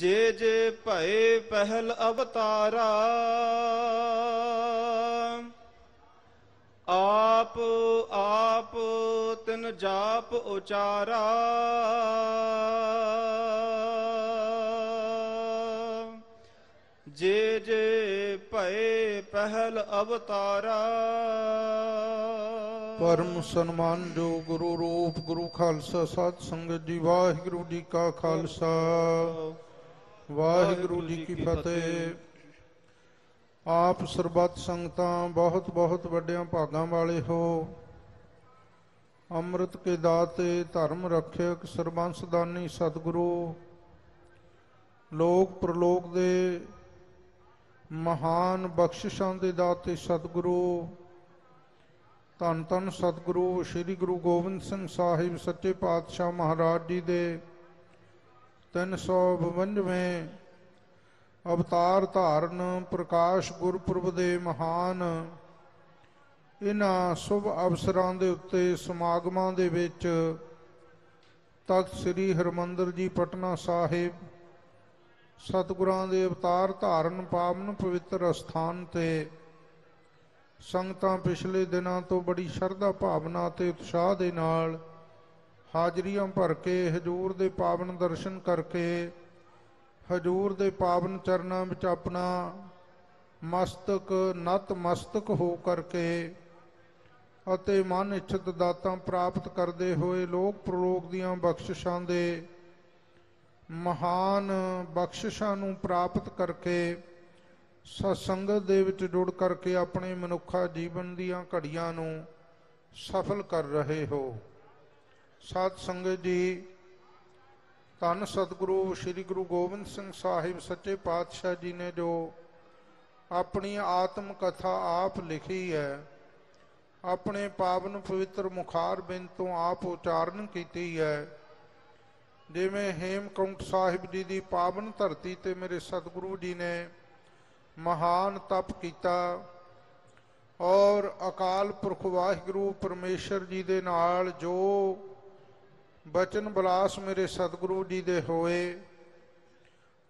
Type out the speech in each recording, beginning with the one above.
ਜੇ ਜੇ ਭਏ ਪਹਿਲ ਅਵਤਾਰਾ, ਆਪ ਆਪ ਤਿਨ ਜਾਪ ਉਚਾਰਾ। ਜੇ ਜੇ ਭਏ ਪਹਿਲ ਅਵਤਾਰਾ, ਪਰਮ ਸਨਮਾਨ ਜੋ ਗੁਰੂ ਰੂਪ ਗੁਰੂ ਖਾਲਸਾ ਸਤ ਸੰਗਤ ਜੀ, ਵਾਹਿਗੁਰੂ ਜੀ ਕਾ ਖਾਲਸਾ। ਵਾਹਿਗੁਰੂ ਜੀ ਕੀ ਫਤਿਹ। ਆਪ ਸਰਬੱਤ ਸੰਗਤਾਂ ਬਹੁਤ ਬਹੁਤ ਵੱਡਿਆਂ ਭਾਗਾਂ ਵਾਲੇ ਹੋ। ਅੰਮ੍ਰਿਤ ਕੇ ਦਾਤੇ ਧਰਮ ਰੱਖਿਅਕ ਸਰਬੰਸ ਦਾਨੀ ਸਤਿਗੁਰੂ। ਲੋਕ ਪ੍ਰਲੋਕ ਦੇ ਮਹਾਨ ਬਖਸ਼ਿਸ਼ਾਂ ਦੇ ਦਾਤੇ ਸਤਿਗੁਰੂ। ਧੰਨ ਧੰਨ ਸਤਿਗੁਰੂ ਸ੍ਰੀ ਗੁਰੂ ਗੋਬਿੰਦ ਸਿੰਘ ਸਾਹਿਬ ਸੱਚੇ ਪਾਤਸ਼ਾਹ ਮਹਾਰਾਜ ਜੀ ਦੇ 352ਵੇਂ ਅਵਤਾਰ ਧਾਰਨ ਪ੍ਰਕਾਸ਼ ਗੁਰਪੁਰਬ ਦੇ ਮਹਾਨ। ਇਹਨਾਂ ਸ਼ੁਭ ਅਵਸਰਾਂ ਦੇ ਉੱਤੇ ਸਮਾਗਮਾਂ ਦੇ ਵਿੱਚ ਤਖਤ ਸ੍ਰੀ ਹਰਮੰਦਰ ਜੀ ਪਟਨਾ ਸਾਹਿਬ ਸਤਿਗੁਰਾਂ ਦੇ ਅਵਤਾਰ ਧਾਰਨ ਪਾਵਨ ਪਵਿੱਤਰ ਅਸਥਾਨ ਤੇ ਸੰਗਤਾਂ ਪਿਛਲੇ ਦਿਨਾਂ ਤੋਂ ਬੜੀ ਸ਼ਰਧਾ ਭਾਵਨਾ ਤੇ ਉਤਸ਼ਾਹ ਦੇ ਨਾਲ ਹਾਜ਼ਰੀਆਂ ਭਰ ਕੇ ਹਜੂਰ ਦੇ ਪਾਵਨ ਦਰਸ਼ਨ ਕਰਕੇ ਹਜੂਰ ਦੇ ਪਾਵਨ ਚਰਨਾਂ ਵਿੱਚ ਆਪਣਾ ਮਸਤਕ ਨਤ ਮਸਤਕ ਹੋ ਕਰਕੇ ਅਤੇ ਮਨ ਇੱਛਤ ਦਾਤਾਂ ਪ੍ਰਾਪਤ ਕਰਦੇ ਹੋਏ ਲੋਕ ਪ੍ਰਲੋਕ ਦੀਆਂ ਬਖਸ਼ਿਸ਼ਾਂ ਦੇ ਮਹਾਨ ਬਖਸ਼ਿਸ਼ਾਂ ਨੂੰ ਪ੍ਰਾਪਤ ਕਰਕੇ ਸਤਸੰਗਤ ਦੇ ਵਿੱਚ ਜੁੜ ਕਰਕੇ ਆਪਣੇ ਮਨੁੱਖਾ ਜੀਵਨ ਦੀਆਂ ਘੜੀਆਂ ਨੂੰ ਸਫਲ ਕਰ ਰਹੇ ਹੋ। ਸਤ ਸੰਗਤ ਜੀ, ਧੰਨ ਸਤਿਗੁਰੂ ਸ੍ਰੀ ਗੁਰੂ ਗੋਬਿੰਦ ਸਿੰਘ ਸਾਹਿਬ ਸੱਚੇ ਪਾਤਸ਼ਾਹ ਜੀ ਨੇ ਜੋ ਆਪਣੀ ਆਤਮ ਕਥਾ ਆਪ ਲਿਖੀ ਹੈ, ਆਪਣੇ ਪਾਵਨ ਪਵਿੱਤਰ ਮੁਖਾਰ ਬਿੰਦ ਤੋਂ ਆਪ ਉਚਾਰਨ ਕੀਤੀ ਹੈ, ਜਿਵੇਂ ਹੇਮਕੁੰਟ ਸਾਹਿਬ ਜੀ ਦੀ ਪਾਵਨ ਧਰਤੀ ਤੇ ਮੇਰੇ ਸਤਿਗੁਰੂ ਜੀ ਨੇ ਮਹਾਨ ਤਪ ਕੀਤਾ ਔਰ ਅਕਾਲ ਪੁਰਖ ਵਾਹਿਗੁਰੂ ਪਰਮੇਸ਼ਰ ਜੀ ਦੇ ਨਾਲ ਜੋ ਬਚਨ ਬਲਾਸ ਮੇਰੇ ਸਤਿਗੁਰੂ ਜੀ ਦੇ ਹੋਏ।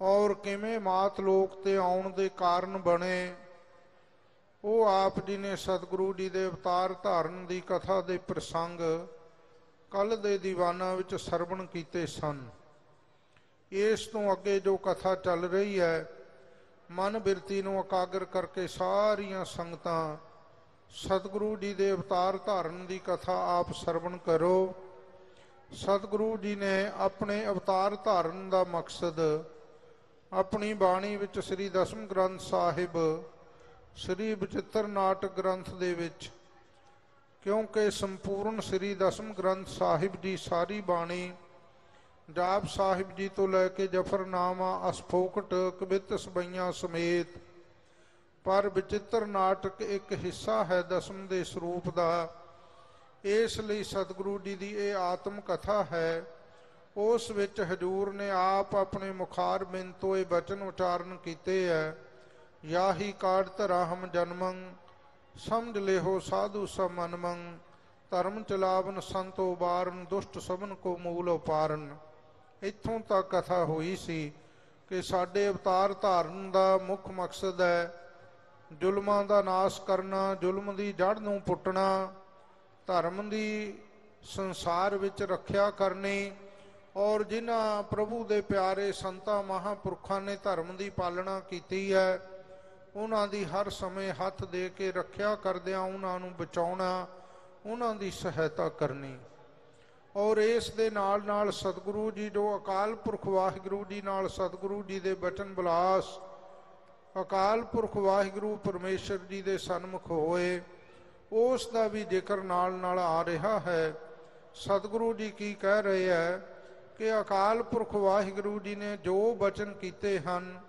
ਔਰ ਕਿਵੇਂ ਮਾਤ ਲੋਕ ਤੇ ਆਉਣ ਦੇ ਕਾਰਨ ਬਣੇ, ਉਹ ਆਪ ਜੀ ਨੇ ਸਤਿਗੁਰੂ ਜੀ ਦੇ ਅਵਤਾਰ ਧਾਰਨ ਦੀ ਕਥਾ ਦੇ ਪ੍ਰਸੰਗ ਕੱਲ ਦੇ ਦੀਵਾਨਾਂ ਵਿੱਚ ਸਰਵਣ ਕੀਤੇ ਸਨ। ਇਸ ਤੋਂ ਅੱਗੇ ਜੋ ਕਥਾ ਚੱਲ ਰਹੀ ਹੈ, ਮਨ ਬਿਰਤੀ ਨੂੰ ਇਕਾਗਰ ਕਰਕੇ ਸਾਰੀਆਂ ਸੰਗਤਾਂ ਸਤਿਗੁਰੂ ਜੀ ਦੇ ਅਵਤਾਰ ਧਾਰਨ ਦੀ ਕਥਾ ਆਪ ਸਰਵਣ ਕਰੋ। ਸਤਿਗੁਰੂ ਜੀ ਨੇ ਆਪਣੇ ਅਵਤਾਰ ਧਾਰਨ ਦਾ ਮਕਸਦ ਆਪਣੀ ਬਾਣੀ ਵਿੱਚ ਸ੍ਰੀ ਦਸਮ ਗ੍ਰੰਥ ਸਾਹਿਬ, ਸ੍ਰੀ ਬਚਿੱਤਰ ਨਾਟਕ ਗ੍ਰੰਥ ਦੇ ਵਿੱਚ, ਕਿਉਂਕਿ ਸੰਪੂਰਨ ਸ੍ਰੀ ਦਸਮ ਗ੍ਰੰਥ ਸਾਹਿਬ ਦੀ ਸਾਰੀ ਬਾਣੀ ਜਾਪ ਸਾਹਿਬ ਜੀ ਤੋਂ ਲੈ ਕੇ ਜਫਰਨਾਮਾ, ਅਸਫੋਕਟ, ਕਵਿਤ ਸਬਈਆਂ ਸਮੇਤ, ਪਰ ਵਿਚਿੱਤਰ ਨਾਟਕ ਇੱਕ ਹਿੱਸਾ ਹੈ ਦਸਮ ਦੇ ਸਰੂਪ ਦਾ। ਇਸ ਲਈ ਸਤਿਗੁਰੂ ਜੀ ਦੀ ਇਹ ਆਤਮ ਕਥਾ ਹੈ, ਉਸ ਵਿੱਚ ਹਜੂਰ ਨੇ ਆਪ ਆਪਣੇ ਮੁਖਾਰ ਬਿੰਦ ਤੋਂ ਇਹ ਬਚਨ ਉਚਾਰਨ ਕੀਤੇ ਹੈ ਯਾਹੀ ਕਾੜਤ ਰਾਹਮ ਜਨਮੰ, ਸਮਝ ਲਿਓ ਸਾਧੂ ਸਮਨਮੰ, ਧਰਮ ਚਲਾਵਨ ਸੰਤੋ ਬਾਰਨ, ਦੁਸ਼ਟ ਸਭਨ ਕੋ ਮੂਲ ਉਪਾਰਨ। ਇੱਥੋਂ ਤੱਕ ਕਥਾ ਹੋਈ ਸੀ ਕਿ ਸਾਡੇ ਅਵਤਾਰ ਧਾਰਨ ਦਾ ਮੁੱਖ ਮਕਸਦ ਹੈ, ਜ਼ੁਲਮਾਂ ਦਾ ਨਾਸ਼ ਕਰਨਾ, ਜ਼ੁਲਮ ਦੀ ਜੜ ਨੂੰ ਪੁੱਟਣਾ ਧਰਮ ਦੀ ਸੰਸਾਰ ਵਿੱਚ ਰੱਖਿਆ ਕਰਨੀ ਔਰ ਜਿਨ੍ਹਾਂ ਪ੍ਰਭੂ ਦੇ ਪਿਆਰੇ ਸੰਤਾਂ ਮਹਾਪੁਰਖਾਂ ਨੇ ਧਰਮ ਦੀ ਪਾਲਣਾ ਕੀਤੀ ਹੈ, ਉਹਨਾਂ ਦੀ ਹਰ ਸਮੇਂ ਹੱਥ ਦੇ ਕੇ ਰੱਖਿਆ ਕਰਦਿਆਂ ਉਹਨਾਂ ਨੂੰ ਬਚਾਉਣਾ, ਉਹਨਾਂ ਦੀ ਸਹਾਇਤਾ ਕਰਨੀ। ਔਰ ਇਸ ਦੇ ਨਾਲ ਨਾਲ ਸਤਿਗੁਰੂ ਜੀ ਜੋ ਅਕਾਲ ਪੁਰਖ ਵਾਹਿਗੁਰੂ ਜੀ ਨਾਲ ਸਤਿਗੁਰੂ ਜੀ ਦੇ ਬਚਨ ਬਲਾਸ, ਅਕਾਲ ਪੁਰਖ ਵਾਹਿਗੁਰੂ ਪਰਮੇਸ਼ਰ ਜੀ ਦੇ ਸਨਮੁਖ ਹੋਏ। ਉਸ ਦਾ ਵੀ ਜ਼ਿਕਰ ਨਾਲ ਨਾਲ ਆ ਰਿਹਾ ਹੈ। ਸਤਿਗੁਰੂ ਜੀ ਕੀ ਕਹਿ ਰਹੇ ਹੈ ਕਿ ਅਕਾਲ ਪੁਰਖ ਵਾਹਿਗੁਰੂ ਜੀ ਨੇ ਜੋ ਬਚਨ ਕੀਤੇ ਹਨ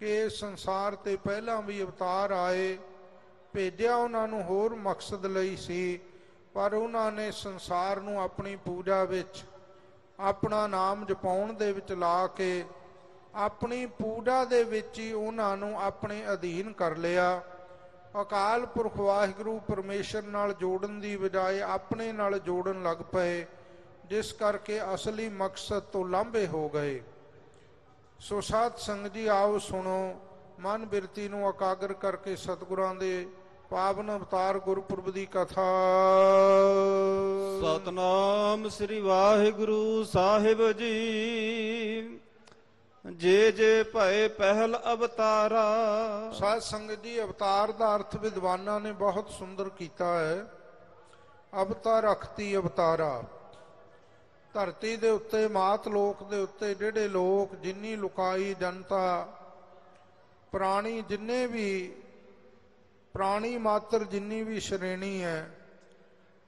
ਕਿ ਸੰਸਾਰ ਤੇ ਪਹਿਲਾਂ ਵੀ ਅਵਤਾਰ ਆਏ, ਭੇਜਿਆ ਉਹਨਾਂ ਨੂੰ ਹੋਰ ਮਕਸਦ ਲਈ ਸੀ, ਪਰ ਉਹਨਾਂ ਨੇ ਸੰਸਾਰ ਨੂੰ ਆਪਣੀ ਪੂਜਾ ਵਿੱਚ, ਆਪਣਾ ਨਾਮ ਜਪਾਉਣ ਦੇ ਵਿੱਚ ਲਾ ਕੇ, ਆਪਣੀ ਪੂਜਾ ਦੇ ਵਿੱਚ ਹੀ ਉਹਨਾਂ ਨੂੰ ਆਪਣੇ ਅਧੀਨ ਕਰ ਲਿਆ। ਅਕਾਲ ਪੁਰਖ ਵਾਹਿਗੁਰੂ ਪਰਮੇਸ਼ਰ ਨਾਲ ਜੋੜਨ ਦੀ ਬਜਾਏ ਆਪਣੇ ਨਾਲ ਜੋੜਨ ਲੱਗ ਪਏ, ਜਿਸ ਕਰਕੇ ਅਸਲੀ ਮਕਸਦ ਤੋਂ ਲਾਂਭੇ ਹੋ ਗਏ। ਸੋ ਸਾਧ ਸੰਗਤ ਜੀ, ਆਓ ਸੁਣੋ, ਮਨ ਬਿਰਤੀ ਨੂੰ ਇਕਾਗਰ ਕਰਕੇ ਸਤਿਗੁਰਾਂ ਦੇ ਪਾਵਨ ਅਵਤਾਰ ਗੁਰਪੁਰਬ ਦੀ ਕਥਾ। ਸਤਨਾਮ ਸ੍ਰੀ ਵਾਹਿਗੁਰੂ ਸਾਹਿਬ ਜੀ। ਜੇ ਜੇ ਭਏ ਪਹਿਲ ਅਵਤਾਰਾ। ਸਾਧ ਸੰਗਤ ਜੀ, ਅਵਤਾਰ ਦਾ ਅਰਥ ਵਿਦਵਾਨਾਂ ਨੇ ਬਹੁਤ ਸੁੰਦਰ ਕੀਤਾ ਹੈ। ਅਵਤਾਰ ਅਖਤੀ ਅਵਤਾਰਾ। ਧਰਤੀ ਦੇ ਉੱਤੇ, ਮਾਤ ਲੋਕ ਦੇ ਉੱਤੇ ਜਿਹੜੇ ਲੋਕ, ਜਿੰਨੀ ਲੁਕਾਈ ਜਨਤਾ, ਪ੍ਰਾਣੀ ਜਿੰਨੇ ਵੀ, ਪ੍ਰਾਣੀ ਮਾਤਰ ਜਿੰਨੀ ਵੀ ਸ਼੍ਰੇਣੀ ਹੈ,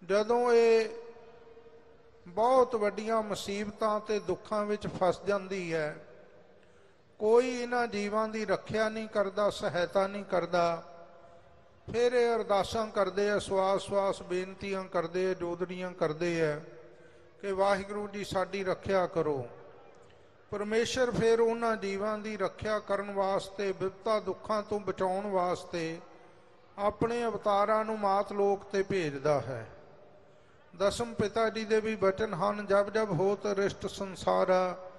ਜਦੋਂ ਇਹ ਬਹੁਤ ਵੱਡੀਆਂ ਮੁਸੀਬਤਾਂ ਤੇ ਦੁੱਖਾਂ ਵਿੱਚ ਫਸ ਜਾਂਦੀ ਹੈ ਕੋਈ ਇਹਨਾਂ ਜੀਵਾਂ ਦੀ ਰੱਖਿਆ ਨਹੀਂ ਕਰਦਾ, ਸਹਾਇਤਾ ਨਹੀਂ ਕਰਦਾ। ਫਿਰ ਇਹ ਅਰਦਾਸਾਂ ਕਰਦੇ ਆ, ਸਵਾਸ ਸਵਾਸ ਬੇਨਤੀਆਂ ਕਰਦੇ ਆ, ਜੋਦੜੀਆਂ ਕਰਦੇ ਆ ਕਿ ਵਾਹਿਗੁਰੂ ਜੀ ਸਾਡੀ ਰੱਖਿਆ ਕਰੋ। ਪਰਮੇਸ਼ਰ ਫਿਰ ਉਹਨਾਂ ਜੀਵਾਂ ਦੀ ਰੱਖਿਆ ਕਰਨ ਵਾਸਤੇ ਵਿਪਤਾ ਦੁੱਖਾਂ ਤੋਂ ਬਚਾਉਣ ਵਾਸਤੇ ਆਪਣੇ ਅਵਤਾਰਾਂ ਨੂੰ ਮਾਤ ਲੋਕ ਤੇ ਭੇਜਦਾ ਹੈ। ਦਸਮ ਪਿਤਾ ਜੀ ਦੇ ਵੀ ਬਚਨ ਹਨ, ਜਬ ਜਬ ਹੋਤ ਰਿਸ਼ਟ ਸੰਸਾਰਾ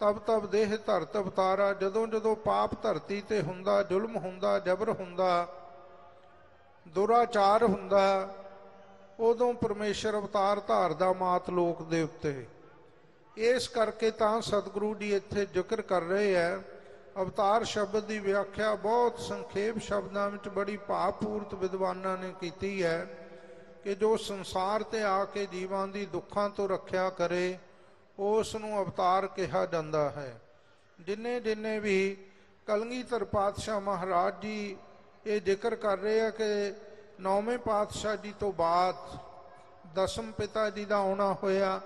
ਤਬ ਤਬ ਦੇਹ ਧਰਤ ਅਵਤਾਰਾ ਜਦੋਂ ਜਦੋਂ ਪਾਪ ਧਰਤੀ ਤੇ ਹੁੰਦਾ, ਜ਼ੁਲਮ ਹੁੰਦਾ, ਜਬਰ ਹੁੰਦਾ, ਦੁਰਾਚਾਰ ਹੁੰਦਾ, ਉਦੋਂ ਪਰਮੇਸ਼ਰ ਅਵਤਾਰ ਧਾਰਦਾ ਮਾਤ ਲੋਕ ਦੇ ਉੱਤੇ। ਇਸ ਕਰਕੇ ਤਾਂ ਸਤਿਗੁਰੂ ਜੀ ਇੱਥੇ ਜ਼ਿਕਰ ਕਰ ਰਹੇ ਹੈ। ਅਵਤਾਰ ਸ਼ਬਦ ਦੀ ਵਿਆਖਿਆ ਬਹੁਤ ਸੰਖੇਪ ਸ਼ਬਦਾਂ ਵਿੱਚ ਬੜੀ ਭਾਵਪੂਰਤ ਵਿਦਵਾਨਾਂ ਨੇ ਕੀਤੀ ਹੈ ਕਿ ਜੋ ਸੰਸਾਰ ਤੇ ਆ ਕੇ ਜੀਵਾਂ ਦੀ ਦੁੱਖਾਂ ਤੋਂ ਰੱਖਿਆ ਕਰੇ ਉਸ ਨੂੰ ਅਵਤਾਰ ਕਿਹਾ ਜਾਂਦਾ ਹੈ। ਜਿੰਨੇ ਜਿੰਨੇ ਵੀ ਕਲਗੀਧਰ ਪਾਤਸ਼ਾਹ ਮਹਾਰਾਜ ਜੀ ਇਹ ਜ਼ਿਕਰ ਕਰ ਰਹੇ ਆ ਕਿ ਨੌਵੇਂ ਪਾਤਸ਼ਾਹ ਜੀ ਤੋਂ ਬਾਅਦ ਦਸਮ ਪਿਤਾ ਜੀ ਦਾ ਆਉਣਾ ਹੋਇਆ,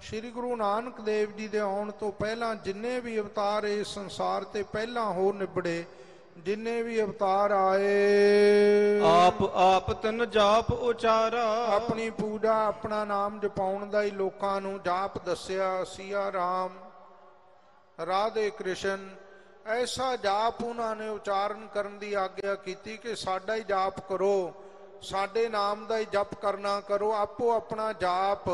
ਸ੍ਰੀ ਗੁਰੂ ਨਾਨਕ ਦੇਵ ਜੀ ਦੇ ਆਉਣ ਤੋਂ ਪਹਿਲਾਂ ਜਿੰਨੇ ਵੀ ਅਵਤਾਰ ਇਸ ਸੰਸਾਰ ਤੇ ਪਹਿਲਾਂ ਹੋ ਨਿਬੜੇ ਜਿੰਨੇ ਵੀ ਅਵਤਾਰ ਆਏ ਆਪ ਆਪ ਤਨ ਜਾਪ ਉਚਾਰਾ। ਆਪਣੀ ਪੂਜਾ ਆਪਣਾ ਨਾਮ ਜਪਾਉਣ ਦਾ ਹੀ ਲੋਕਾਂ ਨੂੰ ਜਾਪ ਦੱਸਿਆ ਸੀਆ ਰਾਮ ਰਾਧੇ ਕ੍ਰਿਸ਼ਨ। ਐਸਾ ਜਾਪ ਉਹਨਾਂ ਨੇ ਉਚਾਰਨ ਕਰਨ ਦੀ ਆਗਿਆ ਕੀਤੀ ਕਿ ਸਾਡਾ ਹੀ ਜਾਪ ਕਰੋ ਸਾਡੇ ਨਾਮ ਦਾ ਹੀ ਜਪ ਕਰਨਾ ਕਰੋ ਆਪੋ ਆਪਣਾ ਜਾਪ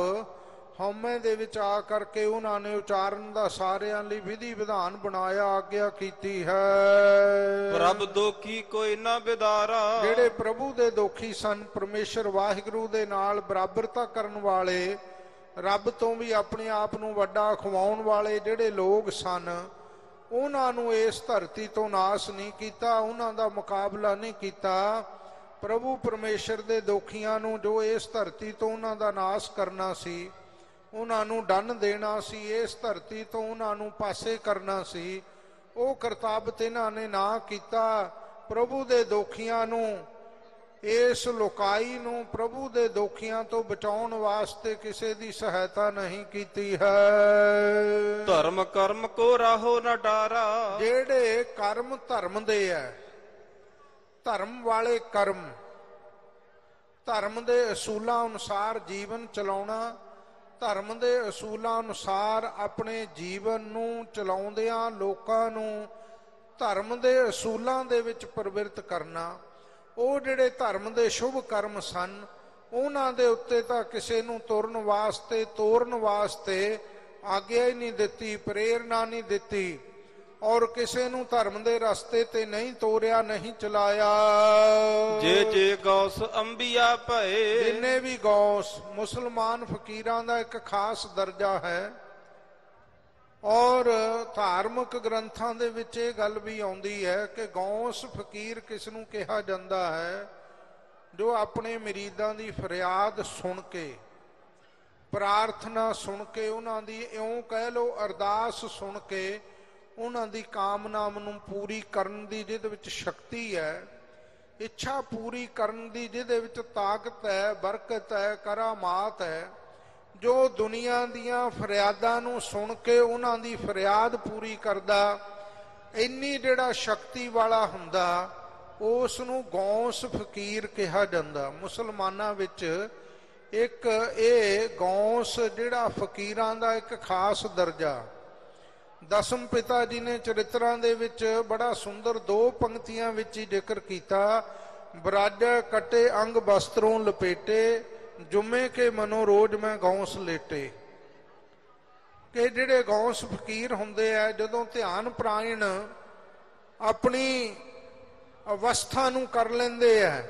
ਹਉਮੈ ਦੇ ਵਿੱਚ ਆ ਕਰਕੇ ਉਹਨਾਂ ਨੇ ਉਚਾਰਨ ਦਾ ਸਾਰਿਆਂ ਲਈ ਵਿਧੀ ਵਿਧਾਨ ਬਣਾਇਆ ਆਗਿਆ ਕੀਤੀ ਹੈ। ਪ੍ਰਭ ਦੋਖੀ ਕੋਈ ਨਾ ਬਿਦਾਰਾ। ਜਿਹੜੇ ਪ੍ਰਭੂ ਦੇ ਦੋਖੀ ਸਨ ਪਰਮੇਸ਼ਰ ਵਾਹਿਗੁਰੂ ਦੇ ਨਾਲ ਬਰਾਬਰਤਾ ਕਰਨ ਵਾਲੇ ਰੱਬ ਤੋਂ ਵੀ ਆਪਣੇ ਆਪ ਨੂੰ ਵੱਡਾ ਖਵਾਉਣ ਵਾਲੇ ਜਿਹੜੇ ਲੋਕ ਸਨ ਉਹਨਾਂ ਨੂੰ ਇਸ ਧਰਤੀ ਤੋਂ ਨਾਸ ਨਹੀਂ ਕੀਤਾ ਉਹਨਾਂ ਦਾ ਮੁਕਾਬਲਾ ਨਹੀਂ ਕੀਤਾ। ਪ੍ਰਭੂ ਪਰਮੇਸ਼ਰ ਦੇ ਦੋਖੀਆਂ ਨੂੰ ਜੋ ਇਸ ਧਰਤੀ ਤੋਂ ਉਹਨਾਂ ਦਾ ਨਾਸ ਕਰਨਾ ਸੀ ਉਹਨਾਂ ਨੂੰ ਡੰਨ ਦੇਣਾ ਸੀ ਇਸ ਧਰਤੀ ਤੋਂ ਉਹਨਾਂ ਨੂੰ ਪਾਸੇ ਕਰਨਾ ਸੀ। ਉਹ ਕਰਤੱਵ ਇਹਨਾਂ ਨੇ ਨਾ ਕੀਤਾ। ਪ੍ਰਭੂ ਦੇ ਦੋਖੀਆਂ ਨੂੰ ਇਸ ਲੋਕਾਈ ਨੂੰ ਪ੍ਰਭੂ ਦੇ ਦੋਖੀਆਂ ਤੋਂ ਬਚਾਉਣ ਵਾਸਤੇ ਕਿਸੇ ਦੀ ਸਹਾਇਤਾ ਨਹੀਂ ਕੀਤੀ ਹੈ। ਧਰਮ ਕਰਮ ਕੋ ਰਾਹੋ ਨਾ ਡਾਰਾ। ਜਿਹੜੇ ਕਰਮ ਧਰਮ ਦੇ ਹੈ ਧਰਮ ਵਾਲੇ ਕਰਮ ਧਰਮ ਦੇ ਅਸੂਲਾਂ ਅਨੁਸਾਰ ਜੀਵਨ ਚਲਾਉਣਾ ਧਰਮ ਦੇ ਅਸੂਲਾਂ ਅਨੁਸਾਰ ਆਪਣੇ ਜੀਵਨ ਨੂੰ ਚਲਾਉਂਦਿਆਂ ਲੋਕਾਂ ਨੂੰ ਧਰਮ ਦੇ ਅਸੂਲਾਂ ਦੇ ਵਿੱਚ ਪ੍ਰਵਿਰਤ ਕਰਨਾ, ਉਹ ਜਿਹੜੇ ਧਰਮ ਦੇ ਸ਼ੁਭ ਕਰਮ ਸਨ, ਉਹਨਾਂ ਦੇ ਉੱਤੇ ਤਾਂ ਕਿਸੇ ਨੂੰ ਤੁਰਨ ਵਾਸਤੇ, ਤੋਰਨ ਵਾਸਤੇ ਆਗਿਆ ਹੀ ਨਹੀਂ ਦਿੱਤੀ, ਪ੍ਰੇਰਣਾ ਨਹੀਂ ਦਿੱਤੀ। ਔਰ ਕਿਸੇ ਨੂੰ ਧਰਮ ਦੇ ਰਸਤੇ ਤੇ ਨਹੀਂ ਤੋਰਿਆ ਨਹੀਂ ਚਲਾਇਆ। ਜੇ ਜੇ ਗੌਸ ਅੰਬੀਆ ਭਏ। ਜਿੰਨੇ ਵੀ ਗੌਸ ਮੁਸਲਮਾਨ ਫਕੀਰਾਂ ਦਾ ਇੱਕ ਖਾਸ ਦਰਜਾ ਹੈ। ਔਰ ਧਾਰਮਿਕ ਗ੍ਰੰਥਾਂ ਦੇ ਵਿੱਚ ਇਹ ਗੱਲ ਵੀ ਆਉਂਦੀ ਹੈ ਕਿ ਗੌਸ ਫਕੀਰ ਕਿਸ ਨੂੰ ਕਿਹਾ ਜਾਂਦਾ ਹੈ ਜੋ ਆਪਣੇ ਮਰੀਦਾਂ ਦੀ ਫਰਿਆਦ ਸੁਣ ਕੇ ਪ੍ਰਾਰਥਨਾ ਸੁਣ ਕੇ ਉਹਨਾਂ ਦੀ ਇਉਂ ਕਹਿ ਲੋ ਅਰਦਾਸ ਸੁਣ ਕੇ ਉਹਨਾਂ ਦੀ ਕਾਮਨਾ ਨੂੰ ਪੂਰੀ ਕਰਨ ਦੀ ਜਿਹਦੇ ਵਿੱਚ ਸ਼ਕਤੀ ਹੈ, ਇੱਛਾ ਪੂਰੀ ਕਰਨ ਦੀ ਜਿਹਦੇ ਵਿੱਚ ਤਾਕਤ ਹੈ, ਬਰਕਤ ਹੈ, ਕਰਾਮਾਤ ਹੈ, ਜੋ ਦੁਨੀਆ ਦੀਆਂ ਫਰਿਆਦਾਂ ਨੂੰ ਸੁਣ ਕੇ ਉਹਨਾਂ ਦੀ ਫਰਿਆਦ ਪੂਰੀ ਕਰਦਾ, ਇੰਨੀ ਜਿਹੜਾ ਸ਼ਕਤੀ ਵਾਲਾ ਹੁੰਦਾ ਉਸ ਨੂੰ ਗੌਸ ਫਕੀਰ ਕਿਹਾ ਜਾਂਦਾ। ਮੁਸਲਮਾਨਾਂ ਵਿੱਚ ਇੱਕ ਇਹ ਗੌਸ ਜਿਹੜਾ ਫਕੀਰਾਂ ਦਾ ਇੱਕ ਖਾਸ ਦਰਜਾ। ਦਸਮ ਪਿਤਾ ਜੀ ਨੇ ਚਰਿਤਰਾਂ ਦੇ ਵਿੱਚ ਬੜਾ ਸੁੰਦਰ ਦੋ ਪੰਕਤੀਆਂ ਵਿੱਚ ਹੀ ਜ਼ਿਕਰ ਕੀਤਾ। ਬਰਾਜ, ਕਟੇ, ਅੰਗ ਬਸਤਰੋਂ ਲਪੇਟੇ, ਜੁਮੇ ਕੇ ਮਨੋ ਰੋਜ ਮੈਂ ਗੌਂਸ ਲੇਟੇ। ਕਿ ਜਿਹੜੇ ਗੌਂਸ ਫਕੀਰ ਹੁੰਦੇ ਆ, ਜਦੋਂ ਧਿਆਨ ਪ੍ਰਾਇਣ ਆਪਣੀ ਅਵਸਥਾ ਨੂੰ ਕਰ ਲੈਂਦੇ ਆ,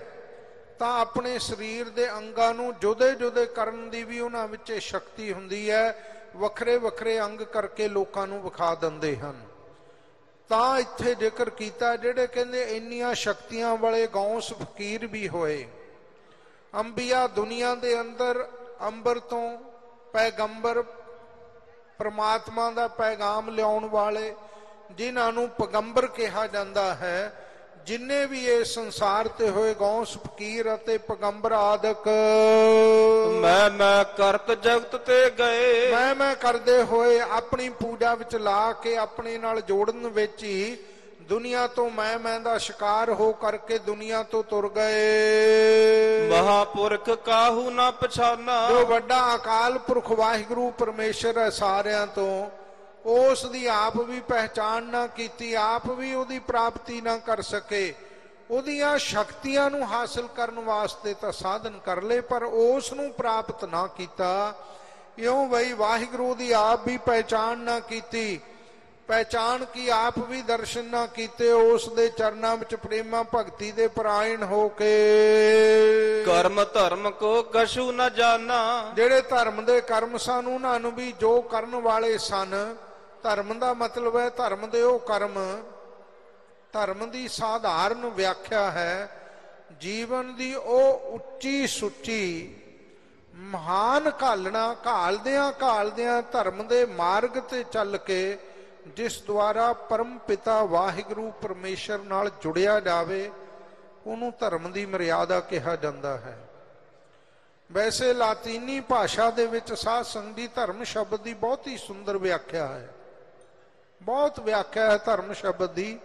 ਤਾਂ ਆਪਣੇ ਸਰੀਰ ਦੇ ਅੰਗਾਂ ਨੂੰ ਜੁਦੇ ਜੁਦੇ ਕਰਨ ਦੀ ਵੀ ਉਹਨਾਂ ਵਿੱਚ ਸ਼ਕਤੀ ਹੁੰਦੀ ਹੈ। ਵੱਖਰੇ ਵੱਖਰੇ ਅੰਗ ਕਰਕੇ ਲੋਕਾਂ ਨੂੰ ਵਿਖਾ ਦਿੰਦੇ ਹਨ। ਤਾਂ ਇੱਥੇ ਜ਼ਿਕਰ ਕੀਤਾ ਜਿਹੜੇ ਕਹਿੰਦੇ ਇੰਨੀਆਂ ਸ਼ਕਤੀਆਂ ਵਾਲੇ ਗੌਸ ਫਕੀਰ ਵੀ ਹੋਏ। ਅੰਬੀਆ ਦੁਨੀਆ ਦੇ ਅੰਦਰ ਅੰਬਰ ਤੋਂ ਪੈਗੰਬਰ, ਪ੍ਰਮਾਤਮਾ ਦਾ ਪੈਗਾਮ ਲਿਆਉਣ ਵਾਲੇ, ਜਿਨ੍ਹਾਂ ਨੂੰ ਪੈਗੰਬਰ ਕਿਹਾ ਜਾਂਦਾ ਹੈ ਜਿੰਨੇ ਵੀ ਇਹ ਸੰਸਾਰ ਤੇ ਹੋਏ ਗੌਸ ਫਕੀਰ ਅਤੇ ਪੈਗੰਬਰ ਆਦਿਕ। ਮੈਂ ਮੈਂ ਕਰਤ ਜਗਤ ਤੇ ਗਏ। ਮੈਂ ਮੈਂ ਕਰਦੇ ਹੋਏ ਆਪਣੀ ਪੂਜਾ ਵਿੱਚ ਲਾ ਕੇ ਆਪਣੇ ਨਾਲ ਜੋੜਨ ਵਿੱਚ ਹੀ ਦੁਨੀਆ ਤੋਂ ਮੈਂ ਮੈਂ ਦਾ ਸ਼ਿਕਾਰ ਹੋ ਕਰਕੇ ਦੁਨੀਆ ਤੋਂ ਤੁਰ ਗਏ। ਮਹਾਪੁਰਖ ਕਾਹੂ ਨਾ ਪਛਾਨਾ। ਜੋ ਵੱਡਾ ਅਕਾਲ ਪੁਰਖ ਵਾਹਿਗੁਰੂ ਪਰਮੇਸ਼ਰ ਹੈ ਸਾਰਿਆਂ ਤੋਂ। ਉਸ ਦੀ ਆਪ ਵੀ ਪਹਿਚਾਨ ਨਾ ਕੀਤੀ ਆਪ ਵੀ ਉਹਦੀ ਪ੍ਰਾਪਤੀ ਨਾ ਕਰ ਸਕੇ। ਉਹਦੀਆਂ ਸ਼ਕਤੀਆਂ ਨੂੰ ਹਾਸਲ ਕਰਨ ਵਾਸਤੇ ਤਾਂ ਸਾਧਨ ਕਰ ਲਏ ਪਰ ਉਸ ਨੂੰ ਪ੍ਰਾਪਤ ਨਾ ਕੀਤਾ। ਇਉਂ ਵਈ ਵਾਹਿਗੁਰੂ ਦੀ ਆਪ ਵੀ ਪਹਿਚਾਨ ਨਾ ਕੀਤੀ ਪਹਿਚਾਨ ਕੀ ਆਪ ਵੀ ਦਰਸ਼ਨ ਨਾ ਕੀਤੇ ਉਸ ਦੇ ਚਰਨਾਂ ਵਿੱਚ ਪ੍ਰੇਮਾ ਭਗਤੀ ਦੇ ਪਰਾਇਣ ਹੋ ਕੇ। ਕਰਮ ਧਰਮ ਕੋ ਕਛੂ ਨ ਜਾਣਾ। ਜਿਹੜੇ ਧਰਮ ਦੇ ਕਰਮ ਸਨ ਉਹਨਾਂ ਨੂੰ ਵੀ ਜੋ ਕਰਨ ਵਾਲੇ ਸਨ ਧਰਮ ਦਾ ਮਤਲਬ ਹੈ ਧਰਮ ਦੇ ਉਹ ਕਰਮ। ਧਰਮ ਦੀ ਸਾਧਾਰਨ ਵਿਆਖਿਆ ਹੈ। ਜੀਵਨ ਦੀ ਉਹ ਉੱਚੀ ਸੁੱਚੀ, ਮਹਾਨ ਘਾਲਣਾ, ਘਾਲਦਿਆਂ ਘਾਲਦਿਆਂ ਧਰਮ ਦੇ ਮਾਰਗ ਤੇ ਚੱਲ ਕੇ ਜਿਸ ਦੁਆਰਾ ਪਰਮ ਪਿਤਾ ਵਾਹਿਗੁਰੂ ਪਰਮੇਸ਼ਰ ਨਾਲ ਜੁੜਿਆ ਜਾਵੇ, ਉਹਨੂੰ ਧਰਮ ਦੀ ਮਰਿਆਦਾ ਕਿਹਾ ਜਾਂਦਾ ਹੈ। ਵੈਸੇ ਲਾਤੀਨੀ ਭਾਸ਼ਾ ਦੇ ਵਿੱਚ ਸਾਧ ਸੰਗਤ ਧਰਮ ਸ਼ਬਦ ਦੀ ਬਹੁਤ ਹੀ ਸੁੰਦਰ ਵਿਆਖਿਆ ਹੈ। ਬਹੁਤ ਵਿਆਖਿਆ ਹੈ ਧਰਮ ਸ਼ਬਦ ਦੀ,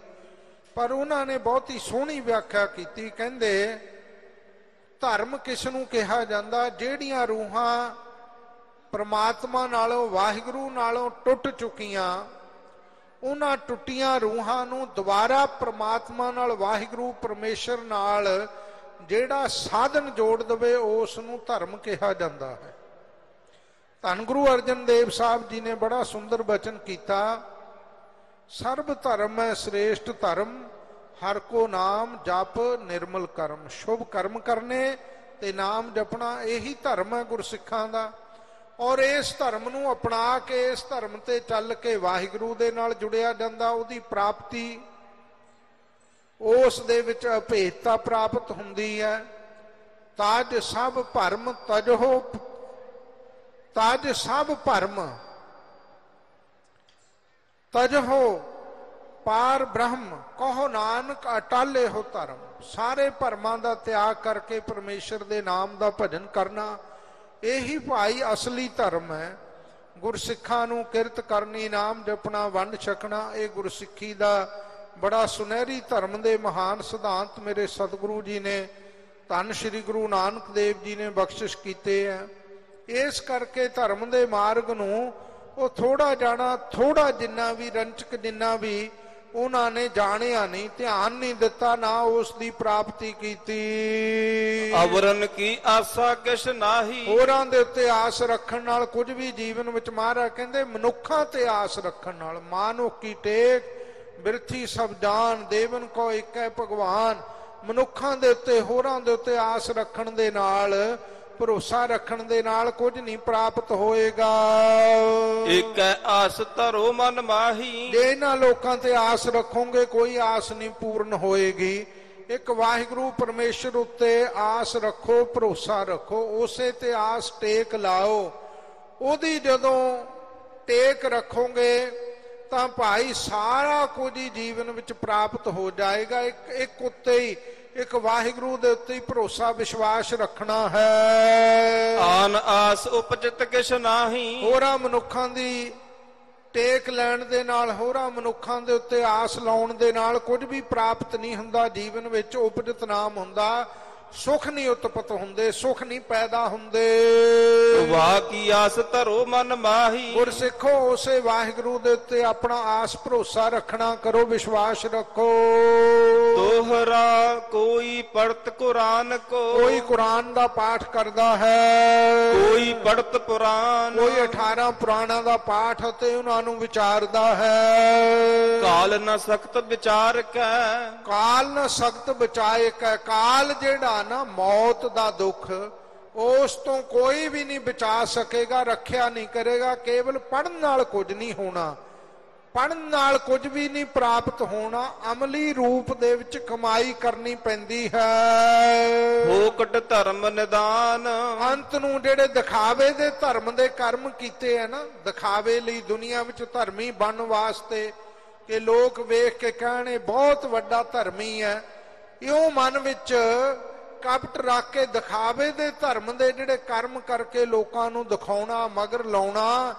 ਪਰ ਉਹਨਾਂ ਨੇ ਬਹੁਤ ਹੀ ਸੋਹਣੀ ਵਿਆਖਿਆ ਕੀਤੀ। ਕਹਿੰਦੇ, ਧਰਮ ਕਿਸ ਨੂੰ ਕਿਹਾ ਜਾਂਦਾ? ਜਿਹੜੀਆਂ ਰੂਹਾਂ ਪ੍ਰਮਾਤਮਾ ਨਾਲੋਂ, ਵਾਹਿਗੁਰੂ ਨਾਲੋਂ ਟੁੱਟ ਚੁੱਕੀਆਂ, ਉਹਨਾਂ ਟੁੱਟੀਆਂ ਰੂਹਾਂ ਨੂੰ ਦੁਬਾਰਾ ਪ੍ਰਮਾਤਮਾ ਨਾਲ, ਵਾਹਿਗੁਰੂ ਪਰਮੇਸ਼ਰ ਨਾਲ ਜਿਹੜਾ ਸਾਧਨ ਜੋੜ ਦਵੇ, ਉਸ ਨੂੰ ਧਰਮ ਕਿਹਾ ਜਾਂਦਾ ਹੈ। ਧੰਨ ਗੁਰੂ ਅਰਜਨ ਦੇਵ ਸਾਹਿਬ ਜੀ ਨੇ ਬੜਾ ਸੁੰਦਰ ਬਚਨ ਕੀਤਾ। ਸਰਬ ਧਰਮ ਹੈ ਸ੍ਰੇਸ਼ਟ ਧਰਮ, ਹਰ ਕੋ ਨਾਮ ਜਪ ਨਿਰਮਲ ਕਰਮ। ਸ਼ੁਭ ਕਰਮ ਕਰਨੇ ਤੇ ਨਾਮ ਜਪਣਾ ਇਹੀ ਧਰਮ ਹੈ ਗੁਰਸਿੱਖਾਂ ਦਾ। ਔਰ ਇਸ ਧਰਮ ਨੂੰ ਅਪਣਾ ਕੇ ਇਸ ਧਰਮ ਤੇ ਚੱਲ ਕੇ ਵਾਹਿਗੁਰੂ ਦੇ ਨਾਲ ਜੁੜਿਆ ਜਾਂਦਾ, ਉਹਦੀ ਪ੍ਰਾਪਤੀ, ਉਸ ਦੇ ਵਿੱਚ ਅਭੇਦਤਾ ਪ੍ਰਾਪਤ ਹੁੰਦੀ ਹੈ। ਤਾਜ ਸਭ ਭਰਮ ਤਜੋ ਤਾਜ ਸਭ ਭਰਮ ਤਜੋ ਪਾਰ ਬ੍ਰਹਮ, ਕਹੋ ਨਾਨਕ ਅਟਾਲੇ ਹੋ ਧਰਮ। ਸਾਰੇ ਭਰਮਾਂ ਦਾ ਤਿਆਗ ਕਰਕੇ ਪਰਮੇਸ਼ਰ ਦੇ ਨਾਮ ਦਾ ਭਜਨ ਕਰਨਾ, ਇਹੀ ਭਾਈ ਅਸਲੀ ਧਰਮ ਹੈ। ਗੁਰਸਿੱਖਾਂ ਨੂੰ ਕਿਰਤ ਕਰਨੀ, ਨਾਮ ਜਪਣਾ, ਵੰਡ ਛਕਣਾ, ਇਹ ਗੁਰਸਿੱਖੀ ਦਾ ਬੜਾ ਸੁਨਹਿਰੀ ਧਰਮ ਦੇ ਮਹਾਨ ਸਿਧਾਂਤ ਮੇਰੇ ਸਤਿਗੁਰੂ ਜੀ ਨੇ, ਧੰਨ ਸ਼੍ਰੀ ਗੁਰੂ ਨਾਨਕ ਦੇਵ ਜੀ ਨੇ ਬਖਸ਼ਿਸ਼ ਕੀਤੇ ਆ ਇਸ ਕਰਕੇ ਧਰਮ ਦੇ ਮਾਰਗ ਨੂੰ ਉਹ ਥੋੜਾ ਜਾਣਾ ਥੋੜਾ ਜਿੰਨਾ ਵੀ ਰੰਚਕ ਜਿੰਨਾ ਵੀ ਉਹਨਾਂ ਨੇ ਜਾਣਿਆ ਨਹੀਂ ਧਿਆਨ ਨਹੀਂ ਦਿੱਤਾ ਨਾ ਉਸ ਦੀ ਪ੍ਰਾਪਤੀ ਕੀਤੀ। ਅਵਰਨ ਕੀ ਆਸਾ ਕਿਛ ਨਾਹੀ? ਹੋਰਾਂ ਦੇ ਉੱਤੇ ਆਸ ਰੱਖਣ ਨਾਲ ਕੁਝ ਵੀ ਜੀਵਨ ਵਿੱਚ ਮਹਾਰਾਜ ਕਹਿੰਦੇ ਮਨੁੱਖਾਂ ਤੇ ਆਸ ਰੱਖਣ ਨਾਲ ਮਾਨੋ ਕੀ ਟੇਕ ਬਿਰਥੀ ਸਭ ਜਾਨ ਦੇਵਨ ਕੋ ਇੱਕ ਹੈ ਭਗਵਾਨ। ਮਨੁੱਖਾਂ ਦੇ ਉੱਤੇ ਹੋਰਾਂ ਦੇ ਉੱਤੇ ਆਸ ਰੱਖਣ ਦੇ ਨਾਲ ਭਰੋਸਾ ਰੱਖਣ ਦੇ ਨਾਲ ਕੁਝ ਨਹੀਂ ਪ੍ਰਾਪਤ ਹੋਏਗਾ। ਏਕੈ ਆਸ ਧਰੋ ਮਨ ਮਾਹੀ। ਜੇ ਇਹਨਾਂ ਲੋਕਾਂ ਤੇ ਆਸ ਰੱਖੋਗੇ ਕੋਈ ਆਸ ਨਹੀਂ ਪੂਰਨ ਹੋਏਗੀ। ਇੱਕ ਵਾਹਿਗੁਰੂ ਪਰਮੇਸ਼ਰ ਉੱਤੇ ਆਸ ਰੱਖੋ ਭਰੋਸਾ ਰੱਖੋ ਉਸੇ ਤੇ ਆਸ ਟੇਕ ਲਾਓ। ਉਹਦੀ ਜਦੋਂ ਟੇਕ ਰੱਖੋਗੇ ਤਾਂ ਭਾਈ ਸਾਰਾ ਕੁਝ ਹੀ ਜੀਵਨ ਵਿੱਚ ਪ੍ਰਾਪਤ ਹੋ ਜਾਏਗਾ। ਇੱਕ ਇੱਕ ਉੱਤੇ ਹੀ ਇੱਕ ਵਾਹਿਗੁਰੂ ਦੇ ਉੱਤੇ ਹੀ ਭਰੋਸਾ ਵਿਸ਼ਵਾਸ ਰੱਖਣਾ ਹੈ। ਆਨ ਆਸ ਉਪਜਿਤ ਕਿਛ ਨਾਹੀ। ਹੋਰਾਂ ਮਨੁੱਖਾਂ ਦੀ ਟੇਕ ਲੈਣ ਦੇ ਨਾਲ ਹੋਰਾਂ ਮਨੁੱਖਾਂ ਦੇ ਉੱਤੇ ਆਸ ਲਾਉਣ ਦੇ ਨਾਲ ਕੁਝ ਵੀ ਪ੍ਰਾਪਤ ਨਹੀਂ ਹੁੰਦਾ ਜੀਵਨ ਵਿੱਚ ਉਪਜਿਤ ਨਾਮ ਹੁੰਦਾ ਸੁਖ ਨਹੀਂ ਉਤਪਤ ਹੁੰਦੇ ਸੁਖ ਨਹੀਂ ਪੈਦਾ ਹੁੰਦੇ। ਵਾਹ ਕੀ ਆਸ ਧਰੋ ਮਨ ਮਾਹੀ। ਗੁਰਸਿੱਖੋ ਉਸੇ ਵਾਹਿਗੁਰੂ ਦੇ ਉੱਤੇ ਆਪਣਾ ਆਸ ਭਰੋਸਾ ਰੱਖਣਾ ਕਰੋ ਵਿਸ਼ਵਾਸ ਰੱਖੋ। ਦੋਹਰਾ ਕੋਈ ਪੜਤ ਕੁਰਾਨ ਕੋ। ਕੋਈ ਕੁਰਾਨ ਦਾ ਪਾਠ ਕਰਦਾ ਹੈ। ਕੋਈ ਪੜਤ ਪੁਰਾਨ। ਕੋਈ 18 ਪੁਰਾਣਾਂ ਦਾ ਪਾਠ ਅਤੇ ਉਹਨਾਂ ਨੂੰ ਵਿਚਾਰਦਾ ਹੈ। ਕਾਲ ਨ ਸਖਤ ਵਿਚਾਰ ਕੈ। ਕਾਲ ਨਾ ਸਖਤ ਬਚਾਏ ਕੈ। ਕਾਲ ਜਿਹੜਾ ਨਾ ਮੌਤ ਦਾ ਦੁੱਖ ਉਸ ਤੋਂ ਕੋਈ ਵੀ ਨਹੀਂ ਬਚਾ ਸਕੇਗਾ ਰੱਖਿਆ ਨਹੀਂ ਕਰੇਗਾ ਕੇਵਲ ਪੜਨ ਨਾਲ ਕੁਝ ਨਹੀਂ ਹੋਣਾ। ਪੜਨ ਨਾਲ ਕੁਝ ਵੀ ਨਹੀਂ ਪ੍ਰਾਪਤ ਹੋਣਾ ਅਮਲੀ ਰੂਪ ਦੇ ਵਿੱਚ ਕਮਾਈ ਕਰਨੀ ਪੈਂਦੀ ਹੈ। ਹੋਕਟ ਧਰਮ ਨਿਦਾਨ। ਅੰਤ ਨੂੰ ਜਿਹੜੇ ਦਿਖਾਵੇ ਦੇ ਧਰਮ ਦੇ ਕਰਮ ਕੀਤੇ ਆ ਨਾ ਦਿਖਾਵੇ ਲਈ ਦੁਨੀਆ ਵਿੱਚ ਧਰਮੀ ਬਣਨ ਵਾਸਤੇ ਕਿ ਲੋਕ ਵੇਖ ਕੇ ਕਹਿਣੇ ਬਹੁਤ ਵੱਡਾ ਧਰਮੀ ਹੈ। ਇਉਂ ਮਨ ਵਿੱਚ ਕਪਟ ਰੱਖ ਕੇ ਦਿਖਾਵੇ ਦੇ ਧਰਮ ਦੇ ਜਿਹੜੇ ਕਰਮ ਕਰਕੇ ਲੋਕਾਂ ਨੂੰ ਦਿਖਾਉਣਾ ਮਗਰ ਲਾਉਣਾ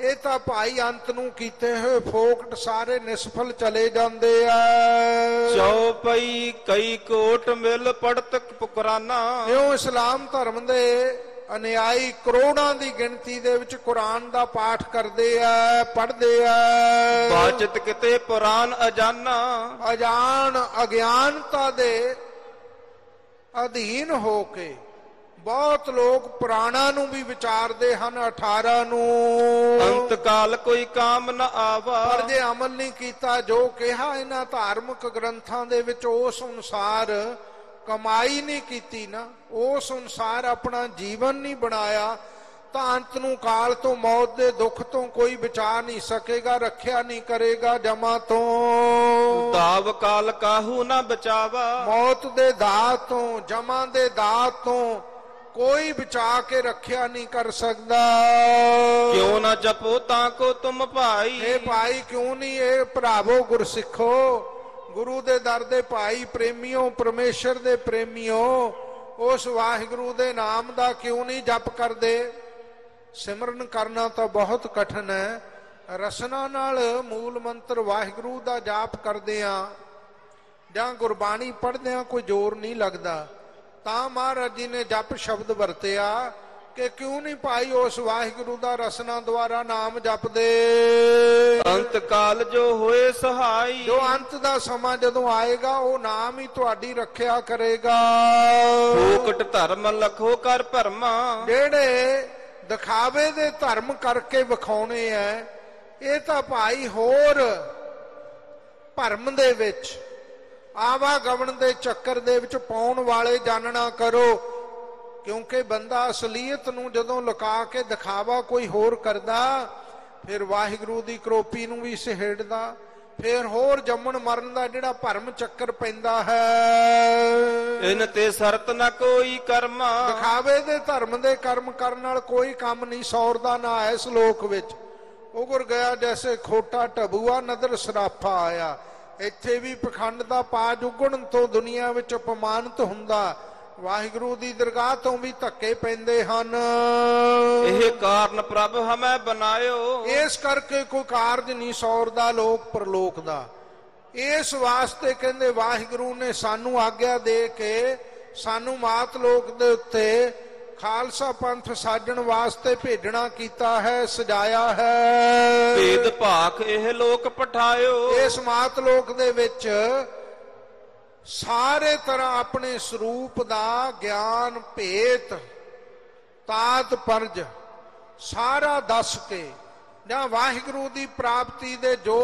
ਇਹ ਤਾਂ ਭਾਈ ਅੰਤ ਨੂੰ ਕੀਤੇ ਹੋਏ ਫੋਕਟ ਸਾਰੇ ਨਿਸਫਲ ਚਲੇ ਜਾਂਦੇ ਆ। ਚੌਪਈ ਕਈ ਕੋਟ ਮਿਲ ਪੜਤ ਪੁਕਰਾਨਾ। ਇਉਂ ਇਸਲਾਮ ਧਰਮ ਦੇ ਅਨਿਆਈ ਕਰੋੜਾਂ ਦੀ ਗਿਣਤੀ ਦੇ ਵਿੱਚ ਕੁਰਾਨ ਦਾ ਪਾਠ ਕਰਦੇ ਆ ਪੜ੍ਹਦੇ ਆ। ਬਾਚਤ ਕਿਤੇ ਪੁਰਾਨ ਅਜਾਨਾ। ਅਜਾਨ ਅਗਿਆਨਤਾ ਦੇ ਅਧੀਨ ਹੋ ਕੇ ਬਹੁਤ ਲੋਕ ਪੁਰਾਣਾ ਨੂੰ ਵੀ ਵਿਚਾਰਦੇ ਹਨ 18 ਨੂੰ। ਅੰਤ ਕਾਲ ਕੋਈ ਕਾਮ ਨ ਆਵਾ। ਪਰ ਜੇ ਅਮਲ ਨਹੀਂ ਕੀਤਾ ਜੋ ਕਿਹਾ ਇਹਨਾਂ ਧਾਰਮਿਕ ਗ੍ਰੰਥਾਂ ਦੇ ਵਿੱਚ ਉਸ ਅਨੁਸਾਰ ਕਮਾਈ ਨਹੀਂ ਕੀਤੀ ਨਾ ਉਸ ਅਨੁਸਾਰ ਆਪਣਾ ਜੀਵਨ ਨਹੀਂ ਬਣਾਇਆ। ਤਾਂ ਅੰਤ ਨੂੰ ਕਾਲ ਤੋਂ ਮੌਤ ਦੇ ਦੁੱਖ ਤੋਂ ਕੋਈ ਬਚਾ ਨਹੀਂ ਸਕੇਗਾ ਰੱਖਿਆ ਨਹੀਂ ਕਰੇਗਾ ਜਮਾ ਤੋਂ। ਦਾਵ ਕਾਲ ਕਾਹੂ ਨ ਬਚਾਵਾ। ਮੌਤ ਦੇ ਦਾਤ ਤੋਂ ਜਮਾ ਦੇ ਦਾਤ ਤੋਂ ਕੋਈ ਬਚਾ ਕੇ ਰੱਖਿਆ ਨਹੀਂ ਕਰ ਸਕਦਾ। ਕਿਉ ਨ ਜਪੋ ਤਾਂ ਕੋ ਤੁਮ ਭਾਈ। ਇਹ ਭਾਈ ਕਿਉਂ ਨਹੀਂ ਇਹ ਭਰਾਵੋ ਗੁਰਸਿੱਖੋ? ਗੁਰੂ ਦੇ ਦਰ ਦੇ ਭਾਈ ਪ੍ਰੇਮੀਓ ਪਰਮੇਸ਼ਰ ਦੇ ਪ੍ਰੇਮੀਓ ਉਸ ਵਾਹਿਗੁਰੂ ਦੇ ਨਾਮ ਦਾ ਕਿਉਂ ਨਹੀਂ ਜਪ ਕਰਦੇ? ਸਿਮਰਨ ਕਰਨਾ ਤਾਂ ਬਹੁਤ ਕਠਿਨ ਹੈ। ਰਸਨਾ ਨਾਲ ਮੂਲ ਮੰਤਰ ਵਾਹਿਗੁਰੂ ਦਾ ਜਾਪ ਕਰਦੇ ਆ। ਜਾਂ ਗੁਰਬਾਣੀ ਪੜ੍ਹਦੇ ਆ ਕੋਈ ਜ਼ੋਰ ਨਹੀਂ ਲੱਗਦਾ। ਤਾਂ ਮਹਾਰਾਜ ਜੀ ਨੇ ਜਪ ਸ਼ਬਦ ਵਰਤਿਆ ਕਿ ਕਿਉਂ ਨਹੀਂ ਭਾਈ ਉਸ ਵਾਹਿਗੁਰੂ ਦਾ ਰਸਨਾ ਦੁਆਰਾ ਨਾਮ ਜਪਦੇ? ਅੰਤ ਕਾਲ ਜੋ ਹੋਏ ਸਹਾਈ। ਜੋ ਅੰਤ ਦਾ ਸਮਾਂ ਜਦੋਂ ਆਏਗਾ ਉਹ ਨਾਮ ਹੀ ਤੁਹਾਡੀ ਰੱਖਿਆ ਕਰੇਗਾ। ਫੂਕਟ ਧਰਮ ਲਖੋ ਕਰ ਭਰਮਾ। ਜਿਹੜੇ ਦਿਖਾਵੇ ਦੇ ਧਰਮ ਕਰਕੇ ਵਿਖਾਉਣੇ ਐ। ਇਹ ਤਾਂ ਭਾਈ ਹੋਰ ਭਰਮ ਦੇ ਵਿੱਚ ਆਵਾਗਮਨ ਦੇ ਚੱਕਰ ਦੇ ਵਿੱਚ ਪਾਉਣ ਵਾਲੇ ਜਾਣਨਾ ਕਰੋ। ਕਿਉਂਕਿ ਬੰਦਾ ਅਸਲੀਅਤ ਨੂੰ ਜਦੋਂ ਲੁਕਾ ਕੇ ਦਿਖਾਵਾ ਕੋਈ ਹੋਰ ਕਰਦਾ, ਫਿਰ ਵਾਹਿਗੁਰੂ ਦੀ ਕਰੋਪੀ ਨੂੰ ਵੀ ਸਹਿੜਦਾ। ਫਿਰ ਹੋਰ ਜੰਮਣ ਮਰਨ ਦਾ ਜਿਹੜਾ ਭਰਮ ਚੱਕਰ ਪੈਂਦਾ ਹੈ। ਇਨ ਤੇ ਸਰਤ ਨ ਕੋਈ ਕਰਮਾ। ਦਿਖਾਵੇ ਦੇ ਧਰਮ ਦੇ ਕਰਮ ਕਰਨ ਨਾਲ ਕੋਈ ਕੰਮ ਨਹੀਂ ਸੌਰਦਾ ਨਾ ਹੈ ਲੋਕ ਵਿੱਚ। ਉਗਰ ਗਿਆ ਜੈਸੇ ਖੋਟਾ ਟਬੂਆ ਨਦਰ ਸਰਾਫਾ ਆਇਆ। ਇੱਥੇ ਵੀ ਪਖੰਡ ਦਾ ਪਾਜ ਉਗਣ ਤੋਂ ਦੁਨੀਆ ਵਿੱਚ ਅਪਮਾਨਿਤ ਹੁੰਦਾ। ਵਾਹਿਗੁਰੂ ਦੀ ਦਰਗਾਹ ਤੋਂ ਵੀ ਧੱਕੇ ਪੈਂਦੇ ਹਨ। ਇਹ ਕਾਰਨ ਪ੍ਰਭ ਹਮੈ ਬਨਾਇਓ ਇਸ ਕਰਕੇ ਕੋਈ ਕਾਰਜ ਨਹੀਂ ਸੌਰਦਾ ਲੋਕ ਪਰਲੋਕ ਦਾ। ਇਸ ਵਾਸਤੇ ਕਹਿੰਦੇ ਵਾਹਿਗੁਰੂ ਨੇ ਸਾਨੂੰ ਆਗਿਆ ਦੇ ਕੇ ਸਾਨੂੰ ਮਾਤ ਲੋਕ ਦੇ ਉੱਤੇ ਖਾਲਸਾ ਪੰਥ ਸਾਜਣ ਵਾਸਤੇ ਭੇਜਣਾ ਕੀਤਾ ਹੈ ਸਜਾਇਆ ਹੈ। ਭੇਦ ਭਾਖ ਇਹ ਲੋਕ ਪਠਾਇਓ। ਇਸ ਮਾਤ ਲੋਕ ਦੇ ਵਿੱਚ ਸਾਰੇ ਤਰ੍ਹਾਂ ਆਪਣੇ ਸਰੂਪ ਦਾ ਗਿਆਨ ਭੇਤ ਤਾਤ ਪਰਜ ਸਾਰਾ ਦੱਸ ਕੇ ਜਾਂ ਵਾਹਿਗੁਰੂ ਦੀ ਪ੍ਰਾਪਤੀ ਦੇ ਜੋ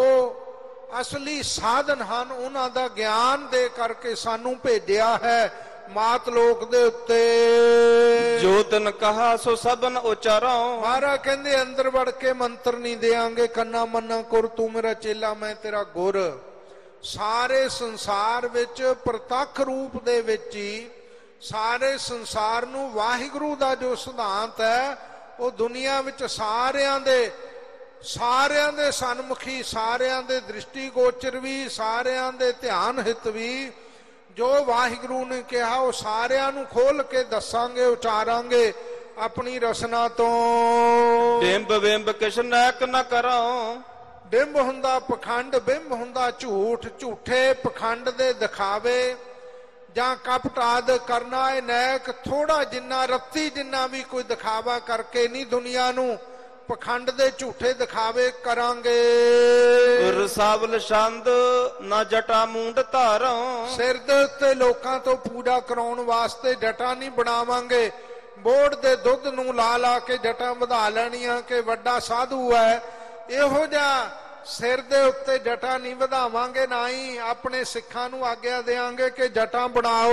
ਅਸਲੀ ਸਾਧਨ ਹਨ ਉਹਨਾਂ ਦਾ ਗਿਆਨ ਦੇ ਕਰਕੇ ਸਾਨੂੰ ਭੇਜਿਆ ਹੈ ਮਾਤ ਲੋਕ ਦੇ ਉੱਤੇ। ਜੋ ਤਨ ਕਹਾ ਸੋ ਸਭਨ ਉਚਾਰੋ। ਮਹਾਰਾ ਕਹਿੰਦੇ ਅੰਦਰ ਵੜ ਕੇ ਮੰਤਰ ਨਹੀਂ ਦੇਾਂਗੇ ਕੰਨਾ ਮੰਨਾ ਕਰ ਤੂੰ ਮੇਰਾ ਚੇਲਾ ਮੈਂ ਤੇਰਾ ਗੁਰ। ਸਾਰੇ ਸੰਸਾਰ ਵਿੱਚ ਪ੍ਰਤੱਖ ਰੂਪ ਦੇ ਵਿੱਚ ਹੀ ਸਾਰੇ ਸੰਸਾਰ ਨੂੰ ਵਾਹਿਗੁਰੂ ਦਾ ਜੋ ਸਿਧਾਂਤ ਹੈ, ਉਹ ਦੁਨੀਆ ਵਿੱਚ ਸਾਰਿਆਂ ਦੇ ਸਾਰਿਆਂ ਦੇ ਸਨਮੁਖੀ, ਸਾਰਿਆਂ ਦੇ ਦ੍ਰਿਸ਼ਟੀ ਗੋਚਰ ਵੀ, ਸਾਰਿਆਂ ਦੇ ਧਿਆਨ ਹਿਤ ਵੀ, ਜੋ ਵਾਹਿਗੁਰੂ ਨੇ ਕਿਹਾ, ਉਹ ਸਾਰਿਆਂ ਨੂੰ ਖੋਲ ਕੇ ਦੱਸਾਂਗੇ, ਉਚਾਰਾਂਗੇ ਆਪਣੀ ਰਸਨਾ ਤੋਂ। ਬਿੰਬ ਬਿੰਬ ਕਿਛ ਨੈਕ ਨ ਕਰੋ। ਬਿੰਬ ਹੁੰਦਾ ਪਖੰਡ ਬਿੰਬ ਹੁੰਦਾ ਝੂਠ ਝੂਠੇ ਪਖੰਡ ਦੇ ਦਿਖਾਵੇ। ਜਾਂ ਕਪਟ ਆਦ ਕਰਨਾ ਹੈ ਨੈਕ ਥੋੜਾ ਜਿੰਨਾ ਰੱਤੀ ਜਿੰਨਾ ਵੀ ਕੋਈ ਦਿਖਾਵਾ ਕਰਕੇ ਨਹੀਂ ਦੁਨੀਆ ਨੂੰ ਪਖੰਡ ਦੇ ਝੂਠੇ ਦਿਖਾਵੇ ਕਰਾਂਗੇ। ਰਸਾਵਲ ਛੰਦ ਨਾ ਜਟਾ ਮੂੰਡ ਧਾਰਾਂ। ਸਿਰ ਦੇ ਉੱਤੇ ਲੋਕਾਂ ਤੋਂ ਪੂਜਾ ਕਰਾਉਣ ਵਾਸਤੇ ਜਟਾਂ ਨਹੀਂ ਬਣਾਵਾਂਗੇ। ਬੋੜ ਦੇ ਦੁੱਧ ਨੂੰ ਲਾ ਲਾ ਕੇ ਜਟਾਂ ਵਧਾ ਲੈਣੀਆਂ ਕਿ ਵੱਡਾ ਸਾਧੂ ਹੈ। ਇਹੋ ਜਿਹਾ ਸਿਰ ਦੇ ਉੱਤੇ ਜਟਾਂ ਨਹੀਂ ਵਧਾਵਾਂਗੇ ਨਾ ਹੀ ਆਪਣੇ ਸਿੱਖਾਂ ਨੂੰ ਆਗਿਆ ਦੇਵਾਂਗੇ ਕਿ ਜਟਾਂ ਬਣਾਓ।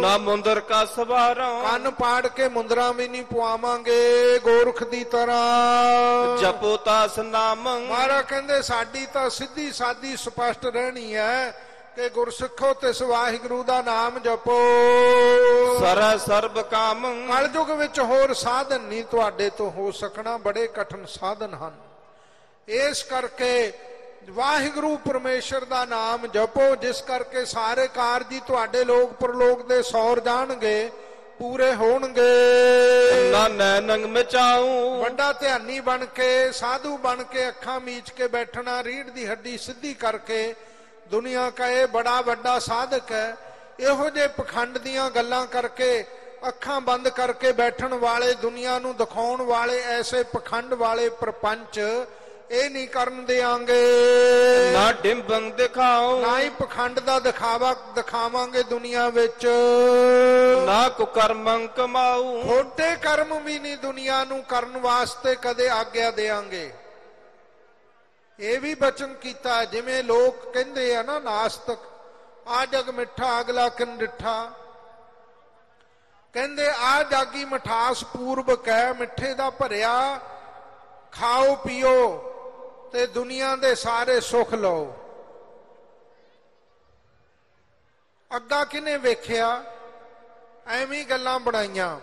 ਨਾ ਮੁੰਦਰ ਕਾ ਸਵਾਰਾਂ। ਕੰਨ ਪਾੜ ਕੇ ਮੁੰਦਰਾਂ ਵੀ ਨਹੀਂ ਪਵਾਵਾਂਗੇ ਗੋਰਖ ਦੀ ਤਰ੍ਹਾਂ। ਜਪੋ ਤਾਸ ਨਾਮ ਮਹਾਰਾ ਕਹਿੰਦੇ ਸਾਡੀ ਤਾਂ ਸਿੱਧੀ ਸਾਦੀ ਸਪਸ਼ਟ ਰਹਿਣੀ ਹੈ ਕਿ ਗੁਰਸਿੱਖੋ ਤੇ ਵਾਹਿਗੁਰੂ ਦਾ ਨਾਮ ਜਪੋ। ਸਰੈ ਸਰਬ ਕਾਮ। ਕਲਯੁਗ ਵਿੱਚ ਹੋਰ ਸਾਧਨ ਨਹੀਂ ਤੁਹਾਡੇ ਤੋਂ ਹੋ ਸਕਣਾ ਬੜੇ ਕਠਿਨ ਸਾਧਨ ਹਨ। ਇਸ ਕਰਕੇ ਵਾਹਿਗੁਰੂ ਪਰਮੇਸ਼ਰ ਦਾ ਨਾਮ ਜਪੋ ਜਿਸ ਕਰਕੇ ਸਾਰੇ ਕਾਰਜ ਹੀ ਤੁਹਾਡੇ ਲੋਕ ਪਰਲੋਕ ਦੇ ਸੌਰ ਜਾਣਗੇ ਪੂਰੇ ਹੋਣਗੇ। ਨਾ ਨੈਨੰਗ ਮਚਾਉ ਵੱਡਾ ਧਿਆਨੀ ਬਣ ਕੇ ਸਾਧੂ ਬਣ ਕੇ ਅੱਖਾਂ ਮੀਚ ਕੇ ਬੈਠਣਾ ਰੀੜ ਦੀ ਹੱਡੀ ਸਿੱਧੀ ਕਰਕੇ ਦੁਨੀਆ ਕਾ ਇਹ ਬੜਾ ਵੱਡਾ ਸਾਧਕ ਹੈ। ਇਹੋ ਜਿਹੇ ਪਖੰਡ ਦੀਆਂ ਗੱਲਾਂ ਕਰਕੇ ਅੱਖਾਂ ਬੰਦ ਕਰਕੇ ਬੈਠਣ ਵਾਲੇ ਦੁਨੀਆ ਨੂੰ ਦਿਖਾਉਣ ਵਾਲੇ ਐਸੇ ਪਖੰਡ ਵਾਲੇ ਪ੍ਰਪੰਚ ਇਹ ਨਹੀਂ ਕਰਨ ਦੇਾਂਗੇ ਨਾ ਡਿੰਬੰ ਦਿਖਾਉ ਨਾ ਹੀ ਪਖੰਡ ਦਾ ਦਿਖਾਵਾ ਦਿਖਾਵਾਂਗੇ ਦੁਨੀਆ ਵਿੱਚ। ਨਾ ਕੁਕਰਮੰ ਕਮਾਉ ਖੋਟੇ ਕਰਮ ਵੀ ਨਹੀਂ ਦੁਨੀਆ ਨੂੰ ਕਰਨ ਵਾਸਤੇ ਕਦੇ ਆਗਿਆ ਦੇਾਂਗੇ ਇਹ ਵੀ ਬਚਨ ਕੀਤਾ ਜਿਵੇਂ ਲੋਕ ਕਹਿੰਦੇ ਆ ਨਾ ਨਾਸਤਕ ਆ ਜਗ ਮਿੱਠਾ ਅਗਲਾ ਕਿਨ ਡਿਠਾ। ਕਹਿੰਦੇ ਆ ਜਾਗੀ ਮਠਾਸ ਪੂਰਵਕ ਹੈ ਮਿੱਠੇ ਦਾ ਭਰਿਆ ਖਾਓ ਪੀਓ। ਤੇ ਦੁਨੀਆ ਦੇ ਸਾਰੇ ਸੁੱਖ ਲਓ। ਅੱਗਾ ਕਿਨੇ ਵੇਖਿਆ? ਐਵੇਂ ਗੱਲਾਂ ਬਣਾਈਆਂ।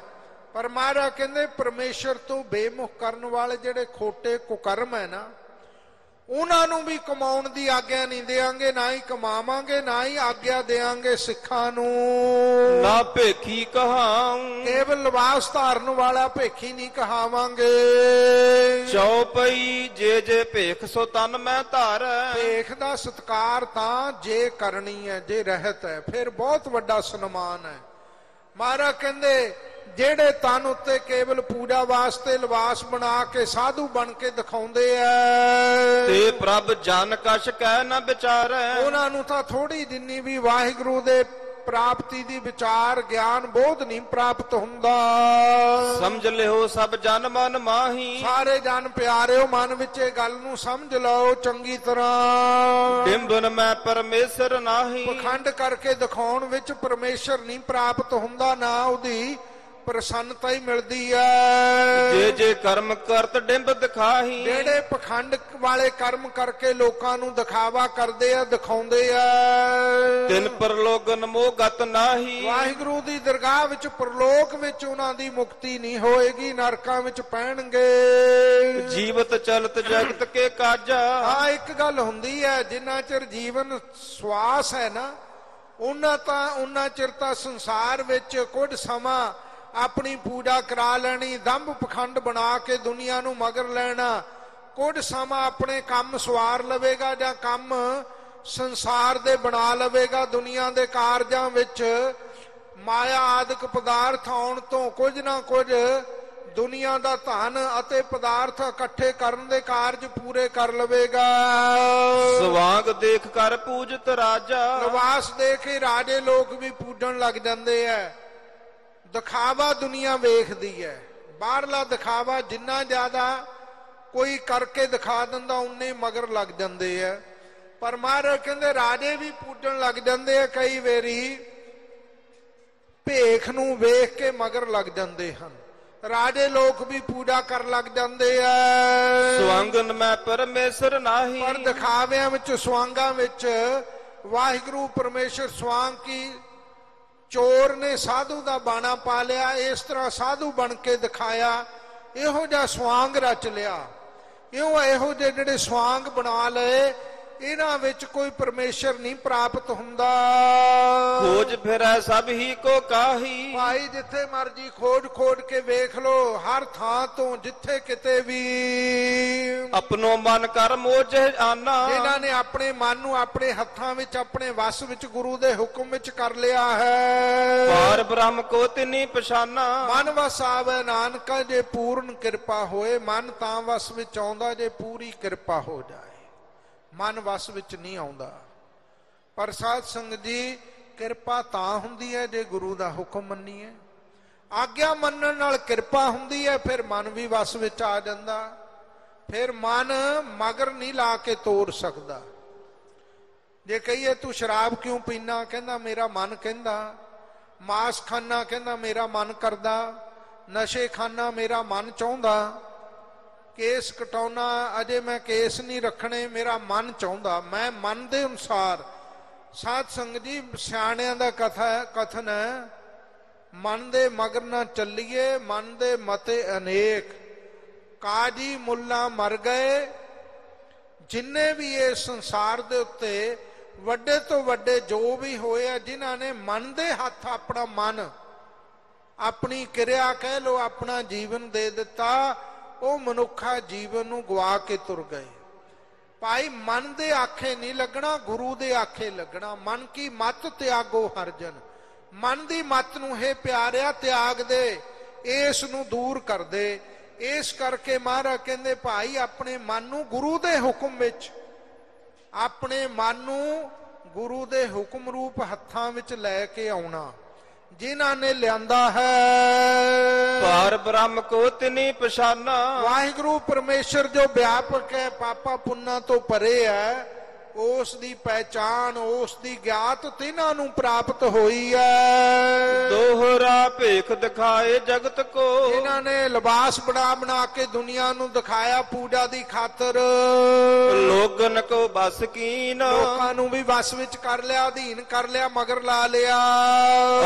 ਪਰ ਮਹਾਰਾਜ ਕਹਿੰਦੇ, ਪਰਮੇਸ਼ਰ ਤੋਂ ਬੇਮੁਖ ਕਰਨ ਵਾਲੇ ਜਿਹੜੇ ਖੋਟੇ ਕੁਕਰਮ ਹੈ ਨਾ ਉਹਨਾਂ ਨੂੰ ਵੀ ਕਮਾਉਣ ਦੀ ਆਗਿਆ ਨਹੀਂ ਦੇਾਂਗੇ ਨਾ ਹੀ ਕਮਾਵਾਂਗੇ ਨਾ ਹੀ ਆਗਿਆ ਦੇਾਂਗੇ ਸਿੱਖਾਂ ਨੂੰ। ਨਾ ਭੇਖੀ ਕਹਾਉ। ਕੇਵਲ ਲਿਬਾਸ ਧਾਰਨ ਵਾਲਾ ਭੇਖੀ ਨਹੀਂ ਕਹਾਵਾਂਗੇ। ਚਉਪਈ ਜੇ ਜੇ ਭੇਖ ਸੋ ਤਨ ਮੈਂ ਧਾਰ। ਭੇਖ ਦਾ ਸਤਕਾਰ ਤਾਂ ਜੇ ਕਰਨੀ ਹੈ ਜੇ ਰਹਿਤ ਹੈ ਫਿਰ ਬਹੁਤ ਵੱਡਾ ਸਨਮਾਨ ਹੈ। ਮਹਾਰਾਜ ਕਹਿੰਦੇ ਜਿਹੜੇ ਤਨ ਉੱਤੇ ਕੇਵਲ ਪੂਜਾ ਵਾਸਤੇ ਲਿਬਾਸ ਬਣਾ ਕੇ ਸਾਧੂ ਬਣ ਕੇ ਦਿਖਾਉਂਦੇ ਐ। ਤੇ ਪ੍ਰਭ ਜਨ ਕਛ ਕਹਿ ਨ ਵਿਚਾਰੈ। ਉਹਨਾਂ ਨੂੰ ਤਾਂ ਥੋੜੀ ਜਿੰਨੀ ਵੀ ਵਾਹਿਗੁਰੂ ਦੇ ਪ੍ਰਾਪਤੀ ਦੀ ਵਿਚਾਰ ਗਿਆਨ ਬੋਧ ਨਹੀਂ ਪ੍ਰਾਪਤ ਹੁੰਦਾ। ਸਮਝ ਲਿਓ ਸਭ ਜਨ ਮਨ ਮਾਹੀ। ਸਾਰੇ ਜਨ ਪਿਆਰਿਓ ਮਨ ਵਿੱਚ ਇਹ ਗੱਲ ਨੂੰ ਸਮਝ ਲਓ ਚੰਗੀ ਤਰ੍ਹਾਂ। ਡਿੰਬਨ ਮੈਂ ਪਰਮੇਸ਼ਰ ਨਾਹੀ। ਪਖੰਡ ਕਰਕੇ ਦਿਖਾਉਣ ਵਿੱਚ ਪਰਮੇਸ਼ਰ ਨਹੀਂ ਪ੍ਰਾਪਤ ਹੁੰਦਾ ਨਾ ਉਹਦੀ ਪ੍ਰਸੰਨਤਾ ਹੀ ਮਿਲਦੀ ਹੈ ਜੇ ਜੇ ਕਰਮ ਕਰਤ ਡਿੰਬ ਦਿਖਾਹੀ। ਜਿਹੜੇ ਪਖੰਡ ਵਾਲੇ ਕਰਮ ਕਰਕੇ ਲੋਕਾਂ ਨੂੰ ਦਿਖਾਵਾ ਕਰਦੇ ਆ ਦਿਖਾਉਂਦੇ ਆ। ਤਿਨ ਪਰਲੋਕਨ ਮੋਹ ਗਤ ਨਾਹੀ। ਵਾਹਿਗੁਰੂ ਦੀ ਦਰਗਾਹ ਵਿੱਚ ਪਰਲੋਕ ਵਿੱਚ ਉਹਨਾਂ ਦੀ ਮੁਕਤੀ ਨਹੀਂ ਹੋਏਗੀ ਨਰਕਾਂ ਵਿੱਚ ਪੈਣਗੇ। ਜੀਵਤ ਚਲਤ ਜਗਤ ਕੇ ਕਾਜਾ। ਹਾਂ ਇੱਕ ਗੱਲ ਹੁੰਦੀ ਹੈ ਜਿੰਨਾ ਚਿਰ ਜੀਵਨ ਸਵਾਸ ਹੈ ਨਾ ਉਹਨਾਂ ਤਾਂ ਉਹਨਾਂ ਚਿਰ ਤਾਂ ਸੰਸਾਰ ਵਿੱਚ ਕੁਝ ਸਮਾਂ ਆਪਣੀ ਪੂਜਾ ਕਰਾ ਲੈਣੀ ਦੰਭ ਪਖੰਡ ਬਣਾ ਕੇ ਦੁਨੀਆ ਨੂੰ ਮਗਰ ਲੈਣਾ ਕੁਝ ਸਮਾਂ ਆਪਣੇ ਕੰਮ ਸਵਾਰ ਲਵੇਗਾ ਜਾਂ ਕੰਮ ਸੰਸਾਰ ਦੇ ਬਣਾ ਲਵੇਗਾ ਦੁਨੀਆ ਦੇ ਕਾਰਜਾਂ ਵਿੱਚ ਮਾਇਆ ਆਦਿਕ ਪਦਾਰਥ ਆਉਣ ਤੋਂ ਕੁਝ ਨਾ ਕੁਝ ਦੁਨੀਆ ਦਾ ਧਨ ਅਤੇ ਪਦਾਰਥ ਇਕੱਠੇ ਕਰਨ ਦੇ ਕਾਰਜ ਪੂਰੇ ਕਰ ਲਵੇਗਾ। ਸਵਾਂਗ ਦੇਖ ਕਰ ਪੂਜਤ ਰਾਜਾ। ਨਿਵਾਸ ਦੇ ਕੇ ਰਾਜੇ ਲੋਕ ਵੀ ਪੂਜਣ ਲੱਗ ਜਾਂਦੇ ਐ। ਦਿਖਾਵਾ ਦੁਨੀਆ ਵੇਖਦੀ ਐ ਬਾਹਰਲਾ ਦਿਖਾਵਾ ਜਿੰਨਾ ਜ਼ਿਆਦਾ ਕੋਈ ਕਰਕੇ ਦਿਖਾ ਦਿੰਦਾ ਉਨੇ ਮਗਰ ਲੱਗ ਜਾਂਦੇ ਐ ਪਰ ਮਹਾਰਾਜ ਕਹਿੰਦੇ ਰਾਜੇ ਵੀ ਪੂਜਣ ਲੱਗ ਜਾਂਦੇ ਐ ਕਈ ਵੇਰੀ ਭੇਖ ਨੂੰ ਵੇਖ ਕੇ ਮਗਰ ਲੱਗ ਜਾਂਦੇ ਹਨ। ਰਾਜੇ ਲੋਕ ਵੀ ਪੂਜਾ ਕਰਨ ਲੱਗ ਜਾਂਦੇ ਐ ਸਵੰਗਨ ਮੈਂ ਪਰਮੇਸ਼ਰ ਨਾਹੀ। ਪਰ ਦਿਖਾਵਿਆਂ ਵਿੱਚ ਸਵਾਂਗਾਂ ਵਿੱਚ ਵਾਹਿਗੁਰੂ ਪਰਮੇਸ਼ਰ ਸਵਾਂਗ ਕੀ ਚੋਰ ਨੇ ਸਾਧੂ ਦਾ ਬਾਣਾ ਪਾ ਲਿਆ ਇਸ ਤਰ੍ਹਾਂ ਸਾਧੂ ਬਣ ਕੇ ਦਿਖਾਇਆ। ਇਹੋ ਜਿਹਾ ਸਵਾਂਗ ਰਚ ਲਿਆ। ਇਉਂ ਇਹੋ ਜਿਹੇ ਜਿਹੜੇ ਸਵਾਂਗ ਬਣਾ ਲਏ ਇਹਨਾਂ ਵਿੱਚ ਕੋਈ ਪਰਮੇਸ਼ਰ ਨਹੀਂ ਪ੍ਰਾਪਤ ਹੁੰਦਾ। ਖੋਜ ਫਿਰੈ ਸਭ ਹੀ ਕੋ ਕਾਹੀ। ਭਾਈ ਜਿੱਥੇ ਮਰਜ਼ੀ ਖੋਜ ਖੋਜ ਕੇ ਵੇਖ ਲੋ ਹਰ ਥਾਂ ਤੋਂ ਜਿੱਥੇ ਕਿਤੇ ਵੀ। ਆਪਣੋ ਮਨ ਕਰ ਮੋਜ ਆਨਾ। ਜਿਨ੍ਹਾਂ ਨੇ ਆਪਣੇ ਮਨ ਨੂੰ ਆਪਣੇ ਹੱਥਾਂ ਵਿੱਚ ਆਪਣੇ ਵਸ ਵਿੱਚ ਗੁਰੂ ਦੇ ਹੁਕਮ ਵਿੱਚ ਕਰ ਲਿਆ ਹੈ। ਪਾਰ ਬ੍ਰਹਮ ਕੋ ਤਿਨੀ ਪਛਾਨਾ। ਮਨ ਵਸ ਆਵੇ ਨਾਨਕਾ ਜੇ ਪੂਰਨ ਕਿਰਪਾ ਹੋਏ ਮਨ ਤਾਂ ਵਸ ਵਿੱਚ ਆਉਂਦਾ ਜੇ ਪੂਰੀ ਕਿਰਪਾ ਹੋ ਜਾਏ। ਮਨ ਵਸ ਵਿੱਚ ਨਹੀਂ ਆਉਂਦਾ। ਪਰ ਸਾਧ ਸੰਗਤ ਜੀ ਕਿਰਪਾ ਤਾਂ ਹੁੰਦੀ ਹੈ ਜੇ ਗੁਰੂ ਦਾ ਹੁਕਮ ਮੰਨੀਏ। ਆਗਿਆ ਮੰਨਣ ਨਾਲ ਕਿਰਪਾ ਹੁੰਦੀ ਹੈ ਫਿਰ ਮਨ ਵੀ ਵਸ ਵਿੱਚ ਆ ਜਾਂਦਾ। ਫਿਰ ਮਨ ਮਗਰ ਨਹੀਂ ਲਾ ਕੇ ਤੋੜ ਸਕਦਾ। ਜੇ ਕਹੀਏ ਤੂੰ ਸ਼ਰਾਬ ਕਿਉਂ ਪੀਣਾ ਕਹਿੰਦਾ, ਮੇਰਾ ਮਨ ਕਹਿੰਦਾ। ਮਾਸ ਖਾਣਾ ਕਹਿੰਦਾ, ਮੇਰਾ ਮਨ ਕਰਦਾ। ਨਸ਼ੇ ਖਾਣਾ ਮੇਰਾ ਮਨ ਚਾਹੁੰਦਾ। ਕੇਸ ਕਟਾਉਣਾ, ਅਜੇ ਮੈਂ ਕੇਸ ਨਹੀਂ ਰੱਖਣੇ, ਮੇਰਾ ਮਨ ਚਾਹੁੰਦਾ। ਮੈਂ ਮਨ ਦੇ ਅਨੁਸਾਰ, ਸਾਧ ਸੰਗਤ ਜੀ, ਸਿਆਣਿਆਂ ਦਾ ਕਥਾ ਕਥਨ ਹੈ, ਮਨ ਦੇ ਮਗਰ ਨਾ ਚੱਲੀਏ, ਮਨ ਦੇ ਮਤੇ ਅਨੇਕ। ਕਾਜੀ ਮੁੱਲਾ ਮਰ ਗਏ। ਜਿੰਨੇ ਵੀ ਇਹ ਸੰਸਾਰ ਦੇ ਉੱਤੇ ਵੱਡੇ ਤੋਂ ਵੱਡੇ ਜੋ ਵੀ ਹੋਏ ਆ, ਜਿਨ੍ਹਾਂ ਨੇ ਮਨ ਦੇ ਹੱਥ ਆਪਣਾ ਮਨ, ਆਪਣੀ ਕਿਰਿਆ ਕਹਿ ਲੋ ਆਪਣਾ ਜੀਵਨ ਦੇ ਦਿੱਤਾ, ਉਹ ਮਨੁੱਖਾ ਜੀਵਨ ਨੂੰ ਗਵਾ ਕੇ ਤੁਰ ਗਏ। ਭਾਈ, ਮਨ ਦੇ ਆਖੇ ਨਹੀਂ ਲੱਗਣਾ, ਗੁਰੂ ਦੇ ਆਖੇ ਲੱਗਣਾ। ਮਨ ਕੀ ਮਤ ਤਿਆਗੋ ਹਰਜਨ। ਮਨ ਦੀ ਮਤ ਨੂੰ ਹੈ ਪਿਆਰਿਆ, ਤਿਆਗ ਦੇ, ਇਸ ਨੂੰ ਦੂਰ ਕਰ ਦੇ। ਇਸ ਕਰਕੇ ਮਹਾਰਾਜ ਕਹਿੰਦੇ ਭਾਈ ਆਪਣੇ ਮਨ ਨੂੰ ਗੁਰੂ ਦੇ ਹੁਕਮ ਵਿੱਚ ਆਪਣੇ ਮਨ ਨੂੰ ਗੁਰੂ ਦੇ ਹੁਕਮ ਰੂਪ ਹੱਥਾਂ ਵਿੱਚ ਲੈ ਕੇ ਆਉਣਾ। ਜਿਨ੍ਹਾਂ ਨੇ ਲਿਆਂਦਾ ਹੈ ਪਾਰ ਬ੍ਰਹਮ ਕੋ ਤਿਨੀ ਪਛਾਨਾ। ਵਾਹਿਗੁਰੂ ਪਰਮੇਸ਼ਰ ਜੋ ਵਿਆਪਕ ਹੈ ਪਾਪਾ ਪੁੰਨਾ ਤੋਂ ਪਰੇ ਹੈ ਉਸ ਦੀ ਪਹਿਚਾਨ ਉਸ ਦੀ ਗਿਆਤ ਤਿਨਾਂ ਨੂੰ ਪ੍ਰਾਪਤ ਹੋਈ ਹੈ ਦੋਹਰਾ ਭੇਖ ਦਿਖਾਏ ਜਗਤ ਕੋ। ਜਿਨ੍ਹਾਂ ਨੇ ਲਿਬਾਸ ਬਣਾ ਬਣਾ ਕੇ ਦੁਨੀਆ ਨੂੰ ਦਿਖਾਇਆ ਪੂਜਾ ਦੀ ਖਾਤਰ। ਲੋਗਨ ਕੋ ਬਸ ਕੀਨ। ਲੋਕਾਂ ਨੂੰ ਵੀ ਵਸ ਵਿੱਚ ਕਰ ਲਿਆ ਅਧੀਨ ਕਰ ਲਿਆ ਮਗਰ ਲਾ ਲਿਆ।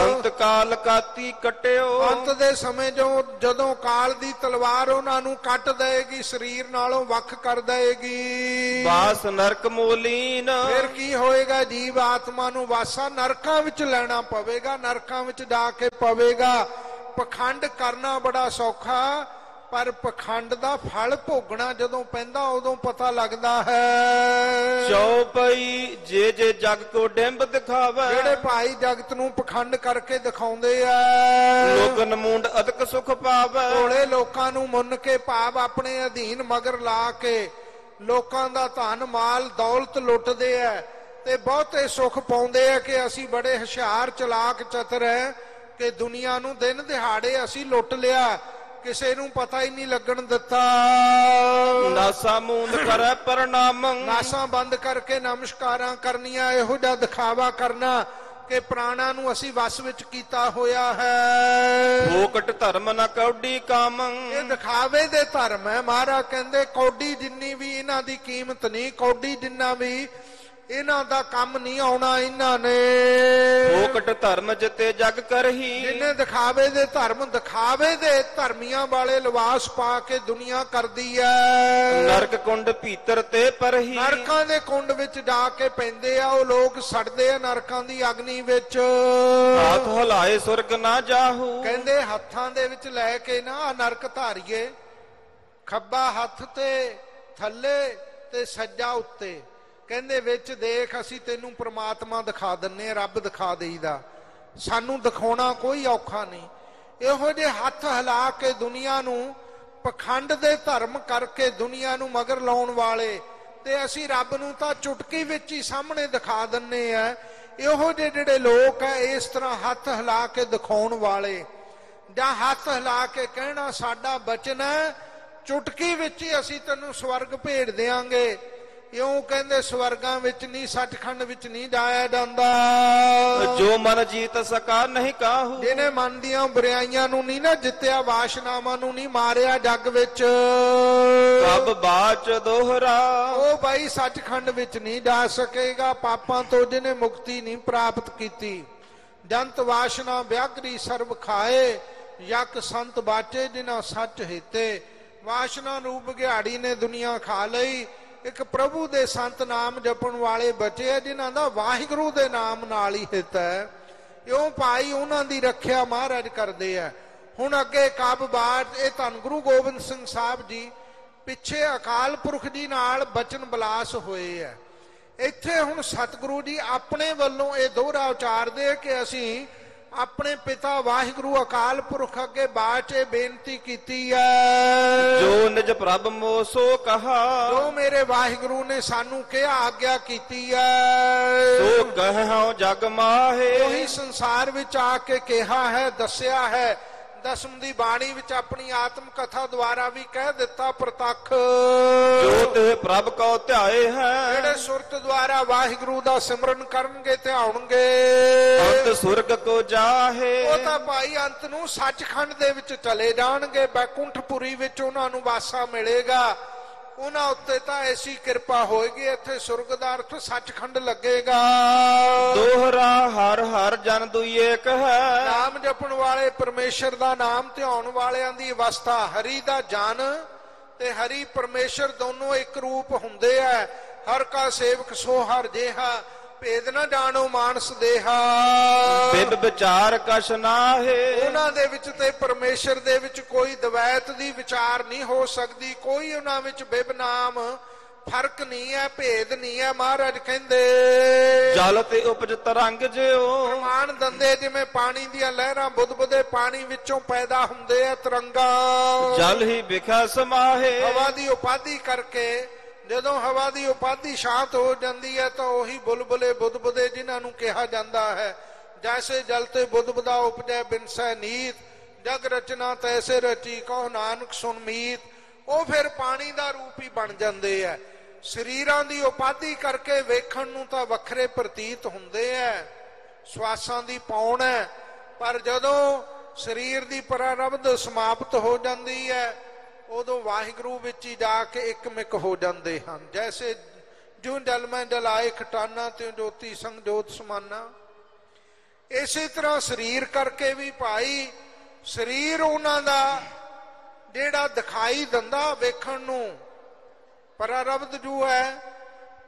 ਅੰਤ ਕਾਲ ਕਾਤੀ ਕਟਿਓ। ਅੰਤ ਦੇ ਸਮੇਂ ਜੋ ਜਦੋਂ ਕਾਲ ਦੀ ਤਲਵਾਰ ਉਹਨਾਂ ਨੂੰ ਕੱਟ ਦੇਗੀ ਸਰੀਰ ਨਾਲੋਂ ਵੱਖ ਕਰ ਦੇਗੀ ਬਾਸ ਨਰਕ ਮੋਲੀਨ ਫਿਰ ਕੀ ਹੋਏਗਾ? ਜੀਵ ਆਤਮਾ ਨੂੰ ਵਾਸਾ ਨਰਕਾਂ ਵਿੱਚ ਲੈਣਾ ਪਵੇਗਾ ਨਰਕਾਂ ਵਿੱਚ ਜਾ ਕੇ ਪਵੇਗਾ। ਪਖੰਡ ਕਰਨਾ ਬੜਾ ਸੌਖਾ ਪਰ ਪਖੰਡ ਦਾ ਫਲ ਭੋਗਣਾ ਜਦੋਂ ਪੈਂਦਾ ਉਦੋਂ ਪਤਾ ਲੱਗਦਾ ਹੈ। ਚੌਪਈ ਜੇ ਜੇ ਜਗ ਕੋ ਡਿੰਬ ਦਿਖਾਵੇ। ਜਿਹੜੇ ਭਾਈ ਜਗਤ ਨੂੰ ਪਖੰਡ ਕਰਕੇ ਦਿਖਾਉਂਦੇ ਆ। ਲੋਗਨ ਮੁੰਡ ਅਦਕ ਸੁਖ ਪਾਵੇ। ਭੋਲੇ ਲੋਕਾਂ ਨੂੰ ਮੁੰਨ ਕੇ ਭਾਵ ਆਪਣੇ ਅਧੀਨ ਮਗਰ ਲਾ ਕੇ ਲੋਕਾਂ ਦਾ ਧਨ ਮਾਲ ਦੌਲਤ ਲੁੱਟਦੇ ਆ ਤੇ ਬਹੁਤੇ ਸੁਖ ਪਾਉਂਦੇ ਆ ਕਿ ਅਸੀਂ ਬੜੇ ਹੁਸ਼ਿਆਰ ਚਲਾਕ ਚਤਰ ਹੈ ਕਿ ਦੁਨੀਆ ਨੂੰ ਦਿਨ ਦਿਹਾੜੇ ਅਸੀਂ ਲੁੱਟ ਲਿਆ। ਕਿਸੇ ਨੂੰ ਪਤਾ ਹੀ ਨਹੀਂ ਲੱਗਣ ਦਿੱਤਾ। ਨਾਸਾ ਮੂੰਦ ਕਰੈ ਪ੍ਰਣਾਮ ਨਾਸਾਂ ਬੰਦ ਕਰਕੇ ਨਮਸਕਾਰਾਂ ਕਰਨੀਆਂ ਇਹੋ ਜਿਹਾ ਦਿਖਾਵਾ ਕਰਨਾ। ਕਿ ਪ੍ਰਾਣਾ ਨੂੰ ਅਸੀਂ ਵਸ ਵਿੱਚ ਕੀਤਾ ਹੋਇਆ ਹੈ। ਫੋਕਟ ਧਰਮ ਨ ਕੌਡੀ ਕਾਮ। ਇਹ ਦਿਖਾਵੇ ਦੇ ਧਰਮ ਹੈ। ਮਹਾਰਾਜ ਕਹਿੰਦੇ ਕੌਡੀ ਜਿੰਨੀ ਵੀ ਇਹਨਾਂ ਦੀ ਕੀਮਤ ਨਹੀਂ ਕੌਡੀ ਜਿੰਨਾ ਵੀ ਇਹਨਾਂ ਦਾ ਕੰਮ ਨਹੀਂ ਆਉਣਾ ਇਹਨਾਂ ਨੇ। ਫੋਕਟ ਧਰਮ ਜਿਤੇ ਜਗ ਕਰਹੀ। ਜਿੰਨੇ ਦਿਖਾਵੇ ਦੇ ਧਰਮ ਦਿਖਾਵੇ ਦੇ ਧਰਮੀਆਂ ਵਾਲੇ ਲਿਬਾਸ ਪਾ ਕੇ ਦੁਨੀਆ ਕਰਦੀ ਹੈ ਨਰਕ ਕੁੰਡ ਭੀਤਰ ਤੇ ਪਰਹੀ। ਨਰਕਾਂ ਦੇ ਕੁੰਡ ਵਿੱਚ ਜਾ ਕੇ ਪੈਂਦੇ ਆ ਉਹ ਲੋਕ ਸੜਦੇ ਆ ਨਰਕਾਂ ਦੀ ਅਗਨੀ ਵਿੱਚ। ਹਾਥ ਹਲਾਏ ਸੁਰਗ ਨਾ ਜਾਹੂ। ਕਹਿੰਦੇ ਹੱਥਾਂ ਦੇ ਵਿੱਚ ਲੈ ਕੇ ਨਾ ਨਰਕ ਧਾਰੀਏ। ਖੱਬਾ ਹੱਥ ਤੇ ਥੱਲੇ ਤੇ ਸੱਜਾ ਉੱਤੇ। ਕਹਿੰਦੇ ਵਿੱਚ ਦੇਖ, ਅਸੀਂ ਤੈਨੂੰ ਪ੍ਰਮਾਤਮਾ ਦਿਖਾ ਦਿੰਨੇ ਆ ਰੱਬ ਦਿਖਾ ਦੇਈਦਾ। ਸਾਨੂੰ ਦਿਖਾਉਣਾ ਕੋਈ ਔਖਾ ਨਹੀਂ। ਇਹੋ ਜਿਹੇ ਹੱਥ ਹਿਲਾ ਕੇ ਦੁਨੀਆ ਨੂੰ, ਪਖੰਡ ਦੇ ਧਰਮ ਕਰਕੇ ਦੁਨੀਆ ਨੂੰ ਮਗਰ ਲਾਉਣ ਵਾਲੇ, ਤੇ ਅਸੀਂ ਰੱਬ ਨੂੰ ਤਾਂ ਚੁਟਕੀ ਵਿੱਚ ਹੀ ਸਾਹਮਣੇ ਦਿਖਾ ਦਿੰਨੇ ਆ ਇਹੋ ਜਿਹੇ ਜਿਹੜੇ ਲੋਕ ਆ, ਇਸ ਤਰ੍ਹਾਂ ਹੱਥ ਹਿਲਾ ਕੇ ਦਿਖਾਉਣ ਵਾਲੇ। ਜਾਂ ਹੱਥ ਹਿਲਾ ਕੇ ਕਹਿਣਾ, ਸਾਡਾ ਬਚਨ ਹੈ, ਚੁਟਕੀ ਵਿੱਚ ਹੀ ਅਸੀਂ ਤੈਨੂੰ ਸਵਰਗ ਭੇਜ ਦੇਾਂਗੇ ਇਉਂ ਕਹਿੰਦੇ ਸਵਰਗਾਂ ਵਿੱਚ ਨਹੀਂ ਸੱਚਖੰਡ ਵਿੱਚ ਨਹੀਂ ਜਾਇਆ ਜਾਂਦਾ? ਜੋ ਮਨ ਜੀਤ ਸਕਾ ਨਹੀਂ ਕਾਹੂ। ਜਿਹਨੇ ਮਨ ਦੀਆਂ ਬੁਰਾਈਆਂ ਨੂੰ ਨਹੀਂ ਨਾ ਜਿੱਤਿਆ ਵਾਸ਼ਨਾਵਾਂ ਨੂੰ ਨਹੀਂ ਮਾਰਿਆ ਜੱਗ ਵਿੱਚ। ਕਬ ਬਾਚ ਦੋਹਰਾ। ਉਹ ਬਾਈ ਸੱਚਖੰਡ ਵਿੱਚ ਨਹੀਂ ਜਾ ਸਕੇਗਾ। ਪਾਪਾਂ ਤੋਂ ਜਿਹਨੇ ਮੁਕਤੀ ਨਹੀਂ ਪ੍ਰਾਪਤ ਕੀਤੀ। ਜੰਤ ਵਾਸ਼ਨਾ ਵਿਆਗਰੀ ਸਰਬ ਖਾਏ ਯਕ ਸੰਤ ਬਾਚੇ ਜਿਨ੍ਹਾਂ ਸੱਚ ਹੀਤੇ। ਵਾਸ਼ਨਾ ਰੂਪ ਗਿਹਾੜੀ ਨੇ ਦੁਨੀਆ ਖਾ ਲਈ। ਇੱਕ ਪ੍ਰਭੂ ਦੇ ਸੰਤ ਨਾਮ ਜਪਣ ਵਾਲੇ ਬਚੇ ਆ, ਜਿਨ੍ਹਾਂ ਦਾ ਵਾਹਿਗੁਰੂ ਦੇ ਨਾਮ ਨਾਲ ਹੀ ਹਿੱਤ ਹੈ। ਇਉਂ ਭਾਈ ਉਹਨਾਂ ਦੀ ਰੱਖਿਆ ਮਹਾਰਾਜ ਕਰਦੇ ਆ। ਹੁਣ ਅੱਗੇ ਕਬ ਇਹ ਧੰਨ ਗੁਰੂ ਗੋਬਿੰਦ ਸਿੰਘ ਸਾਹਿਬ ਜੀ ਪਿੱਛੇ ਅਕਾਲ ਪੁਰਖ ਜੀ ਨਾਲ ਬਚਨ ਬਲਾਸ ਹੋਏ ਆ। ਇੱਥੇ ਹੁਣ ਸਤਿਗੁਰੂ ਜੀ ਆਪਣੇ ਵੱਲੋਂ ਇਹ ਦੋਹਰਾ ਉਚਾਰਦੇ ਕਿ ਅਸੀਂ ਆਪਣੇ ਪਿਤਾ ਵਾਹਿਗੁਰੂ ਅਕਾਲ ਪੁਰਖ ਅੱਗੇ ਬਾਚੇ ਬੇਨਤੀ ਕੀਤੀ ਹੈ ਜੋ ਨਿਜ ਪ੍ਰਭ ਮੋ ਸੋ ਕਹਾ ਜੋ ਮੇਰੇ ਵਾਹਿਗੁਰੂ ਨੇ ਸਾਨੂੰ ਕਿਹਾ ਆਗਿਆ ਕੀਤੀ ਹੈ ਸੋ ਕਹਉ ਜਗ ਮਾਹੇ। ਉਹੀ ਸੰਸਾਰ ਵਿੱਚ ਆ ਕੇ ਕਿਹਾ ਹੈ ਦੱਸਿਆ ਹੈ ਦਸਮ ਦੀ ਬਾਣੀ ਵਿੱਚ ਆਪਣੀ ਆਤਮ ਕਥਾ ਦੁਆਰਾ ਵੀ ਕਹਿ ਦਿੱਤਾ ਪ੍ਰਤੱਖ। ਜੋ ਤੇ ਪ੍ਰਭ ਕਉ ਧਿਆਏ ਹੈ। ਜਿਹੜੇ ਸੁਰਤ ਦੁਆਰਾ ਵਾਹਿਗੁਰੂ ਦਾ ਸਿਮਰਨ ਕਰਨਗੇ ਧਿਆਉਣਗੇ ਅੰਤ ਸੁਰਗ ਕੋ ਜਾਹੇ। ਉਹ ਤਾਂ ਭਾਈ ਅੰਤ ਨੂੰ ਸੱਚਖੰਡ ਦੇ ਵਿੱਚ ਚਲੇ ਜਾਣਗੇ ਬੈਕੁੰਠਪੁਰੀ ਵਿੱਚ ਉਹਨਾਂ ਨੂੰ ਵਾਸਾ ਮਿਲੇਗਾ। ਉਹਨਾਂ ਉੱਤੇ ਤਾਂ ਐਸੀ ਕਿਰਪਾ ਹੋਏਗੀ ਇੱਥੇ ਸੁਰਗ ਦਾ ਅਰਥ ਸੱਚਖੰਡ ਲੱਗੇਗਾ। ਦੋਹਰਾ ਹਰ ਹਰ ਜਨ ਦੁਈ ਏਕ ਹੈ। ਨਾਮ ਜਪਣ ਵਾਲੇ ਪਰਮੇਸ਼ਰ ਦਾ ਨਾਮ ਧਿਆਉਣ ਵਾਲਿਆਂ ਦੀ ਅਵਸਥਾ ਹਰੀ ਦਾ ਜਨ ਤੇ ਹਰੀ ਪਰਮੇਸ਼ਰ ਦੋਨੋਂ ਇੱਕ ਰੂਪ ਹੁੰਦੇ ਆ। ਹਰ ਕਾ ਸੇਵਕ ਸੋ ਹਰ ਜੇਹਾ। ਭੇਦ ਨਾ ਜਾਣੋ ਮਾਨਸ ਦੇਹਾ ਬਿਬ ਵਿਚਾਰ ਕਛ ਨਾਹੇ। ਉਹਨਾਂ ਦੇ ਵਿੱਚ ਤੇ ਪਰਮੇਸ਼ਰ ਦੇ ਵਿੱਚ ਕੋਈ ਦਵੈਤ ਦੀ ਵਿਚਾਰ ਨਹੀਂ ਹੋ ਸਕਦੀ। ਕੋਈ ਉਹਨਾਂ ਵਿੱਚ ਬਿਬ ਨਾਮ ਫ਼ਰਕ ਨਹੀਂ ਹੈ ਭੇਦ ਨਹੀਂ ਹੈ ਮਹਾਰਾਜ ਕਹਿੰਦੇ। ਜਲ ਤੇ ਉਪਜ ਤਰੰਗ ਜਿਉ। ਪ੍ਰਮਾਣ ਦੰਦੇ ਜਿਵੇਂ ਪਾਣੀ ਦੀਆਂ ਲਹਿਰਾਂ ਬੁੱਧ-ਬੁੱਦੇ ਪਾਣੀ ਵਿੱਚੋਂ ਪੈਦਾ ਹੁੰਦੇ ਆ ਤਰੰਗਾ। ਜਲ ਹੀ ਵਿਖਾ ਸਮਾਹੇ। ਹਵਾ ਦੀ ਉਪਾਧੀ ਕਰਕੇ ਜਦੋਂ ਹਵਾ ਦੀ ਉਪਾਧੀ ਸ਼ਾਂਤ ਹੋ ਜਾਂਦੀ ਹੈ ਤਾਂ ਉਹੀ ਬੁਲਬੁਲੇ ਬੁੱਧ-ਬੁੱਦੇ ਜਿਨ੍ਹਾਂ ਨੂੰ ਕਿਹਾ ਜਾਂਦਾ ਹੈ। ਜੈਸੇ ਜਲ ਤੇ ਬੁੱਧ-ਬੁਦਾ ਉਪਜੈ ਬਿਨਸੈ ਨੀਤ, ਜਗ ਰਚਨਾ ਤੈਸੇ ਰਚੀ ਕਹੋ ਨਾਨਕ ਸੁਨ ਮੀਤ। ਉਹ ਫਿਰ ਪਾਣੀ ਦਾ ਰੂਪ ਹੀ ਬਣ ਜਾਂਦੇ ਆ ਸਰੀਰਾਂ ਦੀ ਉਪਾਧੀ ਕਰਕੇ ਵੇਖਣ ਨੂੰ ਤਾਂ ਵੱਖਰੇ ਪ੍ਰਤੀਤ ਹੁੰਦੇ ਆ ਸਵਾਸਾਂ ਦੀ ਪੌਣ ਹੈ ਪਰ ਜਦੋਂ ਸਰੀਰ ਦੀ ਪ੍ਰਾਰਬਧ ਸਮਾਪਤ ਹੋ ਜਾਂਦੀ ਹੈ ਉਦੋਂ ਵਾਹਿਗੁਰੂ ਵਿੱਚ ਹੀ ਜਾ ਕੇ ਇੱਕਮਿਕ ਹੋ ਜਾਂਦੇ ਹਨ। ਜੈਸੇ ਜੂ ਜਲ ਮੈਂ ਜਲਾਏ, ਖਟਾਨਾ ਤੇ ਜੋਤੀ ਸੰਗ ਜੋਤ ਸਮਾਨਾ। ਇਸੇ ਤਰ੍ਹਾਂ ਸਰੀਰ ਕਰਕੇ ਵੀ ਭਾਈ, ਸਰੀਰ ਉਹਨਾਂ ਦਾ ਜਿਹੜਾ ਦਿਖਾਈ ਦਿੰਦਾ ਵੇਖਣ ਨੂੰ ਪ੍ਰਾਰਬਧ ਜੂ ਹੈ,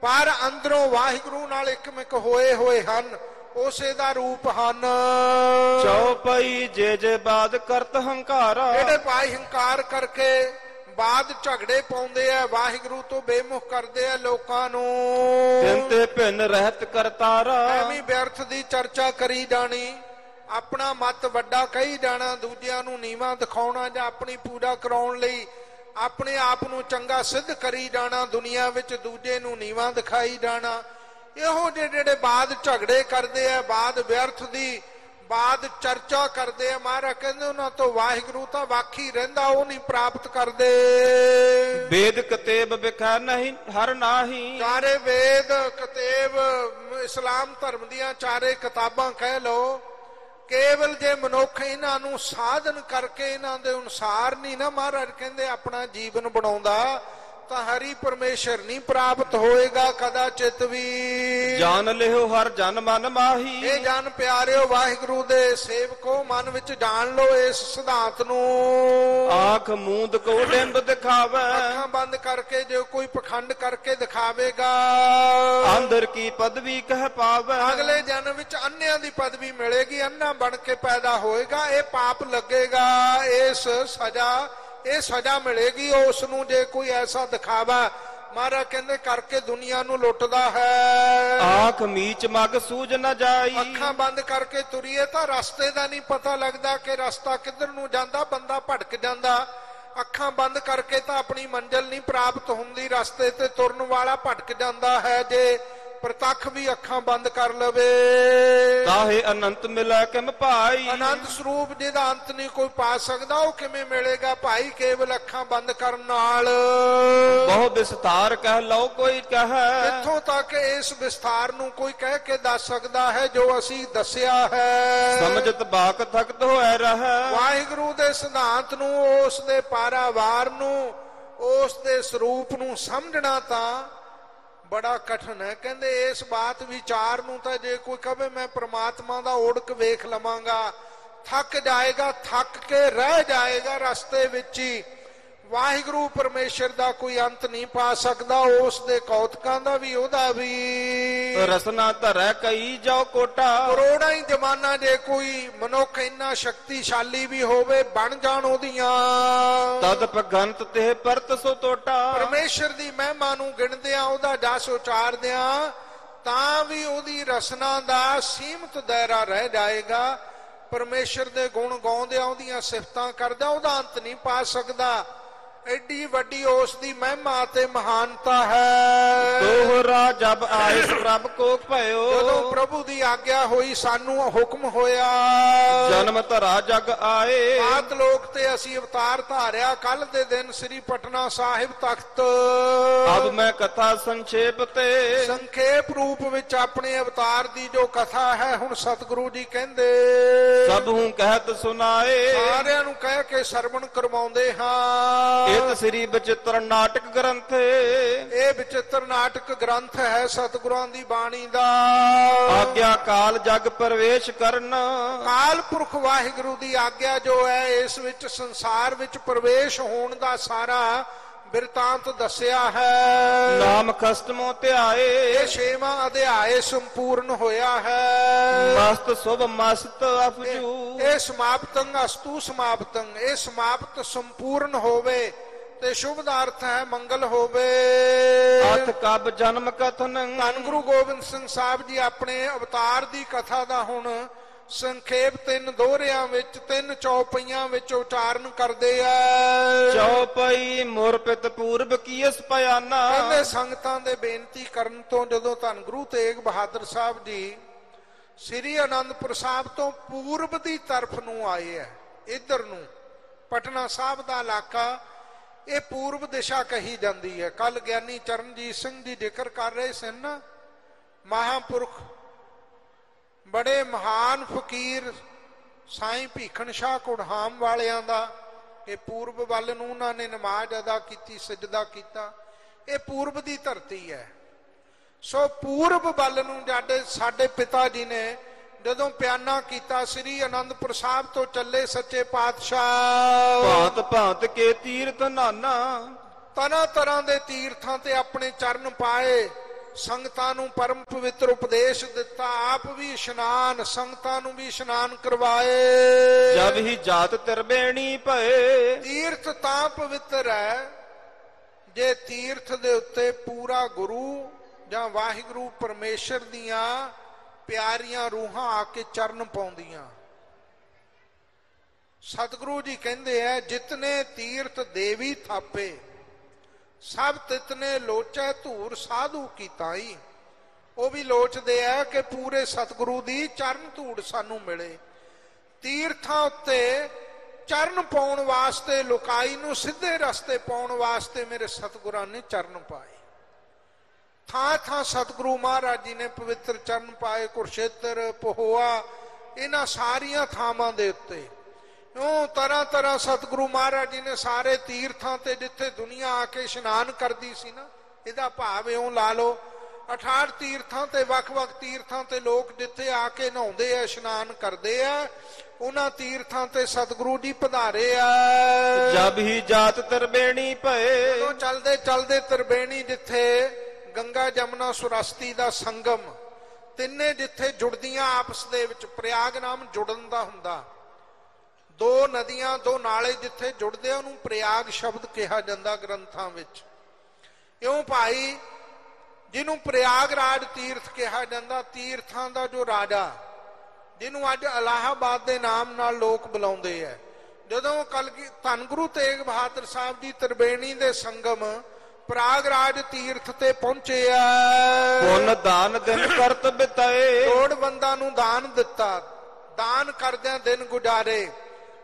ਪਰ ਅੰਦਰੋਂ ਵਾਹਿਗੁਰੂ ਨਾਲ ਇੱਕਮਿਕ ਹੋਏ ਹੋਏ ਹਨ। ਉਸੇ ਦਾ ਰੂਪ ਹਨ। ਚਉਪਈ ਜੇ ਜੇ ਬਾਦ ਕਰਤ ਹੰਕਾਰਾ। ਜਿਹੜੇ ਭਾਈ ਹੰਕਾਰ ਕਰਕੇ ਬਾਦ ਝਗੜੇ ਪਾਉਂਦੇ ਆ ਵਾਹਿਗੁਰੂ ਤੋਂ ਬੇਮੁਖ ਕਰਦੇ ਆ ਲੋਕਾਂ ਨੂੰ। ਤਿੰਨ ਤੇ ਭਿੰਨ ਰਹਿਤ ਕਰਤਾਰਾ ਐਵੇਂ ਵਿਅਰਥ ਦੀ ਚਰਚਾ ਕਰੀ ਜਾਣੀ ਆਪਣਾ ਮਤ ਵੱਡਾ ਕਹੀ ਜਾਣਾ ਦੂਜਿਆਂ ਨੂੰ ਨੀਵਾ ਦਿਖਾਉਣਾ ਜਾਂ ਆਪਣੀ ਪੂਜਾ ਕਰਾਉਣ ਲਈ ਆਪਣੇ ਆਪ ਨੂੰ ਚੰਗਾ ਸਿੱਧ ਕਰੀ ਜਾਣਾ ਦੁਨੀਆ ਵਿੱਚ ਦੂਜੇ ਨੂੰ ਨੀਵਾ ਦਿਖਾਈ ਜਾਣਾ। ਇਹੋ ਜਿਹੇ ਜਿਹੜੇ ਬਾਦ ਝਗੜੇ ਕਰਦੇ ਆ ਬਾਦ ਵਿਅਰਥ ਦੀ ਬਾਦ ਚਰਚਾ ਕਰਦੇ ਆ ਮਹਾਰਾਜ ਕਹਿੰਦੇ ਉਹਨਾਂ ਤੋਂ ਵਾਹਿਗੁਰੂ ਤਾਂ ਵਾਖੀ ਰਹਿੰਦਾ ਉਹ ਨਹੀਂ ਪ੍ਰਾਪਤ ਕਰਦੇ। ਵੇਦ ਕਤੇਬ ਵਿਖਾ ਨਹੀਂ ਹਰ ਨਾਹੀ। ਚਾਰੇ ਵੇਦ ਕਤੇਬ ਇਸਲਾਮ ਧਰਮ ਦੀਆਂ ਚਾਰੇ ਕਿਤਾਬਾਂ ਕਹਿ ਲਓ ਕੇਵਲ ਜੇ ਮਨੁੱਖ ਇਹਨਾਂ ਨੂੰ ਸਾਧਨ ਕਰਕੇ ਇਹਨਾਂ ਦੇ ਅਨੁਸਾਰ ਨਹੀਂ ਨਾ ਮਹਾਰਾਜ ਕਹਿੰਦੇ ਆਪਣਾ ਜੀਵਨ ਬਣਾਉਂਦਾ ਤਾਂ ਹਰੀ ਪਰਮੇਸ਼ਰ ਨਹੀਂ ਪ੍ਰਾਪਤ ਹੋਏਗਾ ਕਦਾ ਚਿਤ ਵੀ। ਜਾਣ ਲਿਓ ਹਰ ਜਨ ਮਨ ਮਾਹੀ। ਇਹ ਜਨ ਪਿਆਰਿਓ ਵਾਹਿਗੁਰੂ ਦੇ ਸੇਵਕੋ ਮਨ ਵਿੱਚ ਜਾਣ ਲਓ ਇਸ ਸਿਧਾਂਤ ਨੂੰ। ਆਖ ਮੂੰਦ ਕੋ ਡਿੰਬ ਦਿਖਾਵੇ। ਅੱਖਾਂ ਬੰਦ ਕਰਕੇ ਜੇ ਕੋਈ ਪਖੰਡ ਕਰਕੇ ਦਿਖਾਵੇਗਾ। ਅੰਦਰ ਕੀ ਪਦਵੀ ਕਹਿ ਪਾਵੇ। ਅਗਲੇ ਜਨਮ ਵਿੱਚ ਅੰਨਿਆਂ ਦੀ ਪਦਵੀ ਮਿਲੇਗੀ ਅੰਨਾ ਬਣ ਕੇ ਪੈਦਾ ਹੋਏਗਾ ਇਹ ਪਾਪ ਲੱਗੇਗਾ ਇਸ ਸਜ਼ਾ ਇਹ ਸਜ਼ਾ ਮਿਲੇਗੀ ਉਸ ਨੂੰ ਜੇ ਕੋਈ ਐਸਾ ਦਿਖਾਵਾ ਮਹਾਰਾਜ ਕਹਿੰਦੇ ਕਰਕੇ ਦੁਨੀਆ ਨੂੰ ਲੁੱਟਦਾ ਹੈ। ਆਖ ਮੀਚ ਮਗ ਸੂਝ ਨ ਜਾਈ। ਅੱਖਾਂ ਬੰਦ ਕਰਕੇ ਤੁਰੀਏ ਤਾਂ ਰਸਤੇ ਦਾ ਨਹੀਂ ਪਤਾ ਲੱਗਦਾ ਕਿ ਰਸਤਾ ਕਿੱਧਰ ਨੂੰ ਜਾਂਦਾ ਬੰਦਾ ਭਟਕ ਜਾਂਦਾ। ਅੱਖਾਂ ਬੰਦ ਕਰਕੇ ਤਾਂ ਆਪਣੀ ਮੰਜ਼ਲ ਨਹੀਂ ਪ੍ਰਾਪਤ ਹੁੰਦੀ ਰਸਤੇ ਤੇ ਤੁਰਨ ਵਾਲਾ ਭਟਕ ਜਾਂਦਾ ਹੈ। ਜੇ ਪ੍ਰਤੱਖ ਵੀ ਅੱਖਾਂ ਬੰਦ ਕਰ ਲਵੇ। ਤਾਹੇ ਅਨੰਤ ਮਿਲੈ ਕਿਮ ਭਾਈ? ਅਨੰਤ ਸਰੂਪ ਜਿਹਦਾ ਅੰਤ ਨਹੀਂ ਕੋਈ ਪਾ ਸਕਦਾ ਉਹ ਕਿਵੇਂ ਮਿਲੇਗਾ ਭਾਈ? ਕੇਵਲ ਅੱਖਾਂ ਬੰਦ ਕਰਨ ਨਾਲ। ਬਹੁ ਵਿਸਤਾਰ ਕਹਿ ਲਓ ਕੋਈ ਕਹੈ। ਇੱਥੋਂ ਤੱਕ ਇਸ ਵਿਸਥਾਰ ਨੂੰ ਕੋਈ ਕਹਿ ਕੇ ਦੱਸ ਸਕਦਾ ਹੈ ਜੋ ਅਸੀਂ ਦੱਸਿਆ ਹੈ। ਸਮਝਤ ਬਾਕ ਥਕਤ ਹੋਇ ਰਹੈ। ਵਾਹਿਗੁਰੂ ਦੇ ਸਿਧਾਂਤ ਨੂੰ ਉਸ ਦੇ ਪਾਰਾਵਾਰ ਨੂੰ ਉਸ ਦੇ ਸਰੂਪ ਨੂੰ ਸਮਝਣਾ ਤਾਂ ਬੜਾ ਕਠਨ ਹੈ। ਕਹਿੰਦੇ ਇਸ ਬਾਤ ਵਿਚਾਰ ਨੂੰ ਤਾਂ ਜੇ ਕੋਈ ਕਹੇ ਮੈਂ ਪ੍ਰਮਾਤਮਾ ਦਾ ਓੜਕ ਵੇਖ ਲਵਾਂਗਾ, ਥੱਕ ਜਾਏਗਾ, ਥੱਕ ਕੇ ਰਹਿ ਜਾਏਗਾ ਰਸਤੇ ਵਿੱਚ ਹੀ। ਵਾਹਿਗੁਰੂ ਪਰਮੇਸ਼ਰ ਦਾ ਕੋਈ ਅੰਤ ਨਹੀਂ ਪਾ ਸਕਦਾ, ਉਸ ਦੇ ਕੌਤਕਾਂ ਦਾ ਵੀ, ਉਹਦਾ ਵੀ। ਰਸਨਾ ਧਰੈ ਕਈ ਜਾਓ ਕੋਟਾ। ਕਰੋੜਾਂ ਹੀ ਜਮਾਨਾ ਜੇ ਕੋਈ ਮਨੁੱਖ ਇੰਨਾ ਸ਼ਕਤੀਸ਼ਾਲੀ ਵੀ ਹੋਵੇ ਬਣ ਜਾਣ ਉਹਦੀਆਂ। ਤਦ ਪਗੰਤ ਤੇ ਪਰਤ ਸੋ ਟੋਟਾ ਪਰਮੇਸ਼ਰ ਦੀ ਮਹਿਮਾ ਨੂੰ ਗਿਣਦਿਆਂ ਉਹਦਾ ਜਸ ਉਚਾਰਦਿਆਂ ਤਾਂ ਵੀ ਉਹਦੀ ਰਸਨਾ ਦਾ ਸੀਮਤ ਦਾਇਰਾ ਰਹਿ ਜਾਏਗਾ। ਪਰਮੇਸ਼ਰ ਦੇ ਗੁਣ ਗਾਉਂਦਿਆਂ ਉਹਦੀਆਂ ਸਿਫਤਾਂ ਕਰਦਾ ਉਹਦਾ ਅੰਤ ਨਹੀਂ ਪਾ ਸਕਦਾ। ਐਡੀ ਵੱਡੀ ਉਸ ਦੀ ਮਹਿਮਾ ਤੇ ਮਹਾਨਤਾ ਹੈ। ਦੋਹਰਾ ਜਬ ਆਇਸ ਪ੍ਰਭ ਕੋ ਜਦੋਂ ਭਇਓ ਪ੍ਰਭੂ ਦੀ ਆਗਿਆ ਹੋਈ ਸਾਨੂੰ ਹੁਕਮ ਹੋਇਆ। ਜਨਮ ਧਰਾ ਜਗ ਆਏ। ਆਤ ਲੋਕ ਤੇ ਅਸੀਂ ਅਵਤਾਰ ਧਾਰਿਆ। ਕੱਲ ਦੇ ਦਿਨ ਸ੍ਰੀ ਪਟਨਾ ਸਾਹਿਬ ਤਖਤ। ਅਬ ਮੈਂ ਕਥਾ ਸੰਖੇਪ ਤੇ। ਸੰਖੇਪ ਰੂਪ ਵਿੱਚ ਆਪਣੇ ਅਵਤਾਰ ਦੀ ਜੋ ਕਥਾ ਹੈ ਹੁਣ ਸਤਿਗੁਰੂ ਜੀ ਕਹਿੰਦੇ ਸਭ ਕਹਿਤ ਸੁਨਾਏ। ਸਾਰਿਆਂ ਨੂੰ ਕਹਿ ਕੇ ਸਰਵਣ ਕਰਵਾਉਂਦੇ ਹਾਂ। ਇਤ ਸ੍ਰੀ ਬਚਿੱਤਰ ਨਾਟਕ ਗ੍ਰੰਥ ਇਹ ਵਿਚਿੱਤਰ ਨਾਟਕ ਗ੍ਰੰਥ ਹੈ ਸਤਿਗੁਰਾਂ ਦੀ ਬਾਣੀ ਦਾ। ਆਗਿਆ ਕਾਲ ਜਗ ਪ੍ਰਵੇਸ਼ ਕਰਨ। ਕਾਲ ਪੁਰਖ ਵਾਹਿਗੁਰੂ ਦੀ ਆਗਿਆ ਜੋ ਹੈ ਇਸ ਵਿੱਚ ਸੰਸਾਰ ਵਿੱਚ ਪ੍ਰਵੇਸ਼ ਹੋਣ ਦਾ ਸਾਰਾ ਬਿਰਤਾਂਤ ਦੱਸਿਆ ਹੈ। ਨਾਮ ਖਸਤਮੋ ਧਿਆਏ। ਇਹ ਛੇਵਾਂ ਅਧਿਆਏ ਸੰਪੂਰਨ ਹੋਇਆ ਹੈ। ਮਸਤ ਸੁਭ ਮਸਤ ਅਫਜੂ। ਇਹ ਸਮਾਪਤੰ ਅਸਤੂ ਸਮਾਪਤੰ ਇਹ ਸਮਾਪਤ ਸੰਪੂਰਨ ਹੋਵੇ। ਤੇ ਸ਼ੁਭ ਦਾ ਅਰਥ ਹੈ ਮੰਗਲ ਹੋਵੇ। ਅਥ ਕਬ ਜਨਮ ਕਥਨ। ਧੰਨ ਗੁਰੂ ਗੋਬਿੰਦ ਸਿੰਘ ਸਾਹਿਬ ਜੀ ਆਪਣੇ ਅਵਤਾਰ ਦੀ ਕਥਾ ਦਾ ਹੁਣ ਸੰਖੇਪ ਤਿੰਨ ਦੋਹਰਿਆਂ ਵਿੱਚ ਤਿੰਨ ਚੌਪਈਆਂ ਵਿੱਚ ਉਚਾਰਨ ਕਰਦੇ ਆ। ਚੌਪਈ ਮੁਰ ਪਿਤ ਪੂਰਬ ਕੀਸ ਪਿਆਨਾ ਕਹਿੰਦੇ ਸੰਗਤਾਂ ਦੇ ਬੇਨਤੀ ਕਰਨ ਤੋਂ ਜਦੋਂ ਧੰਨ ਗੁਰੂ ਤੇਗ ਬਹਾਦਰ ਸਾਹਿਬ ਜੀ ਸ੍ਰੀ ਅਨੰਦਪੁਰ ਸਾਹਿਬ ਤੋਂ ਪੂਰਬ ਦੀ ਤਰਫ ਨੂੰ ਆਏ ਆ ਇਧਰ ਨੂੰ ਪਟਨਾ ਸਾਹਿਬ ਦਾ ਇਲਾਕਾ ਇਹ ਪੂਰਬ ਦਿਸ਼ਾ ਕਹੀ ਜਾਂਦੀ ਹੈ। ਕੱਲ ਗਿਆਨੀ ਚਰਨਜੀਤ ਸਿੰਘ ਜੀ ਜ਼ਿਕਰ ਕਰ ਰਹੇ ਸਨ ਨਾ ਮਹਾਪੁਰਖ, ਬੜੇ ਮਹਾਨ ਫਕੀਰ ਸਾਈਂ ਭੀਖਣ ਸ਼ਾਹ ਕੁੜਹਾਮ ਵਾਲਿਆਂ ਦਾ, ਇਹ ਪੂਰਬ ਵੱਲ ਨੂੰ ਉਹਨਾਂ ਨੇ ਨਮਾਜ਼ ਅਦਾ ਕੀਤੀ, ਸਜਦਾ ਕੀਤਾ। ਇਹ ਪੂਰਬ ਦੀ ਧਰਤੀ ਹੈ। ਸੋ ਪੂਰਬ ਵੱਲ ਨੂੰ ਸਾਡੇ ਸਾਡੇ ਪਿਤਾ ਜੀ ਨੇ ਜਦੋਂ ਪਿਆਨਾ ਕੀਤਾ ਸ੍ਰੀ ਅਨੰਦਪੁਰ ਸਾਹਿਬ ਤੋਂ ਚੱਲੇ ਸੱਚੇ ਪਾਤਸ਼ਾਹ। ਭਾਂਤ ਭਾਂਤ ਕੇ ਤੀਰਥ ਨਾਨਾ। ਤਰ੍ਹਾਂ ਤਰ੍ਹਾਂ ਦੇ ਤੀਰਥਾਂ ਤੇ ਆਪਣੇ ਚਰਨ ਪਾਏ ਸੰਗਤਾਂ ਨੂੰ ਪਰਮ ਪਵਿੱਤਰ ਉਪਦੇਸ਼ ਦਿੱਤਾ ਆਪ ਵੀ ਇਸ਼ਨਾਨ ਸੰਗਤਾਂ ਨੂੰ ਵੀ ਇਸ਼ਨਾਨ ਕਰਵਾਏ। ਜਬ ਹੀ ਜਾਤ ਤਿਰਬੇਣੀ ਭਏ। ਤੀਰਥ ਤਾਂ ਪਵਿੱਤਰ ਹੈ ਜੇ ਤੀਰਥ ਦੇ ਉੱਤੇ ਪੂਰਾ ਗੁਰੂ ਜਾਂ ਵਾਹਿਗੁਰੂ ਪਰਮੇਸ਼ਰ ਦੀਆਂ ਪਿਆਰੀਆਂ ਰੂਹਾਂ ਆ ਕੇ ਚਰਨ ਪਾਉਂਦੀਆਂ। ਸਤਿਗੁਰੂ ਜੀ ਕਹਿੰਦੇ ਆ, ਜਿਤਨੇ ਤੀਰਥ ਦੇਵੀ ਥਾਪੇ, ਸਭ ਤਿਤਨੇ ਲੋਚੈ ਧੂਰ ਸਾਧੂ ਕੀ ਤਾਈ। ਉਹ ਵੀ ਲੋਚਦੇ ਆ ਕਿ ਪੂਰੇ ਸਤਿਗੁਰੂ ਦੀ ਚਰਨ ਧੂੜ ਸਾਨੂੰ ਮਿਲੇ। ਤੀਰਥਾਂ ਉੱਤੇ ਚਰਨ ਪਾਉਣ ਵਾਸਤੇ, ਲੁਕਾਈ ਨੂੰ ਸਿੱਧੇ ਰਸਤੇ ਪਾਉਣ ਵਾਸਤੇ ਮੇਰੇ ਸਤਿਗੁਰਾਂ ਨੇ ਚਰਨ ਪਾਏ। ਥਾਂ ਥਾਂ ਸਤਿਗੁਰੂ ਮਹਾਰਾਜ ਜੀ ਨੇ ਪਵਿੱਤਰ ਚਰਨ ਪਾਏ ਕੁਰਸ਼ੇਤਰ ਪਹੋਆ ਇਹਨਾਂ ਸਾਰੀਆਂ ਥਾਵਾਂ ਦੇ ਉੱਤੇ। ਉਹ ਤਰ੍ਹਾਂ ਤਰ੍ਹਾਂ ਸਤਿਗੁਰੂ ਮਹਾਰਾਜ ਜੀ ਨੇ ਸਾਰੇ ਤੀਰਥਾਂ ਤੇ ਜਿੱਥੇ ਦੁਨੀਆ ਆ ਕੇ ਇਸ਼ਨਾਨ ਕਰਦੀ ਸੀ ਨਾ ਇਹਦਾ ਭਾਵ ਇਉਂ ਲਾ ਲਓ 68 ਤੀਰਥਾਂ ਤੇ ਵੱਖ-ਵੱਖ ਤੀਰਥਾਂ ਤੇ ਲੋਕ ਜਿੱਥੇ ਆ ਕੇ ਨਹਾਉਂਦੇ ਆ ਇਸ਼ਨਾਨ ਕਰਦੇ ਆ ਉਹਨਾਂ ਤੀਰਥਾਂ ਤੇ ਸਤਿਗੁਰੂ ਜੀ ਪਧਾਰੇ ਆ। ਜਬ ਹੀ ਜਾਤ ਤਿਰਬੇਣੀ ਭਏ। ਜਦੋਂ ਚਲਦੇ ਚਲਦੇ ਤਰਬੇਣੀ ਜਿੱਥੇ ਗੰਗਾ ਜਮਨਾ ਸੁਰਸਤੀ ਦਾ ਸੰਗਮ। ਤਿੰਨੇ ਜਿੱਥੇ ਜੁੜਦੀਆਂ ਆਪਸ ਦੇ ਵਿੱਚ ਪ੍ਰਯਾਗ ਨਾਮ ਜੁੜਨ ਦਾ ਹੁੰਦਾ। ਦੋ ਨਦੀਆਂ, ਦੋ ਨਾਲੇ ਜਿੱਥੇ ਜੁੜਦੇ ਆ, ਉਹਨੂੰ ਪ੍ਰਯਾਗ ਸ਼ਬਦ ਕਿਹਾ ਜਾਂਦਾ ਗ੍ਰੰਥਾਂ ਵਿੱਚ। ਇਉਂ ਭਾਈ, ਜਿਹਨੂੰ ਪ੍ਰਯਾਗ ਰਾਜ ਤੀਰਥ ਕਿਹਾ ਜਾਂਦਾ, ਤੀਰਥਾਂ ਦਾ ਜੋ ਰਾਜਾ, ਜਿਹਨੂੰ ਅੱਜ ਅਲਾਹਾਬਾਦ ਦੇ ਨਾਮ ਨਾਲ ਲੋਕ ਬੁਲਾਉਂਦੇ ਆ। ਜਦੋਂ ਕਲਗੀ, ਧੰਨ ਗੁਰੂ ਤੇਗ ਬਹਾਦਰ ਸਾਹਿਬ ਦੀ ਤਰਬੇਣੀ ਦੇ ਸੰਗਮ ਪ੍ਰਾਗਰਾਜ ਤੀਰਥ ਤੇ ਪਹੁੰਚੇ ਆ। ਪੁੰਨ ਦਾਨ ਦਿਨ ਕਰਤ ਬਿਤਾਏ। ਲੋੜਵੰਦਾਂ ਨੂੰ ਦਾਨ ਦਿੱਤਾ। ਦਾਨ ਕਰਦਿਆਂ ਦਿਨ ਗੁਜ਼ਾਰੇ।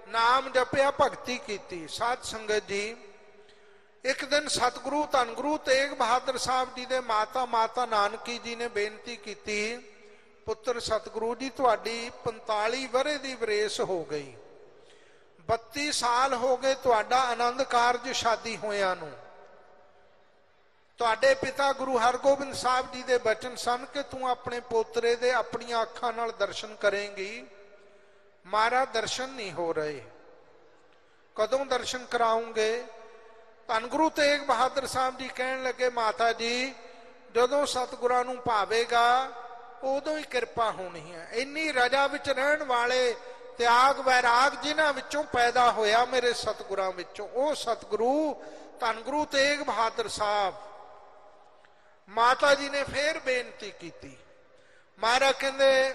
ਨਾਮ ਜਪਿਆ ਭਗਤੀ ਕੀਤੀ। ਸਾਧ ਸੰਗਤ ਜੀ ਇੱਕ ਦਿਨ ਸਤਿਗੁਰੂ ਧੰਨ ਗੁਰੂ ਤੇਗ ਬਹਾਦਰ ਸਾਹਿਬ ਜੀ ਦੇ ਮਾਤਾ ਮਾਤਾ ਨਾਨਕੀ ਜੀ ਨੇ ਬੇਨਤੀ ਕੀਤੀ ਪੁੱਤਰ ਸਤਿਗੁਰੂ ਜੀ ਤੁਹਾਡੀ 45 ਵਰੇ ਦੀ ਵਰੇਸ ਹੋ ਗਈ। 32 ਸਾਲ ਹੋ ਗਏ ਤੁਹਾਡਾ ਆਨੰਦ ਕਾਰਜ ਸ਼ਾਦੀ ਹੋਇਆਂ ਨੂੰ। ਤੁਹਾਡੇ ਪਿਤਾ ਗੁਰੂ ਹਰਗੋਬਿੰਦ ਸਾਹਿਬ ਜੀ ਦੇ ਬਚਨ ਸਨ ਕਿ ਤੂੰ ਆਪਣੇ ਪੋਤਰੇ ਦੇ ਆਪਣੀਆਂ ਅੱਖਾਂ ਨਾਲ ਦਰਸ਼ਨ ਕਰੇਂਗੀ। ਮਾਰਾ ਦਰਸ਼ਨ ਨਹੀਂ ਹੋ ਰਹੇ। ਕਦੋਂ ਦਰਸ਼ਨ ਕਰਾਉਂਗੇ? ਧੰਨ ਗੁਰੂ ਤੇਗ ਬਹਾਦਰ ਸਾਹਿਬ ਜੀ ਕਹਿਣ ਲੱਗੇ, ਮਾਤਾ ਜੀ, ਜਦੋਂ ਸਤਿਗੁਰਾਂ ਨੂੰ ਭਾਵੇਗਾ, ਉਦੋਂ ਹੀ ਕਿਰਪਾ ਹੋਣੀ ਹੈ। ਇੰਨੀ ਰਜਾ ਵਿੱਚ ਰਹਿਣ ਵਾਲੇ ਤਿਆਗ ਵੈਰਾਗ ਜਿਨ੍ਹਾਂ ਵਿੱਚੋਂ ਪੈਦਾ ਹੋਇਆ ਮੇਰੇ ਸਤਿਗੁਰਾਂ ਵਿੱਚੋਂ, ਉਹ ਸਤਿਗੁਰੂ ਧੰਨ ਗੁਰੂ ਤੇਗ ਬਹਾਦਰ ਸਾਹਿਬ ਮਾਤਾ ਜੀ ਨੇ ਫੇਰ ਬੇਨਤੀ ਕੀਤੀ। ਮਹਾਰਾਜ ਕਹਿੰਦੇ,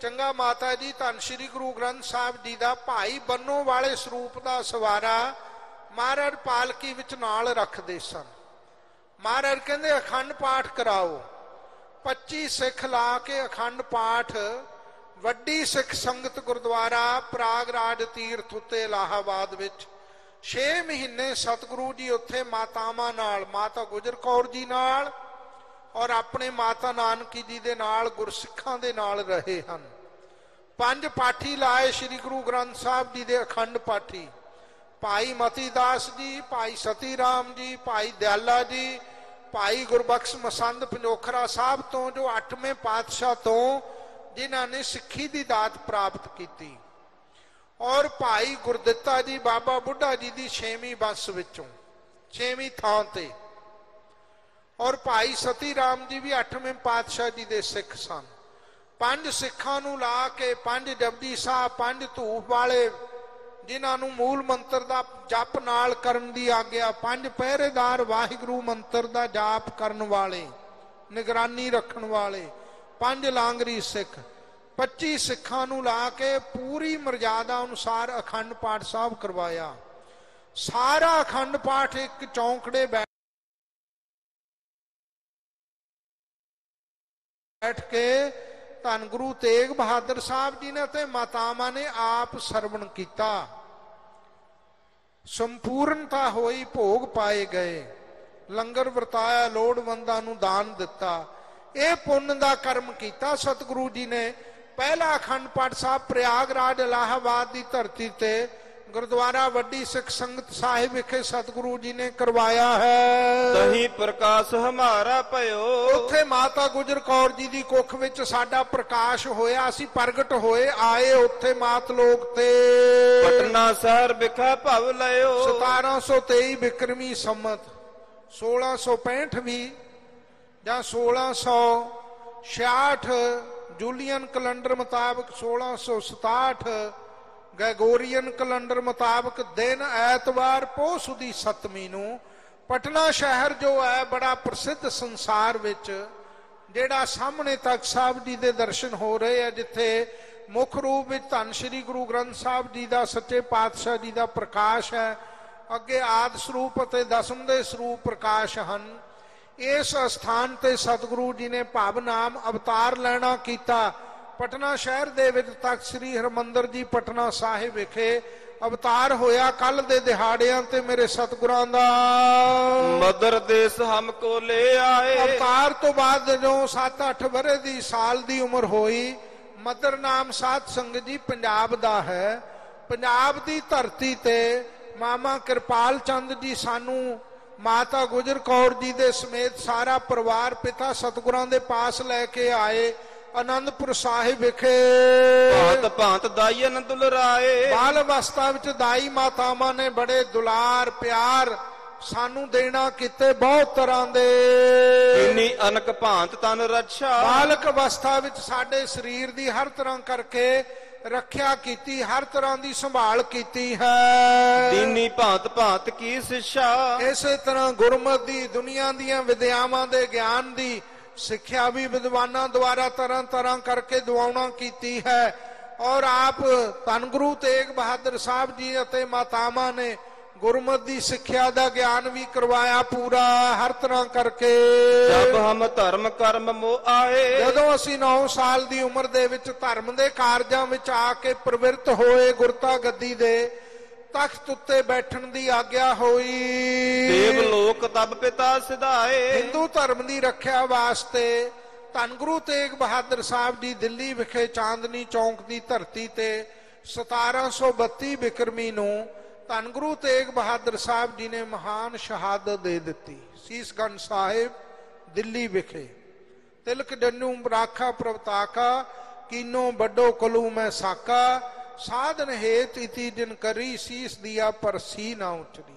ਚੰਗਾ ਮਾਤਾ ਜੀ, ਧੰਨ ਸ਼੍ਰੀ ਗੁਰੂ ਗ੍ਰੰਥ ਸਾਹਿਬ ਜੀ ਦਾ ਭਾਈ ਬੰਨੋ ਵਾਲੇ ਸਰੂਪ ਦਾ ਸਵਾਰਾ ਮਹਾਰਾਜ ਪਾਲਕੀ ਵਿੱਚ ਨਾਲ ਰੱਖਦੇ ਸਨ। ਮਹਾਰਾਜ ਕਹਿੰਦੇ, ਅਖੰਡ ਪਾਠ ਕਰਾਓ। 25 ਸਿੱਖ ਲਾ ਕੇ ਅਖੰਡ ਪਾਠ, ਵੱਡੀ ਸਿੱਖ ਸੰਗਤ ਗੁਰਦੁਆਰਾ ਪ੍ਰਾਗਰਾਜ ਤੀਰਥ ਉੱਤੇ ਇਲਾਹਾਬਾਦ ਵਿੱਚ। 6 ਮਹੀਨੇ ਸਤਿਗੁਰੂ ਜੀ ਉੱਥੇ ਮਾਤਾਵਾਂ ਨਾਲ, ਮਾਤਾ ਗੁਜਰ ਕੌਰ ਜੀ ਨਾਲ ਔਰ ਆਪਣੇ ਮਾਤਾ ਨਾਨਕੀ ਜੀ ਦੇ ਨਾਲ, ਗੁਰਸਿੱਖਾਂ ਦੇ ਨਾਲ ਰਹੇ ਹਨ। ਪੰਜ ਪਾਠੀ ਲਾਏ ਸ੍ਰੀ ਗੁਰੂ ਗ੍ਰੰਥ ਸਾਹਿਬ ਜੀ ਦੇ ਅਖੰਡ ਪਾਠੀ। ਭਾਈ ਮਤੀ ਦਾਸ ਜੀ, ਭਾਈ ਸਤੀ ਰਾਮ ਜੀ, ਭਾਈ ਦਿਆਲਾ ਜੀ, ਭਾਈ ਗੁਰਬਖਸ਼ ਮਸੰਦ ਪੰਜੋਖਰਾ ਸਾਹਿਬ ਤੋਂ, ਜੋ 8ਵੇਂ ਪਾਤਸ਼ਾਹ ਤੋਂ, ਜਿਨ੍ਹਾਂ ਨੇ ਸਿੱਖੀ ਦੀ ਦਾਤ ਪ੍ਰਾਪਤ ਕੀਤੀ। ਔਰ ਭਾਈ ਗੁਰਦਿੱਤਾ ਜੀ, ਬਾਬਾ ਬੁੱਢਾ ਜੀ ਦੀ 6ਵੀਂ ਬੱਸ ਵਿੱਚੋਂ 6ਵੀਂ ਥਾਂ ਤੇ ਔਰ ਭਾਈ ਸਤੀ ਰਾਮ ਜੀ ਵੀ 8ਵੇਂ ਪਾਤਸ਼ਾਹ ਜੀ ਦੇ ਸਿੱਖ ਸਨ। ਪੰਜ ਸਿੱਖਾਂ ਨੂੰ ਲਾ ਕੇ ਪੰਜ ਜਪਜੀ ਸਾਹਿਬ, ਪੰਜ ਧੂਪ ਵਾਲੇ ਜਿਨ੍ਹਾਂ ਨੂੰ ਮੂਲ ਮੰਤਰ ਦਾ ਜਪ ਨਾਲ ਕਰਨ ਦੀ ਆਗਿਆ, ਪੰਜ ਪਹਿਰੇਦਾਰ ਵਾਹਿਗੁਰੂ ਮੰਤਰ ਦਾ ਜਾਪ ਕਰਨ ਵਾਲੇ, ਨਿਗਰਾਨੀ ਰੱਖਣ ਵਾਲੇ, ਪੰਜ ਲਾਂਗਰੀ ਸਿੱਖ 25 ਸਿੱਖਾਂ ਨੂੰ ਲਾ ਕੇ ਪੂਰੀ ਮਰਜ਼ਾਦਾ ਅਨੁਸਾਰ ਅਖੰਡ ਪਾਠ ਸਾਹਿਬ ਕਰਵਾਇਆ। ਸਾਰਾ ਅਖੰਡ ਪਾਠ ਇੱਕ ਚੌਂਕੜੇ ਬੈਠ ਕੇ ਧੰਨ ਗੁਰੂ ਤੇਗ ਬਹਾਦਰ ਸਾਹਿਬ ਜੀ ਨੇ ਤੇ ਮਾਤਾਵਾਂ ਨੇ ਆਪ ਸਰਵਣ ਕੀਤਾ। ਸੰਪੂਰਨਤਾ ਹੋਈ, ਭੋਗ ਪਾਏ ਗਏ। ਲੰਗਰ ਵਰਤਾਇਆ, ਲੋੜਵੰਦਾਂ ਨੂੰ ਦਾਨ ਦਿੱਤਾ। ਇਹ ਪੁੰਨ ਦਾ ਕਰਮ ਕੀਤਾ ਸਤਿਗੁਰੂ ਜੀ ਨੇ। ਪਹਿਲਾ ਅਖੰਡ ਪਾਠ ਸਾਹਿਬ ਪ੍ਰਯਾਗਰਾਜ ਇਲਾਹਾਬਾਦ ਦੀ ਧਰਤੀ ਤੇ ਗੁਰਦੁਆਰਾ ਵੱਡੀ ਸਿੱਖ ਸੰਗਤ ਸਾਹਿਬ ਵਿਖੇ ਸਤਿਗੁਰੂ ਜੀ ਨੇ ਕਰਵਾਇਆ ਹੈ। ਤਹੀਂ ਪ੍ਰਕਾਸ਼ ਹਮਾਰਾ ਭਇਓ। ਉੱਥੇ ਮਾਤਾ ਗੁਜਰ ਕੌਰ ਜੀ ਦੀ ਕੁੱਖ ਵਿੱਚ ਸਾਡਾ ਪ੍ਰਕਾਸ਼ ਹੋਇਆ ਅਸੀਂ ਪ੍ਰਗਟ ਹੋਏ ਆਏ ਉੱਥੇ ਮਾਤ ਲੋਕ ਤੇ। ਪਟਨਾ ਸ਼ਹਿਰ ਵਿਖੇ ਭਵ ਲਿਓ 1723 ਬਿਕਰਮੀ ਸੰਮਤ 1665 ਵੀ ਜਾਂ 1666 ਜੂਲੀਅਨ ਕੈਲੰਡਰ ਮੁਤਾਬਕ 1667 ਗੈਗੋਰੀਅਨ ਕੈਲੰਡਰ ਮੁਤਾਬਕ ਦਿਨ ਐਤਵਾਰ ਪੋਹ ਦੀ ਸਤਮੀ ਨੂੰ ਪਟਨਾ ਸ਼ਹਿਰ ਜੋ ਹੈ, ਬੜਾ ਪ੍ਰਸਿੱਧ ਸੰਸਾਰ ਵਿੱਚ, ਜਿਹੜਾ ਸਾਹਮਣੇ ਤੱਕ ਸਾਹਿਬ ਜੀ ਦੇ ਦਰਸ਼ਨ ਹੋ ਰਹੇ ਆ, ਜਿੱਥੇ ਮੁੱਖ ਰੂਪ ਵਿੱਚ ਧੰਨ ਸ਼੍ਰੀ ਗੁਰੂ ਗ੍ਰੰਥ ਸਾਹਿਬ ਜੀ ਦਾ, ਸੱਚੇ ਪਾਤਸ਼ਾਹ ਜੀ ਦਾ ਪ੍ਰਕਾਸ਼ ਹੈ। ਅੱਗੇ ਆਦ ਸਰੂਪ ਅਤੇ ਦਸਮ ਦੇ ਸਰੂਪ ਪ੍ਰਕਾਸ਼ ਹਨ। ਇਸ ਸਥਾਨ ਤੇ ਸਤਿਗੁਰੂ ਜੀ ਨੇ ਭਵ ਨਾਮ ਅਵਤਾਰ ਲੈਣਾ ਕੀਤਾ। ਪਟਨਾ ਸ਼ਹਿਰ ਦੇ ਵਿੱਚ ਤਖਤ ਸ੍ਰੀ ਹਰਮੰਦਰ ਜੀ ਪਟਨਾ ਸਾਹਿਬ ਵਿਖੇ ਅਵਤਾਰ ਹੋਇਆ ਕੱਲ ਦੇ ਦਿਹਾੜਿਆਂ ਤੇ ਮੇਰੇ ਸਤਿਗੁਰਾਂ ਦਾ। ਮਦਰ ਦੇਸ ਹਮਕੋ ਲੈ ਆਏ। ਅਵਤਾਰ ਤੋਂ ਬਾਅਦ ਜਦੋਂ 7-8 ਵਰੇ ਦੀ ਸਾਲ ਦੀ ਉਮਰ ਹੋਈ ਮਦਰ ਨਾਮ ਸਾਧ ਸੰਗਤ ਜੀ ਪੰਜਾਬ ਦਾ ਹੈ। ਪੰਜਾਬ ਦੀ ਧਰਤੀ ਤੇ ਮਾਮਾ ਕਿਰਪਾਲ ਚੰਦ ਜੀ ਸਾਨੂੰ ਮਾਤਾ ਗੁਜਰ ਕੌਰ ਜੀ ਦੇ ਸਮੇਤ ਸਾਰਾ ਪਰਿਵਾਰ ਪਿਤਾ ਸਤਿਗੁਰਾਂ ਦੇ ਪਾਸ ਲੈ ਕੇ ਆਏ। ਆਨੰਦਪੁਰ ਸਾਹਿਬ ਵਿਖੇ। ਭਾਂਤ ਭਾਂਤ ਦਾਈਨ ਦੁਲਰਾਏ ਬਾਲ ਅਵਸਥਾ ਵਿੱਚ ਦਾਈ ਮਾਤਾਵਾਂ ਨੇ ਬੜੇ ਦੁਲਾਰ ਪਿਆਰ ਸਾਨੂੰ ਦੇਣਾ ਕੀਤੇ ਬਹੁਤ ਤਰ੍ਹਾਂ ਦੇ। ਇਨੀ ਅਨਕ ਭਾਂਤ ਤਨ ਰਛਾ। ਬਾਲਕ ਅਵਸਥਾ ਵਿੱਚ ਸਾਡੇ ਸਰੀਰ ਦੀ ਹਰ ਤਰ੍ਹਾਂ ਕਰਕੇ ਰੱਖਿਆ ਕੀਤੀ ਹਰ ਤਰ੍ਹਾਂ ਦੀ ਸੰਭਾਲ ਕੀਤੀ ਹੈ। ਦੀਨੀ ਭਾਂਤ ਭਾਂਤ ਕੀ ਸਿੱਖਿਆ ਇਸੇ ਤਰ੍ਹਾਂ ਗੁਰਮਤ ਦੀ ਦੁਨੀਆ ਦੀਆਂ ਵਿਦਿਆਵਾਂ ਦੇ ਗਿਆਨ ਦੀ ਸਿੱਖਿਆ ਵੀ ਵਿਦਵਾਨਾਂ ਦੁਆਰਾ ਤਰ੍ਹਾਂ ਤਰ੍ਹਾਂ ਕਰਕੇ ਦਿਵਾਉਣਾ ਕੀਤੀ ਹੈ। ਔਰ ਆਪ ਧੰਨ ਗੁਰੂ ਤੇਗ ਬਹਾਦਰ ਸਾਹਿਬ ਜੀ ਅਤੇ ਮਾਤਾਵਾਂ ਨੇ ਗੁਰਮਤ ਦੀ ਸਿੱਖਿਆ ਦਾ ਗਿਆਨ ਵੀ ਕਰਵਾਇਆ ਪੂਰਾ ਹਰ ਤਰ੍ਹਾਂ ਕਰਕੇ। ਜਬ ਹਮ ਧਰਮ ਕਰਮ ਮੋ ਆਏ। ਜਦੋਂ ਅਸੀਂ 9 ਸਾਲ ਦੀ ਉਮਰ ਦੇ ਵਿੱਚ ਧਰਮ ਦੇ ਕਾਰਜਾਂ ਵਿੱਚ ਆ ਕੇ ਪ੍ਰਵਿਰਤ ਹੋਏ ਗੁਰਤਾ ਗੱਦੀ ਦੇ ਤਖਤ ਉੱਤੇ ਬੈਠਣ ਦੀ ਆਗਿਆ ਹੋਈ। ਦੇਵ ਲੋਕ ਤਬ ਪਿਤਾ ਸਿਧਾਏ। ਹਿੰਦੂ ਧਰਮ ਦੀ ਰੱਖਿਆ ਵਾਸਤੇ ਧੰਨ ਗੁਰੂ ਤੇਗ ਬਹਾਦਰ ਸਾਹਿਬ ਜੀ ਦਿੱਲੀ ਵਿਖੇ ਚਾਂਦਨੀ ਚੌਂਕ ਦੀ ਧਰਤੀ ਤੇ 1732 ਬਿਕਰਮੀ ਨੂੰ ਧੰਨ ਗੁਰੂ ਤੇਗ ਬਹਾਦਰ ਸਾਹਿਬ ਜੀ ਨੇ ਮਹਾਨ ਸ਼ਹਾਦਤ ਦੇ ਦਿੱਤੀ। ਸੀਸਗੰਜ ਸਾਹਿਬ ਦਿੱਲੀ ਵਿਖੇ। ਤਿਲਕ ਜੰਨੂ ਰਾਖਾ ਪ੍ਰਵਤਾਕਾ ਕੀਨੋ ਵੱਡੋ ਕਲੂ ਮੈਂ ਸਾਕਾ ਸਾਧਨ ਹੇਤ ਇਤੀ ਜਿਨ ਕਰੀ ਸੀਸ ਦਿਆ ਪਰ ਸੀ ਨਾ ਉਚਰੀ।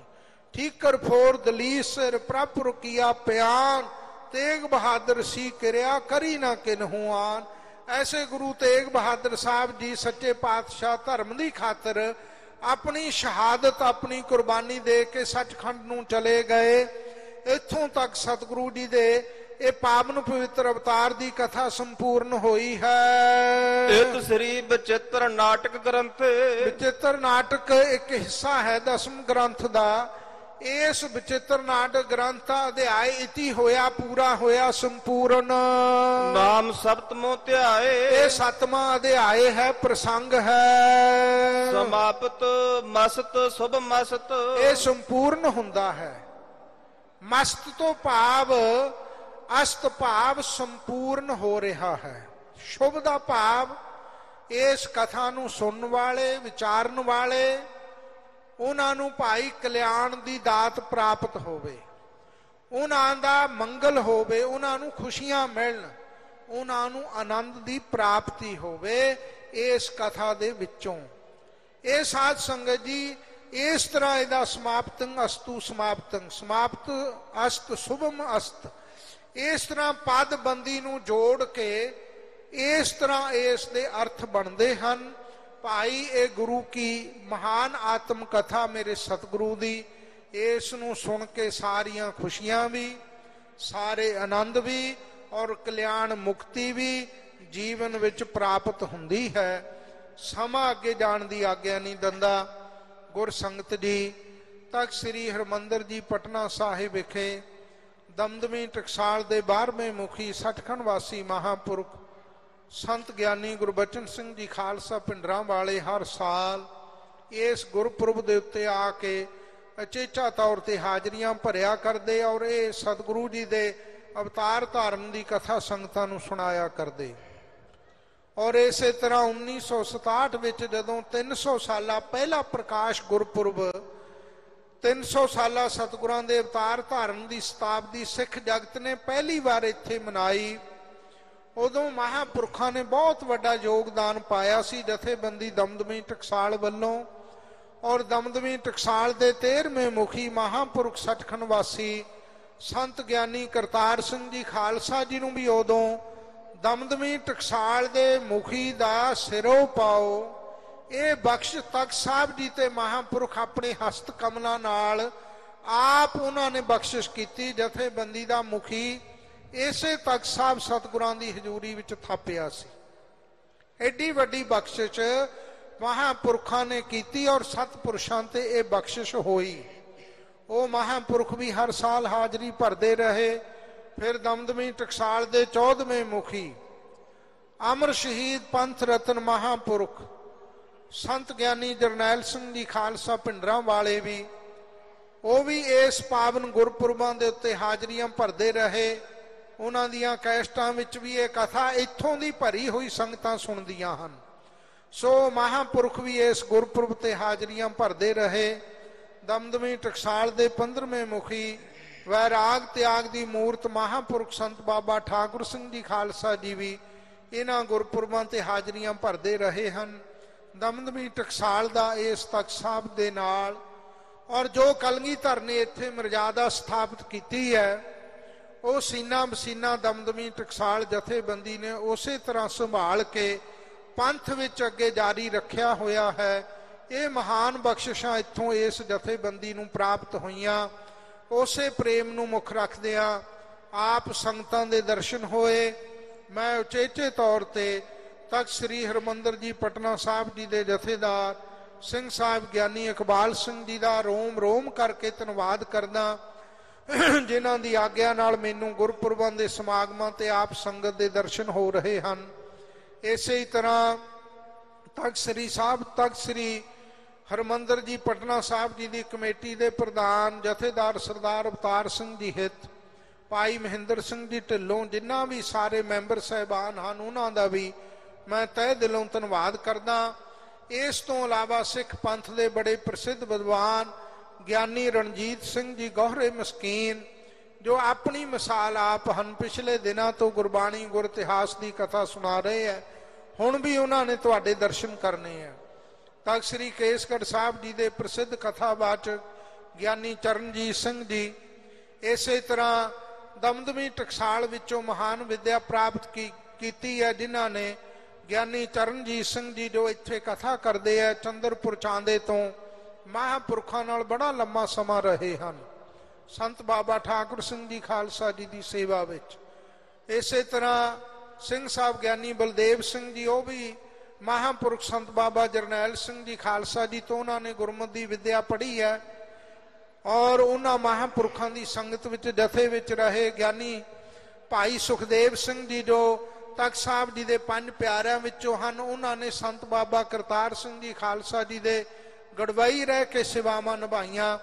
ਠੀਕਰ ਫੋਰ ਦਲੀਸ, ਸਿਰ ਪ੍ਰਭ ਰੁਕੀਆ ਪਿਆਨ, ਤੇਗ ਬਹਾਦਰ ਸੀ ਕਿਰਿਆ ਕਰੀ ਨਾ ਕਿਨਹੂ ਆਨ। ਐਸੇ ਗੁਰੂ ਤੇਗ ਬਹਾਦਰ ਸਾਹਿਬ ਜੀ ਸੱਚੇ ਪਾਤਸ਼ਾਹ ਧਰਮ ਦੀ ਖਾਤਰ ਆਪਣੀ ਸ਼ਹਾਦਤ, ਆਪਣੀ ਕੁਰਬਾਨੀ ਦੇ ਕੇ ਸੱਚਖੰਡ ਨੂੰ ਚਲੇ ਗਏ। ਇੱਥੋਂ ਤੱਕ ਸਤਿਗੁਰੂ ਜੀ ਦੇ ਇਹ ਪਾਵਨ ਪਵਿੱਤਰ ਅਵਤਾਰ ਦੀ ਕਥਾ ਸੰਪੂਰਨ ਹੋਈ ਹੈ। ਇਤ ਸ੍ਰੀ ਬਚਿੱਤਰ ਨਾਟਕ ਗ੍ਰੰਥ। ਵਿਚਿੱਤਰ ਨਾਟਕ ਇੱਕ ਹਿੱਸਾ ਹੈ ਦਸਮ ਗ੍ਰੰਥ ਦਾ। ਇਸ ਵਿਚਿੱਤਰ ਨਾਟਕ ਗ੍ਰੰਥ ਅਧਿਆਇ ਇਤੀ ਹੋਇਆ ਪੂਰਾ ਹੋਇਆ ਸੰਪੂਰਨ। ਨਾਮ ਸਪਤਮੋ ਧਿਆਏ ਇਹ ਸਤਵਾਂ ਅਧਿਆਇ ਹੈ ਪ੍ਰਸੰਗ ਹੈ। ਸਮਾਪਤ ਮਸਤ ਸੁਭ ਮਸਤ। ਇਹ ਸੰਪੂਰਨ ਹੁੰਦਾ ਹੈ। ਮਸਤ ਤੋਂ ਭਾਵ ਅਸਤ ਭਾਵ ਸੰਪੂਰਨ ਹੋ ਰਿਹਾ ਹੈ। ਸ਼ੁਭ ਦਾ ਭਾਵ, ਇਸ ਕਥਾ ਨੂੰ ਸੁਣਨ ਵਾਲੇ, ਵਿਚਾਰਨ ਵਾਲੇ, ਉਹਨਾਂ ਨੂੰ ਭਾਈ ਕਲਿਆਣ ਦੀ ਦਾਤ ਪ੍ਰਾਪਤ ਹੋਵੇ। ਉਹਨਾਂ ਦਾ ਮੰਗਲ ਹੋਵੇ, ਉਹਨਾਂ ਨੂੰ ਖੁਸ਼ੀਆਂ ਮਿਲਣ, ਉਹਨਾਂ ਨੂੰ ਆਨੰਦ ਦੀ ਪ੍ਰਾਪਤੀ ਹੋਵੇ, ਇਸ ਕਥਾ ਦੇ ਵਿੱਚੋਂ। ਇਹ ਸਾਧ ਸੰਗਤ ਜੀ, ਇਸ ਤਰ੍ਹਾਂ ਇਹਦਾ ਸਮਾਪਤੰ ਅਸਤੂ ਸਮਾਪਤੰ। ਸਮਾਪਤ ਅਸਤ ਸੁਭਮ ਅਸਤ। ਇਸ ਤਰ੍ਹਾਂ ਪਦ ਬੰਦੀ ਨੂੰ ਜੋੜ ਕੇ ਇਸ ਤਰ੍ਹਾਂ ਇਸ ਦੇ ਅਰਥ ਬਣਦੇ ਹਨ। ਭਾਈ, ਇਹ ਗੁਰੂ ਕੀ ਮਹਾਨ ਆਤਮ ਕਥਾ ਮੇਰੇ ਸਤਿਗੁਰੂ ਦੀ, ਇਸ ਨੂੰ ਸੁਣ ਕੇ ਸਾਰੀਆਂ ਖੁਸ਼ੀਆਂ ਵੀ, ਸਾਰੇ ਆਨੰਦ ਵੀ ਔਰ ਕਲਿਆਣ ਮੁਕਤੀ ਵੀ ਜੀਵਨ ਵਿੱਚ ਪ੍ਰਾਪਤ ਹੁੰਦੀ ਹੈ। ਸਮਾਂ ਅੱਗੇ ਜਾਣ ਦੀ ਆਗਿਆ ਨਹੀਂ ਦਿੰਦਾ। ਗੁਰ ਸੰਗਤ ਜੀ, ਤਖਤ ਸ੍ਰੀ ਹਰਮੰਦਰ ਜੀ, ਪਟਨਾ ਸਾਹਿਬ ਵਿਖੇ ਦਮਦਮੀ ਟਕਸਾਲ ਦੇ 12ਵੇਂ ਮੁਖੀ ਸੱਚਖੰਡ ਵਾਸੀ ਮਹਾਪੁਰਖ ਸੰਤ ਗਿਆਨੀ ਗੁਰਬਚਨ ਸਿੰਘ ਜੀ ਖਾਲਸਾ ਪਿੰਡਰਾਂ ਵਾਲੇ ਹਰ ਸਾਲ ਇਸ ਗੁਰਪੁਰਬ ਦੇ ਉੱਤੇ ਆ ਕੇ ਅਚੇਚਾ ਤੌਰ ਤੇ ਹਾਜ਼ਰੀਆਂ ਭਰਿਆ ਕਰਦੇ ਔਰ ਇਹ ਸਤਿਗੁਰੂ ਜੀ ਦੇ ਅਵਤਾਰ ਧਾਰਨ ਦੀ ਕਥਾ ਸੰਗਤਾਂ ਨੂੰ ਸੁਣਾਇਆ ਕਰਦੇ। ਔਰ ਇਸੇ ਤਰ੍ਹਾਂ 1967 ਵਿੱਚ ਜਦੋਂ 300 ਸਾਲਾ ਪਹਿਲਾ ਪ੍ਰਕਾਸ਼ ਗੁਰਪੁਰਬ 300 ਸਾਲਾ ਸਤਿਗੁਰਾਂ ਦੇ ਅਵਤਾਰ ਧਾਰਨ ਦੀ ਸ਼ਤਾਬਦੀ ਸਿੱਖ ਜਗਤ ਨੇ ਪਹਿਲੀ ਵਾਰ ਇੱਥੇ ਮਨਾਈ। ਉਦੋਂ ਮਹਾਪੁਰਖਾਂ ਨੇ ਬਹੁਤ ਵੱਡਾ ਯੋਗਦਾਨ ਪਾਇਆ ਸੀ, ਜਥੇਬੰਦੀ ਦਮਦਮੀ ਟਕਸਾਲ ਵੱਲੋਂ ਔਰ ਦਮਦਮੀ ਟਕਸਾਲ ਦੇ 13ਵੇਂ ਮੁਖੀ ਮਹਾਪੁਰਖ ਸੱਚਖੰਡ ਵਾਸੀ ਸੰਤ ਗਿਆਨੀ ਕਰਤਾਰ ਸਿੰਘ ਜੀ ਖਾਲਸਾ ਜੀ ਨੂੰ ਵੀ ਉਦੋਂ ਦਮਦਮੀ ਟਕਸਾਲ ਦੇ ਮੁਖੀ ਦਾ ਸਿਰੋਂ ਪਾਓ। ਇਹ ਬਖਸ਼ ਤਖਤ ਸਾਹਿਬ ਜੀ ਤੇ ਮਹਾਪੁਰਖ ਆਪਣੇ ਹਸਤ ਕਮਲਾਂ ਨਾਲ ਆਪ ਉਹਨਾਂ ਨੇ ਬਖਸ਼ਿਸ਼ ਕੀਤੀ, ਜਥੇਬੰਦੀ ਦਾ ਮੁਖੀ, ਇਸੇ ਤਖਤ ਸਾਹਿਬ ਸਤਿਗੁਰਾਂ ਦੀ ਹਜ਼ੂਰੀ ਵਿੱਚ ਥਾਪਿਆ ਸੀ। ਐਡੀ ਵੱਡੀ ਬਖਸ਼ਿਸ਼ ਮਹਾਪੁਰਖਾਂ ਨੇ ਕੀਤੀ ਔਰ ਸਤਪੁਰਸ਼ਾਂ ਤੇ ਇਹ ਬਖਸ਼ਿਸ਼ ਹੋਈ। ਉਹ ਮਹਾਪੁਰਖ ਵੀ ਹਰ ਸਾਲ ਹਾਜ਼ਰੀ ਭਰਦੇ ਰਹੇ, ਫਿਰ ਦਮਦਮੀ ਟਕਸਾਲ ਦੇ 14ਵੇਂ ਮੁਖੀ, ਅਮਰ ਸ਼ਹੀਦ ਪੰਥ ਰਤਨ ਮਹਾਪੁਰਖ ਸੰਤ ਗਿਆਨੀ ਜਰਨੈਲ ਸਿੰਘ ਜੀ ਖਾਲਸਾ ਪਿੰਡਰਾਂ ਵਾਲੇ ਵੀ, ਉਹ ਵੀ ਇਸ ਪਾਵਨ ਗੁਰਪੁਰਬਾਂ ਦੇ ਉੱਤੇ ਹਾਜ਼ਰੀਆਂ ਭਰਦੇ ਰਹੇ। ਉਹਨਾਂ ਦੀਆਂ ਕੈਸਟਾਂ ਵਿੱਚ ਵੀ ਇਹ ਕਥਾ ਇੱਥੋਂ ਦੀ ਭਰੀ ਹੋਈ ਸੰਗਤਾਂ ਸੁਣਦੀਆਂ ਹਨ। ਸੋ ਮਹਾਪੁਰਖ ਵੀ ਇਸ ਗੁਰਪੁਰਬ ਤੇ ਹਾਜ਼ਰੀਆਂ ਭਰਦੇ ਰਹੇ। ਦਮਦਮੀ ਟਕਸਾਲ ਦੇ 15ਵੇਂ ਮੁਖੀ ਵੈਰਾਗ ਤਿਆਗ ਦੀ ਮੂਰਤ ਮਹਾਪੁਰਖ ਸੰਤ ਬਾਬਾ ਠਾਕੁਰ ਸਿੰਘ ਜੀ ਖਾਲਸਾ ਜੀ ਵੀ ਇਹਨਾਂ ਗੁਰਪੁਰਬਾਂ ਤੇ ਹਾਜ਼ਰੀਆਂ ਭਰਦੇ ਰਹੇ ਹਨ। ਦਮਦਮੀ ਟਕਸਾਲ ਦਾ ਇਸ ਤਖਤ ਸਾਹਿਬ ਦੇ ਨਾਲ ਔਰ ਜੋ ਕਲਗੀਧਰ ਨੇ ਇੱਥੇ ਮਰਜ਼ਾਦਾ ਸਥਾਪਿਤ ਕੀਤੀ ਹੈ, ਉਹ ਸੀਨਾ ਮਸੀਨਾ ਦਮਦਮੀ ਟਕਸਾਲ ਜਥੇਬੰਦੀ ਨੇ ਉਸੇ ਤਰ੍ਹਾਂ ਸੰਭਾਲ ਕੇ ਪੰਥ ਵਿੱਚ ਅੱਗੇ ਜਾਰੀ ਰੱਖਿਆ ਹੋਇਆ ਹੈ। ਇਹ ਮਹਾਨ ਬਖਸ਼ਿਸ਼ਾਂ ਇੱਥੋਂ ਇਸ ਜਥੇਬੰਦੀ ਨੂੰ ਪ੍ਰਾਪਤ ਹੋਈਆਂ। ਉਸੇ ਪ੍ਰੇਮ ਨੂੰ ਮੁੱਖ ਰੱਖਦਿਆਂ ਆਪ ਸੰਗਤਾਂ ਦੇ ਦਰਸ਼ਨ ਹੋਏ। ਮੈਂ ਉਚੇਚੇ ਤੌਰ ਤੇ ਤਖਤ ਸ੍ਰੀ ਹਰਮੰਦਰ ਜੀ, ਪਟਨਾ ਸਾਹਿਬ ਜੀ ਦੇ ਜਥੇਦਾਰ, ਸਿੰਘ ਸਾਹਿਬ ਗਿਆਨੀ ਇਕਬਾਲ ਸਿੰਘ ਜੀ ਦਾ ਰੋਮ ਰੋਮ ਕਰਕੇ ਧੰਨਵਾਦ ਕਰਦਾ ਜਿਨ੍ਹਾਂ ਦੀ ਆਗਿਆ ਨਾਲ ਮੈਨੂੰ ਗੁਰਪੁਰਬਾਂ ਦੇ ਸਮਾਗਮਾਂ ਤੇ ਆਪ ਸੰਗਤ ਦੇ ਦਰਸ਼ਨ ਹੋ ਰਹੇ ਹਨ। ਇਸੇ ਹੀ ਤਰ੍ਹਾਂ ਤਖਤ ਸ੍ਰੀ ਸਾਹਿਬ, ਤਖਤ ਸ੍ਰੀ ਹਰਮੰਦਰ ਜੀ, ਪਟਨਾ ਸਾਹਿਬ ਜੀ ਦੀ ਕਮੇਟੀ ਦੇ ਪ੍ਰਧਾਨ ਜਥੇਦਾਰ ਸਰਦਾਰ ਅਵਤਾਰ ਸਿੰਘ ਜੀ ਹਿੱਤ, ਭਾਈ ਮਹਿੰਦਰ ਸਿੰਘ ਜੀ ਢਿੱਲੋਂ, ਜਿਨ੍ਹਾਂ ਵੀ ਸਾਰੇ ਮੈਂਬਰ ਸਹਿਬਾਨ ਹਨ, ਉਹਨਾਂ ਦਾ ਵੀ ਮੈਂ ਤਹਿ ਦਿਲੋਂ ਧੰਨਵਾਦ ਕਰਦਾ ਇਸ ਤੋਂ ਇਲਾਵਾ ਸਿੱਖ ਪੰਥ ਦੇ ਬੜੇ ਪ੍ਰਸਿੱਧ ਵਿਦਵਾਨ ਗਿਆਨੀ ਰਣਜੀਤ ਸਿੰਘ ਜੀ ਗੋਹਰੇ ਮਸਕੀਨ, ਜੋ ਆਪਣੀ ਮਿਸਾਲ ਆਪ ਹਨ, ਪਿਛਲੇ ਦਿਨਾਂ ਤੋਂ ਗੁਰਬਾਣੀ ਗੁਰ ਇਤਿਹਾਸ ਦੀ ਕਥਾ ਸੁਣਾ ਰਹੇ ਹੈ। ਹੁਣ ਵੀ ਉਹਨਾਂ ਨੇ ਤੁਹਾਡੇ ਦਰਸ਼ਨ ਕਰਨੇ ਆ ਤਖਤ ਸ੍ਰੀ ਕੇਸਗੜ੍ਹ ਸਾਹਿਬ ਜੀ ਦੇ ਪ੍ਰਸਿੱਧ ਕਥਾਵਾਚਕ ਗਿਆਨੀ ਚਰਨਜੀਤ ਸਿੰਘ ਜੀ ਇਸੇ ਤਰ੍ਹਾਂ ਦਮਦਮੀ ਟਕਸਾਲ ਵਿੱਚੋਂ ਮਹਾਨ ਵਿੱਦਿਆ ਪ੍ਰਾਪਤ ਕੀਤੀ ਹੈ, ਜਿਨ੍ਹਾਂ ਨੇ ਗਿਆਨੀ ਚਰਨਜੀਤ ਸਿੰਘ ਜੀ ਜੋ ਇੱਥੇ ਕਥਾ ਕਰਦੇ ਆ ਚੰਦਰਪੁਰ ਚਾਂਦੇ ਤੋਂ, ਮਹਾਂਪੁਰਖਾਂ ਨਾਲ ਬੜਾ ਲੰਮਾ ਸਮਾਂ ਰਹੇ ਹਨ। ਸੰਤ ਬਾਬਾ ਠਾਕੁਰ ਸਿੰਘ ਜੀ ਖਾਲਸਾ ਜੀ ਦੀ ਸੇਵਾ ਵਿੱਚ। ਇਸੇ ਤਰ੍ਹਾਂ ਸਿੰਘ ਸਾਹਿਬ ਗਿਆਨੀ ਬਲਦੇਵ ਸਿੰਘ ਜੀ, ਉਹ ਵੀ ਮਹਾਂਪੁਰਖ ਸੰਤ ਬਾਬਾ ਜਰਨੈਲ ਸਿੰਘ ਜੀ ਖਾਲਸਾ ਜੀ ਤੋਂ ਉਹਨਾਂ ਨੇ ਗੁਰਮਤਿ ਦੀ ਵਿੱਦਿਆ ਪੜ੍ਹੀ ਹੈ ਔਰ ਉਹਨਾਂ ਮਹਾਂਪੁਰਖਾਂ ਦੀ ਸੰਗਤ ਵਿੱਚ ਜਥੇ ਵਿੱਚ ਰਹੇ ਗਿਆਨੀ ਭਾਈ ਸੁਖਦੇਵ ਸਿੰਘ ਜੀ ਜੋ ਤਖਤ ਸਾਹਿਬ ਜੀ ਦੇ ਪੰਜ ਪਿਆਰਿਆਂ ਵਿੱਚੋਂ ਹਨ। ਉਹਨਾਂ ਨੇ ਸੰਤ ਬਾਬਾ ਕਰਤਾਰ ਸਿੰਘ ਜੀ ਖਾਲਸਾ ਜੀ ਦੇ ਗੜਵਾਈ ਰਹਿ ਕੇ ਸੇਵਾਵਾਂ ਨਿਭਾਈਆਂ।